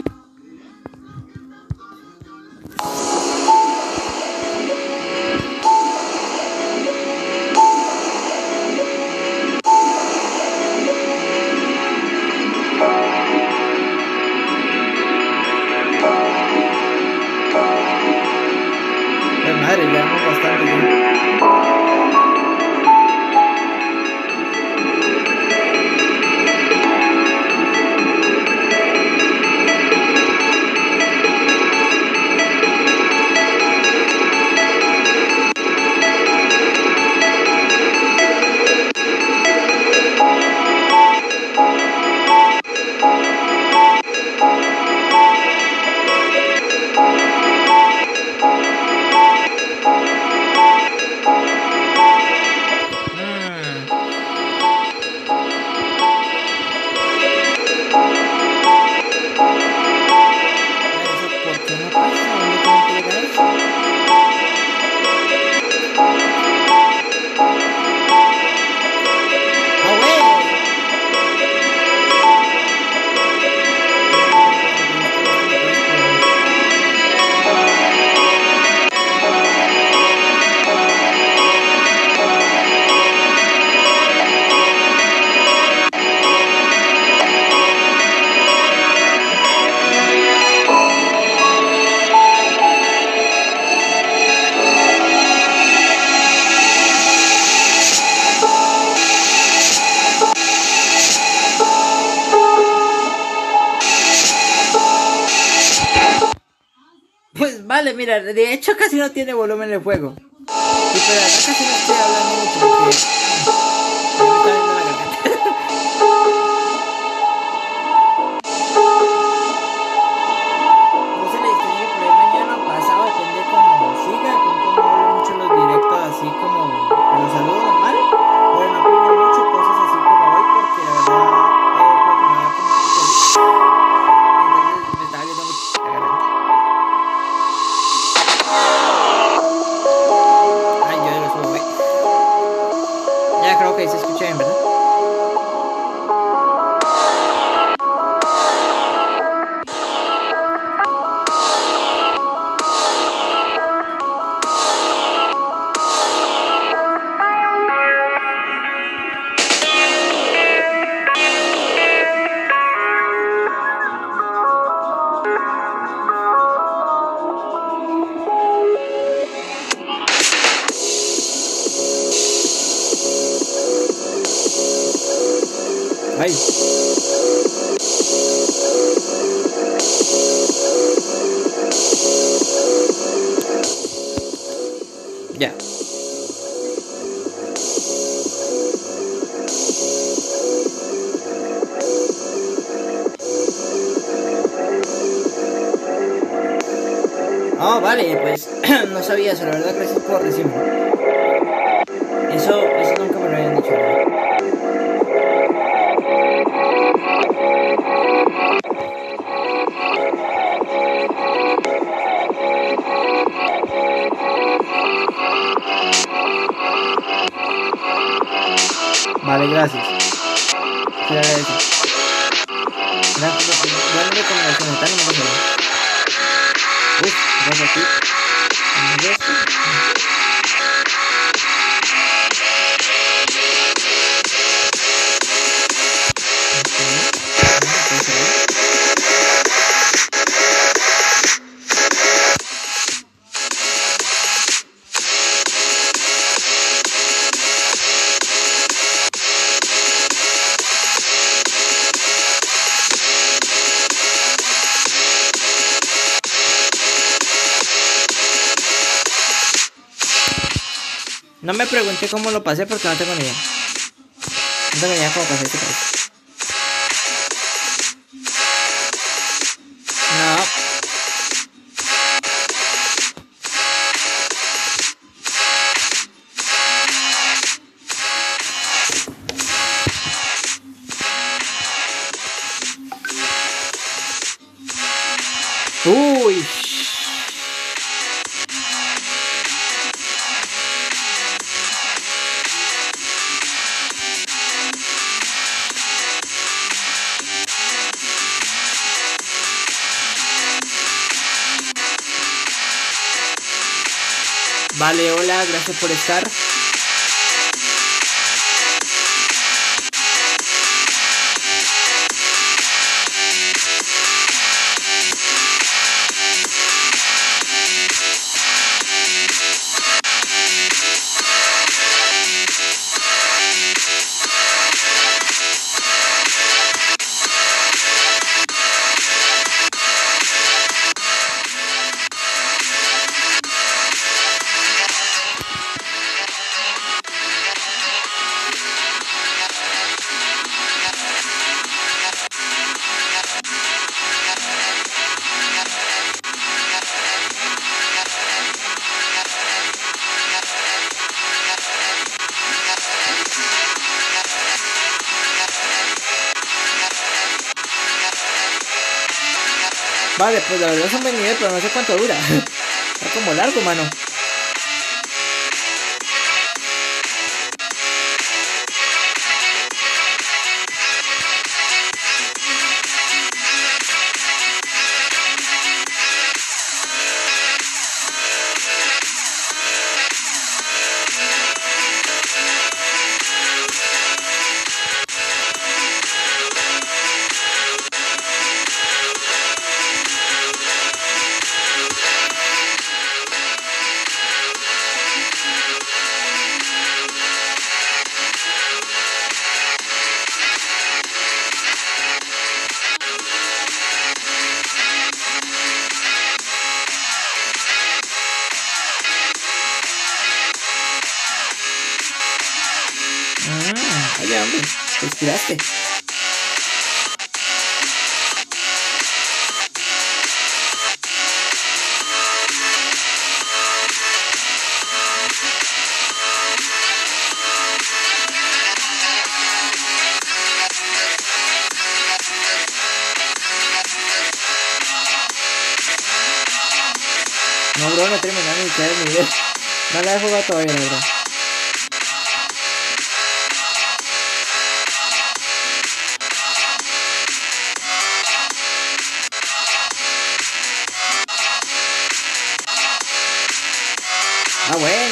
De hecho, casi no tiene volumen el juego. se lo No me pregunté cómo lo pasé porque no tengo ni idea. No tengo ni idea cómo pasé este país. Gracias por estar. Vale, pues la verdad son buen nivel, pero no sé cuánto dura. Está como largo, mano. No, bro, no terminé ni siquiera el nivel. No la he jugado todavía, la Ah, bueno.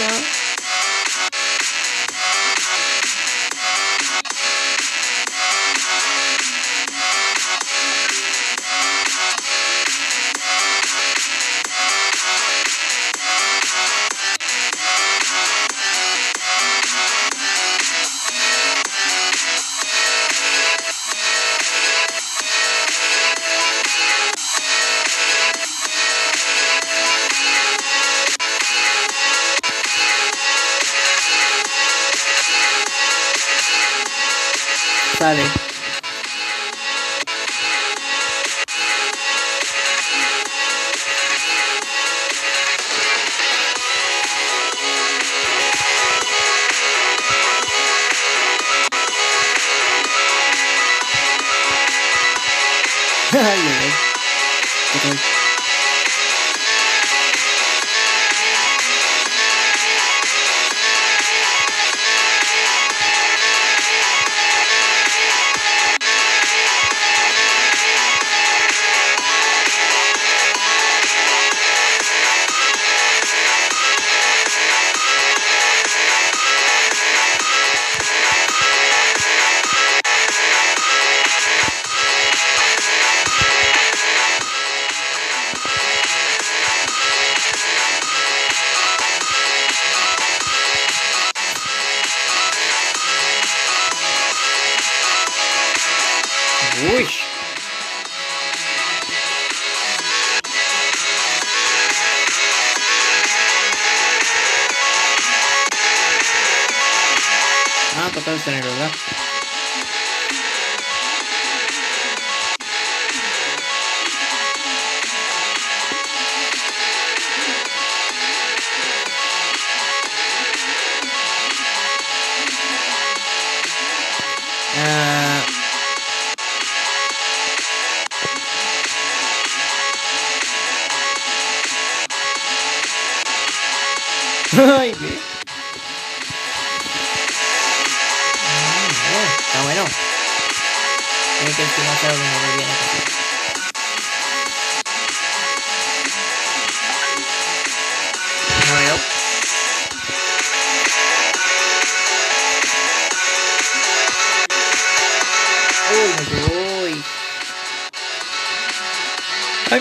Sale.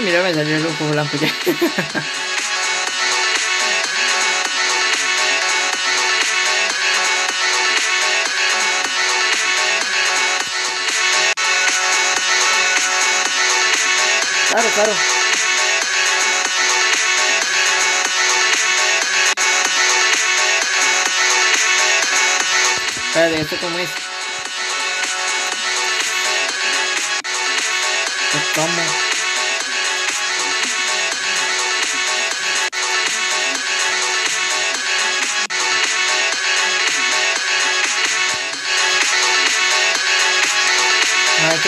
Ay, mira, me salió el ojo blanco ya. Claro, claro. Espérate, ¿esto cómo es? ¿Esto ¿Cómo?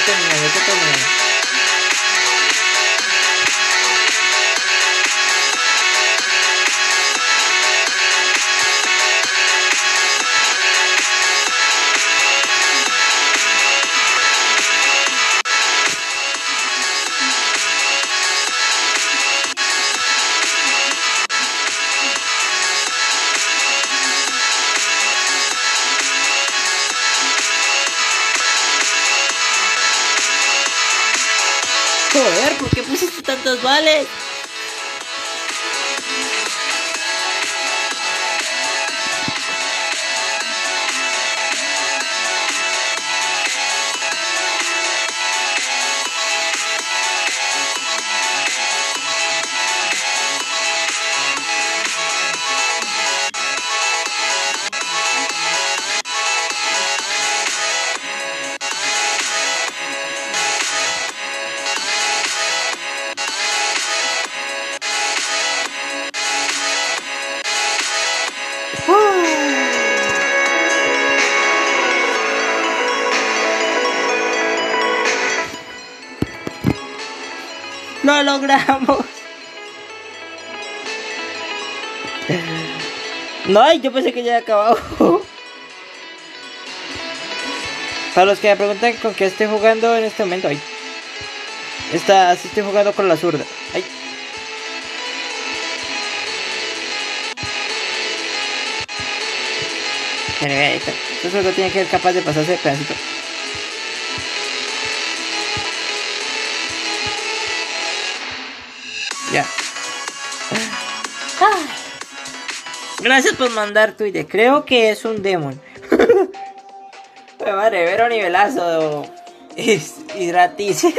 No, hay que terminar, hay que tantos goles. No, yo pensé que ya había acabado. Para los que me preguntan con qué estoy jugando en este momento, ay. Está, así estoy jugando con la zurda. Ay. Este juego tiene que ser capaz de pasarse el pedacito. Gracias por mandar Twitter. Creo que es un demon. Ay, madre, Vero nivelazo. Gratis.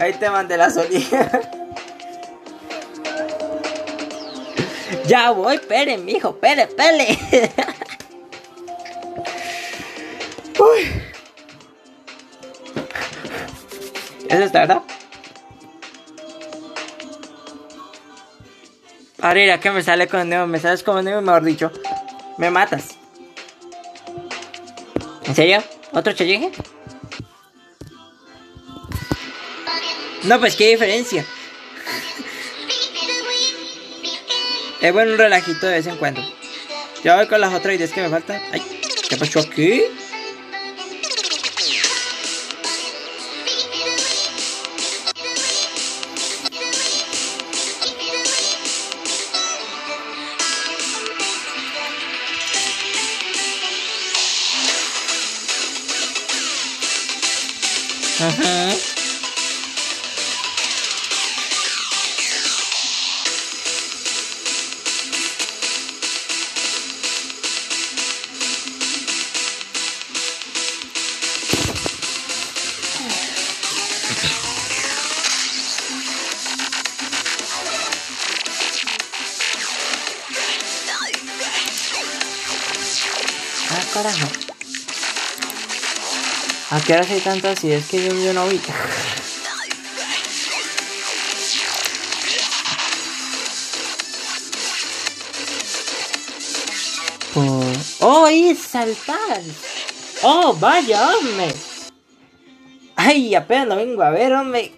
Ahí te mandé la solía. Ya voy, espere, mijo, espere, espere. Uy. ¿Es esta, verdad? Ahora que me sale con Nemo, me sales con Nemo, mejor dicho. Me matas. ¿En serio? ¿Otro challenje? No, pues qué diferencia. Es bueno un relajito de vez en cuando. Ya voy con las otras ideas que me faltan. Ay, ¿qué pasó aquí? Qué hora hay tantas? Si es que yo, yo no vi. Oh, oh, ahí saltar. Oh, vaya, hombre. Ay, apenas lo vengo a ver, hombre.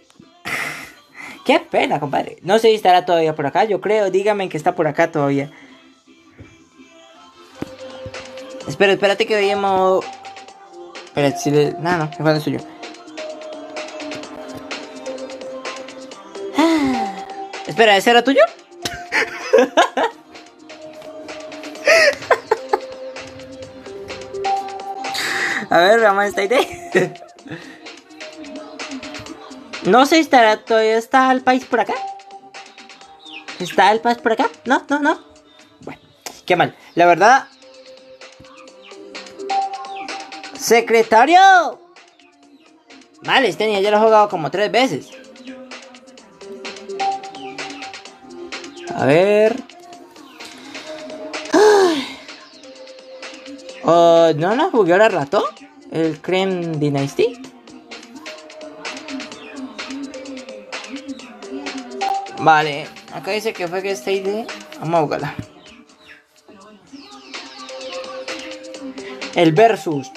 Qué pena, compadre. No sé si estará todavía por acá. Yo creo, dígame que está por acá todavía. Espera, espérate que veamos. Espera, si le. No, no, me falta el suyo. Ah. Espera, ¿ese era tuyo? A ver, vamos a esta idea. No sé, estará todavía está el país por acá. ¿Está el país por acá? No, no, no. Bueno, qué mal. La verdad. ¡Secretario! Vale, este niño ya lo he jugado como tres veces. A ver. Oh, ¿No lo jugué ahora rato? ¿El Creme Dynasty? Vale, acá dice que fue que esta idea. Vamos a jugarla. El versus.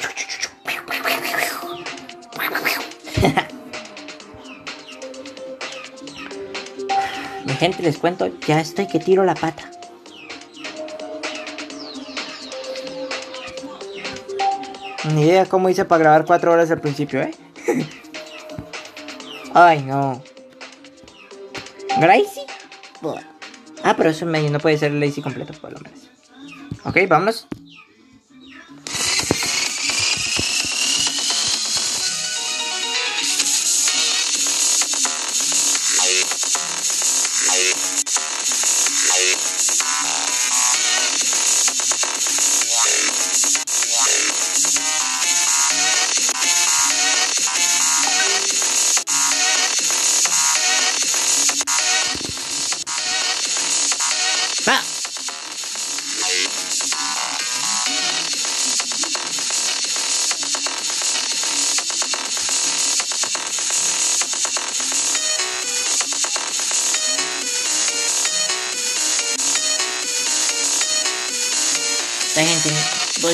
Gente, les cuento, ya estoy que tiro la pata. Ni idea cómo hice para grabar cuatro horas al principio, ¿eh? Ay, no. ¿Gracie? Ah, pero eso medio no puede ser Lazy completo, por lo menos. Ok, vámonos.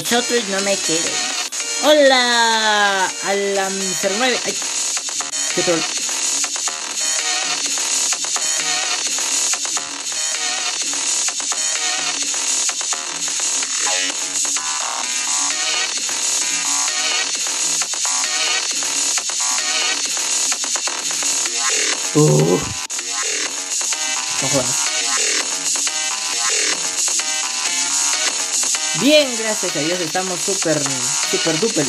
Vosotros no me queréis. Hola, a la 09. Ay, qué troll. Bien, gracias a Dios estamos súper, súper duper.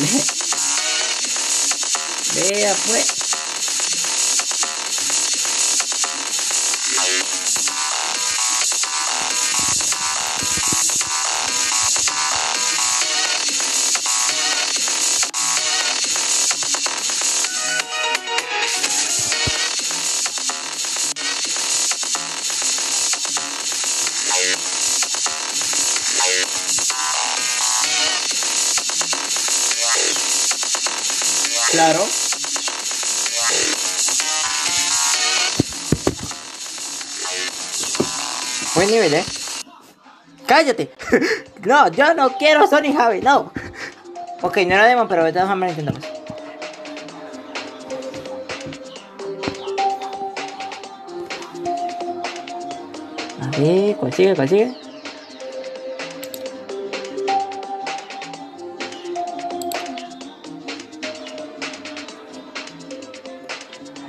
Vea pues. Cállate. no, yo no quiero Sonic Javi, no. Ok, no era demo, pero todas maneras intentamos. A ver. ¿Cuál sigue?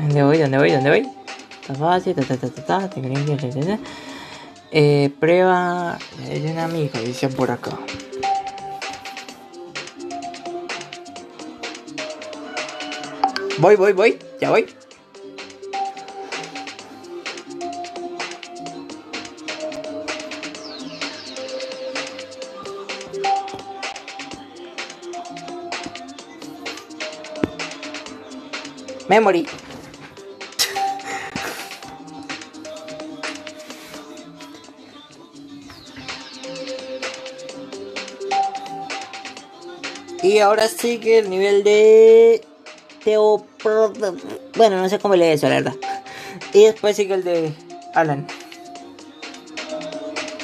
¿Dónde voy? ¿Dónde voy? ¿Dónde voy? Está fácil, ta ta ta ta ta, Eh, prueba de un amigo, dice por acá. Voy, voy, voy, ya voy. Memory. Ahora sigue el nivel de Teo. Bueno, no sé cómo lee eso, la verdad. Y después sigue el de Alan.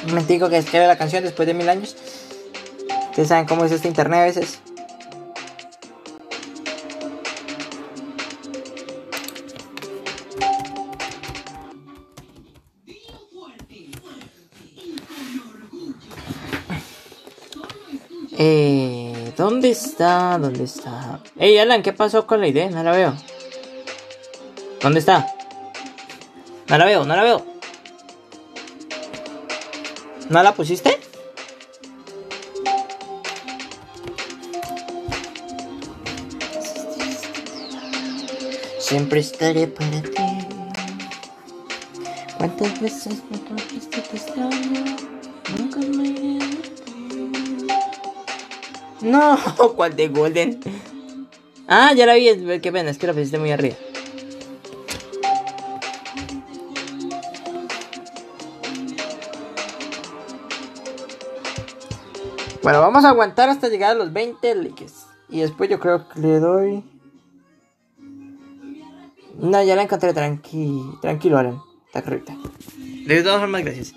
Un momentico que escribe la canción después de mil años. Ustedes saben cómo es este internet a veces. Eh, ¿Dónde está? ¿Dónde está? Ey, Alan, ¿qué pasó con la idea? No la veo. ¿Dónde está? No la veo, no la veo. ¿No la pusiste? Siempre estaré para ti. ¿Cuántas veces me trajiste te extraño? Nunca me iré. No, ¿cuál de Golden? Ah, ya la vi, qué pena, es que la pusiste muy arriba. Bueno, vamos a aguantar hasta llegar a los 20 likes. Y después yo creo que le doy. No, ya la encontré tranqui... tranquilo, Alan. Está correcta. De todas formas, gracias.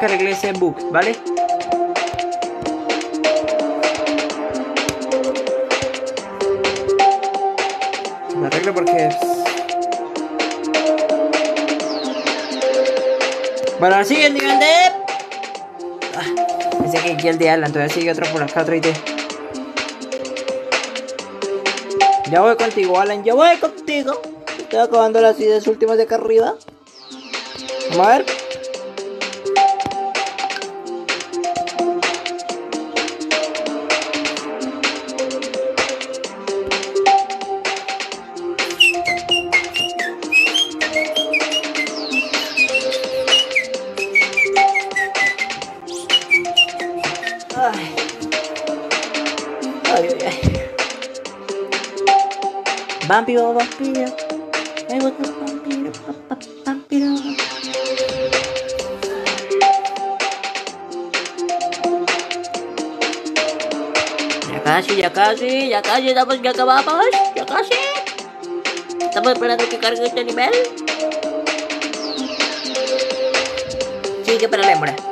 Que arregle ese bug, ¿vale? Lo arreglo porque. Bueno, sigue el nivel de. Ah, pensé que aquí el de Alan, todavía sigue otro por acá, otro ID. Ya voy contigo, Alan, ya voy contigo. Estoy acabando las ideas últimas de acá arriba. Vamos a ver. Vampiro, vampiro. Me gusta el vampiro, pa, pa, vampiro. Ya casi, ya casi, ya casi, estamos, ya acabamos, ya casi. Estamos esperando que cargue este nivel. Sigue para la hembra.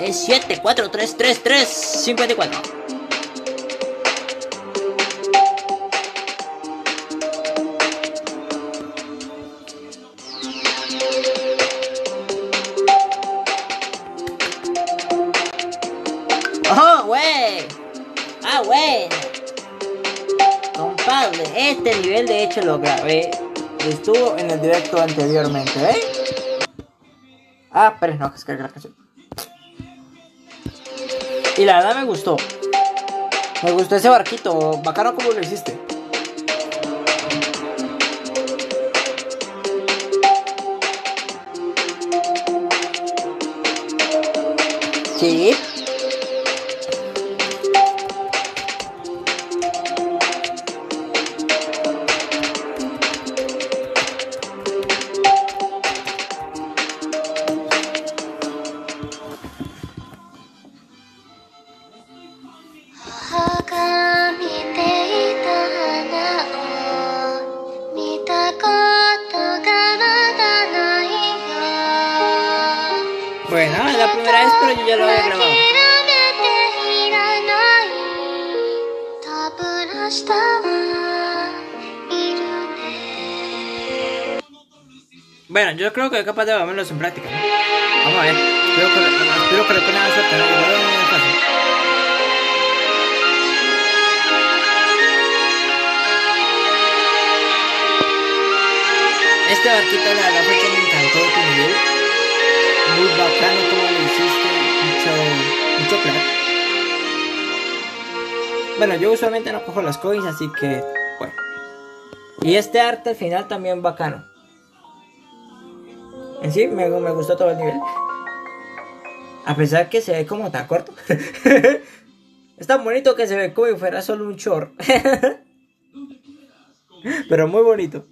Es 7, 4, 3, 3, 3, 54. ¡Oh, güey! ¡Ah, bueno! Compadre, este nivel de hecho lo grabé. Estuvo en el directo anteriormente, ¿eh? Ah, pero no, que es que la canción. Y la verdad me gustó. Me gustó ese barquito. Bacano como lo hiciste. Creo que capaz de ponerlos en práctica, ¿no? Vamos a ver. Espero que, espero que le pongan suerte, ¿no? Este barquito, la verdad, fue que me encantó tu nivel. Muy bacano como lo hiciste. Mucho, mucho crack. Bueno, yo usualmente no cojo las coins, así que, bueno. Y este arte al final también bacano. En sí, me, me gustó todo el nivel. A pesar que se ve como tan corto. es tan bonito que se ve como si fuera solo un short. Pero muy bonito.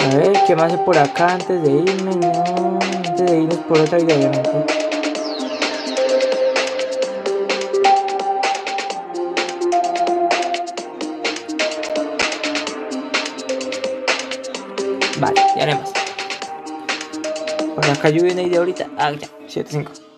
A ver, ¿qué más hay por acá antes de irme? No, antes de irnos por otra obviamente. Vale, ya haremos. Por acá yo vi una idea ahorita. Ah, ya, 7-5.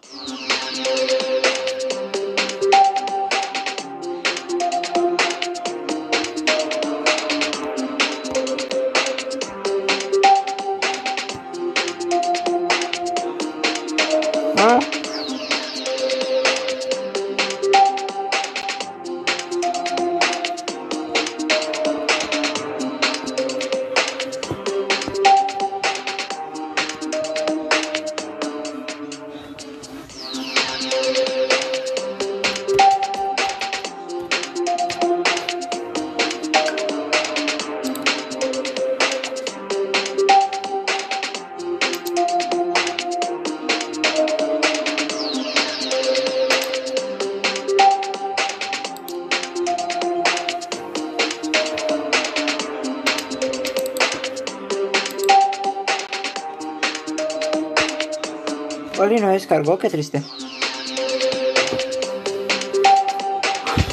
Qué triste.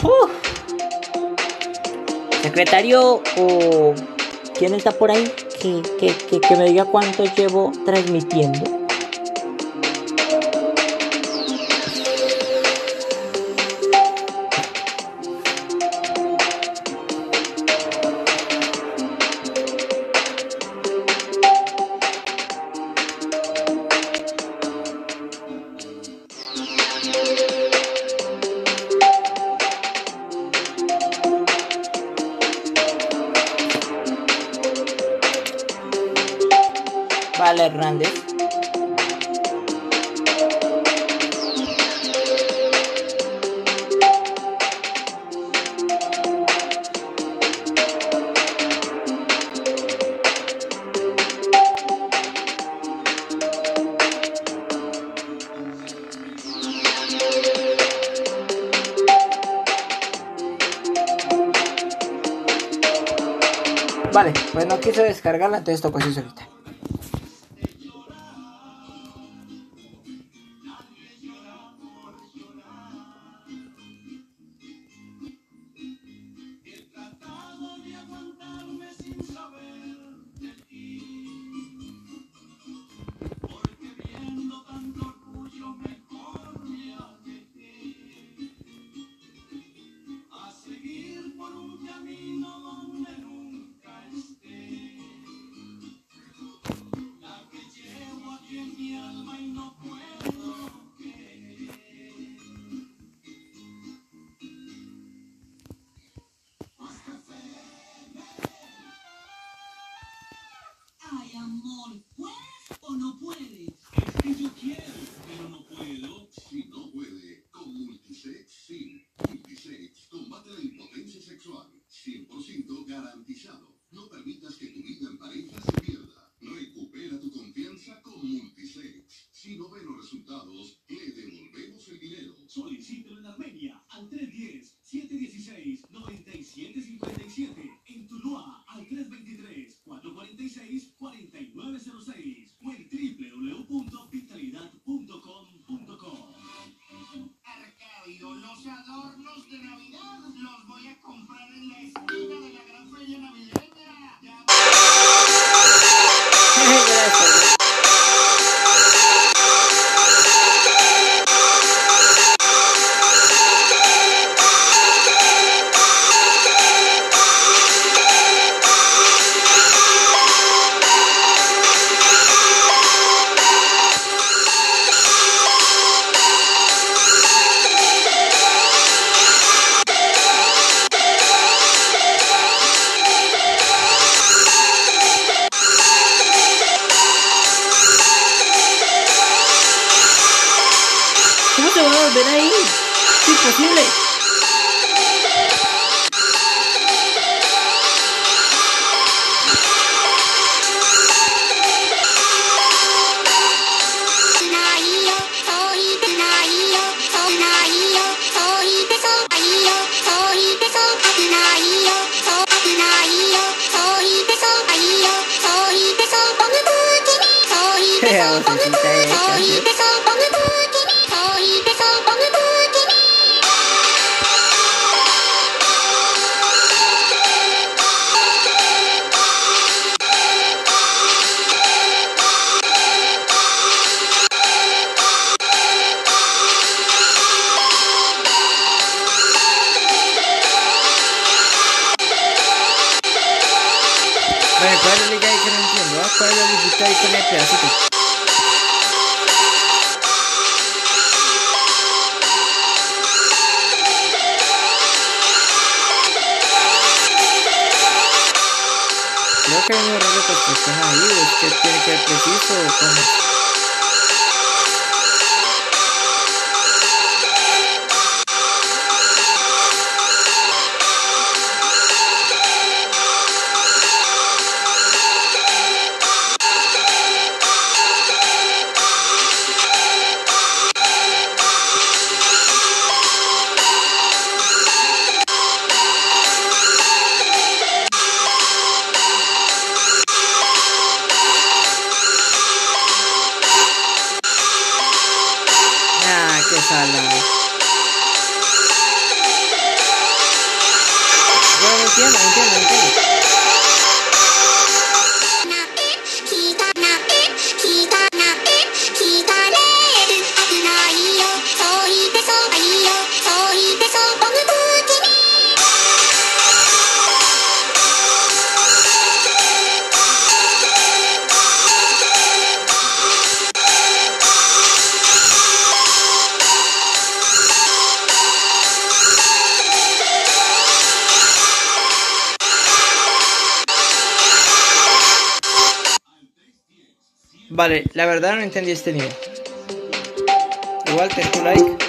Uf. Secretario o quién está por ahí que, que, que, que me diga cuánto llevo transmitiendo. Quiso descargarla, entonces tocó así. Vale, la verdad no entendí este nivel. Igual te un like.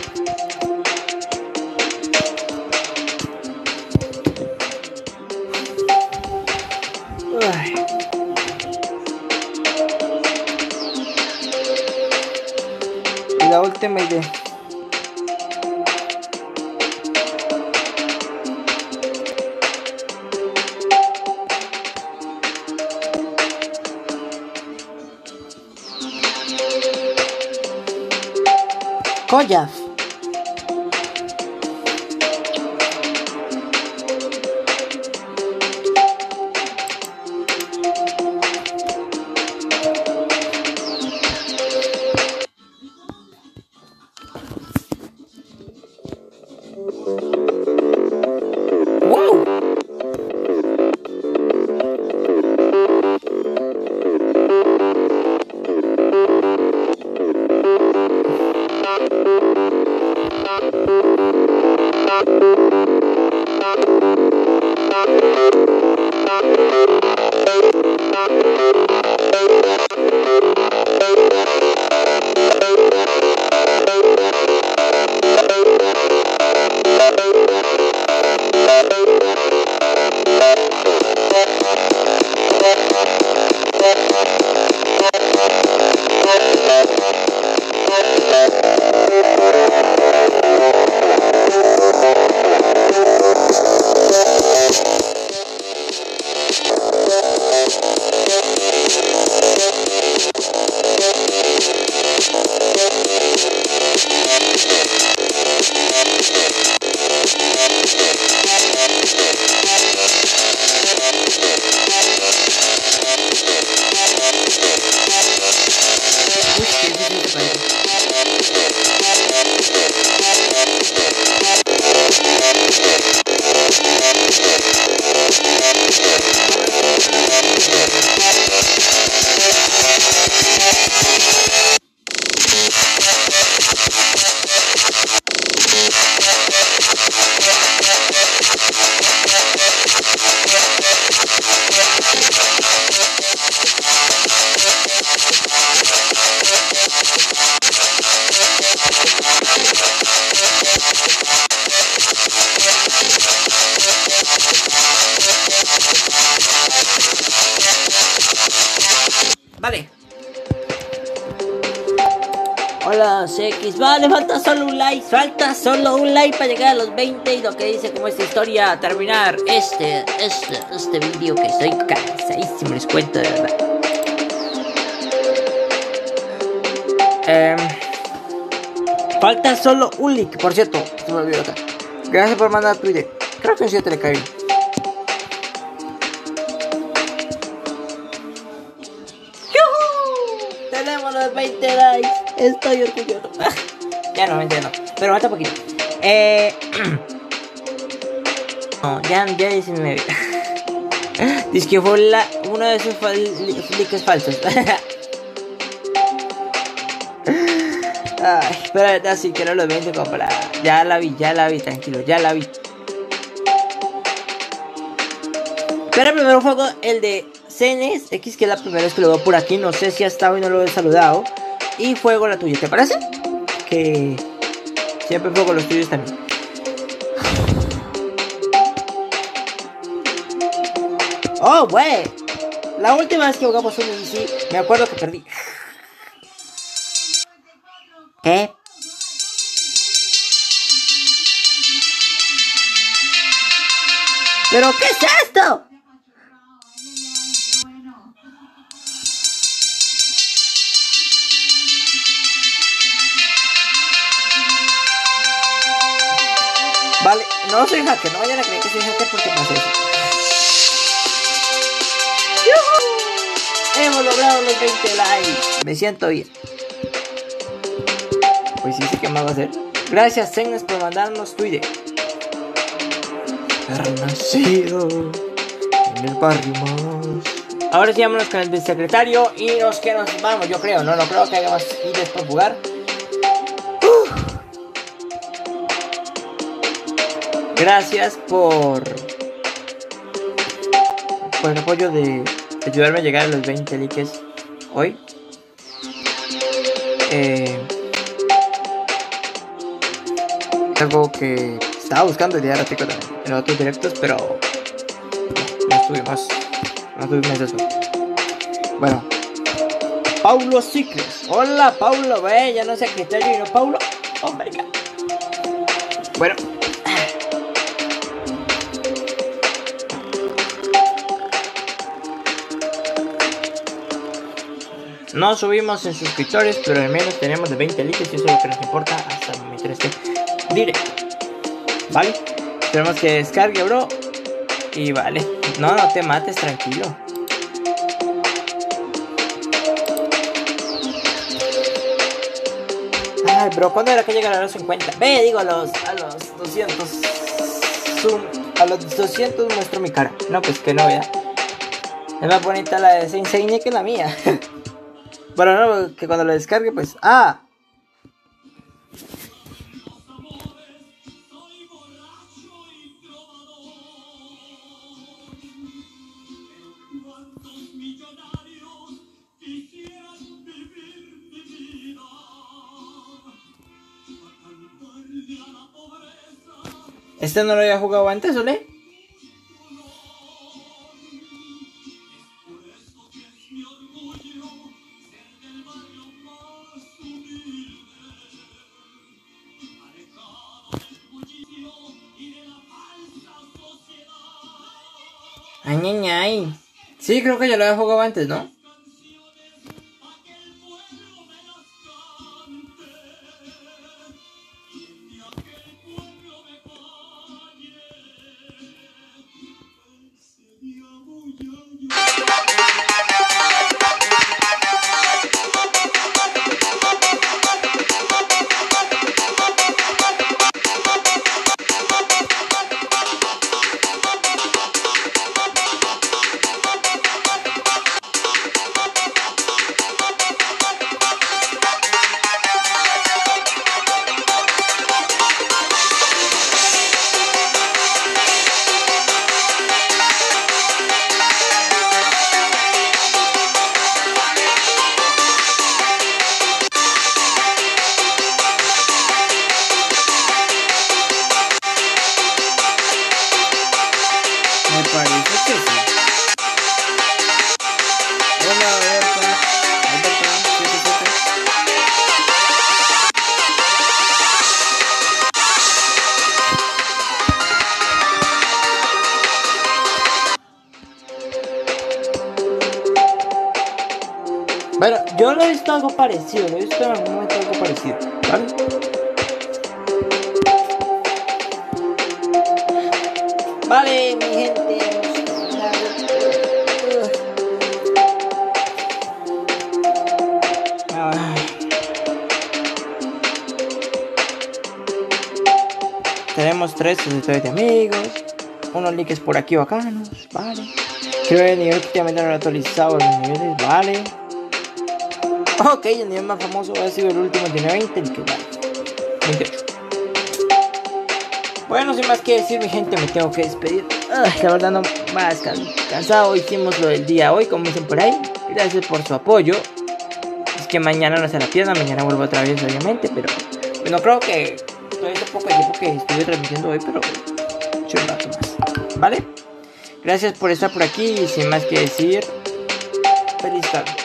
20 y lo que dice como esta historia terminar este, este, este vídeo que estoy cansadísimo, les cuento de verdad. Em, falta solo un link, por cierto. Gracias por mandar Twitter. Creo que sí te le caí. Tenemos los 20 likes. Estoy orgulloso. Ah, ya no, mentira no. Pero falta poquito. Eh, no, ya, ya 19. Dice que fue uno de esos leaks falsos. Ay, espera, así que no 20 como para. Ya la vi, ya la vi, tranquilo, ya la vi. Pero primero juego el de CNS X, que es la primera vez que lo veo por aquí. No sé si ha estado y no lo he saludado. Y juego la tuya, ¿te parece? Que siempre juego los tuyos también. La última vez que jugamos un DC, me acuerdo que perdí. ¿Qué? ¿Pero qué es esto? Vale, no soy hacker, no vayan a creer que soy hacker porque no sé eso. Hemos logrado los 20 likes. Me siento bien. Pues sí sé qué más va a hacer. Gracias, Cenes, por mandarnos tu idea. Renacido en el barrio más. Ahora sí vámonos con el del secretario y nos que nos vamos, yo creo, no, no creo que haya más ideas por jugar. Gracias por por el apoyo de ayudarme a llegar a los 20 likes hoy. Eh, algo que estaba buscando el día ratito también en otros directos, pero no, no estuvimos, no tuvimos eso. Bueno, Paulo Cicles. Hola, Paulo, ve, ya no sé secretario y no Paulo. Oh. Bueno. No subimos en suscriptores, pero al menos tenemos de 20 likes y eso es lo que nos importa hasta en este directo. ¿Vale? Esperemos que descargue, bro. Y vale. No, no te mates, tranquilo. Ay, bro, ¿cuándo era que llegará a los 50? Ve, digo, a los, a los 200. Zoom. A los 200 muestro mi cara. No, pues que no, ya. Es más bonita la de Saint Seiya que la mía. bueno, no, que cuando lo descargue, pues. ¡Ah! Este no lo había jugado antes, ¿ole? Ay, ay, ay. Sí, creo que ya lo había jugado antes, ¿no? Aquí bacanos, vale. Que el nivel últimamente no lo he actualizado los niveles, vale. Ok, el nivel más famoso ha sido el último, tiene 20, el que vale. 28. Bueno, sin más que decir, mi gente, me tengo que despedir. Ay, la verdad, no más can- cansado. Hicimos lo del día hoy, como dicen por ahí. Gracias por su apoyo. Es que mañana no se la pierda, mañana vuelvo otra vez, obviamente. Pero bueno, creo que todo este poco tiempo que estuve transmitiendo hoy, pero. ¿Vale? Gracias por estar por aquí y sin más que decir, feliz tarde.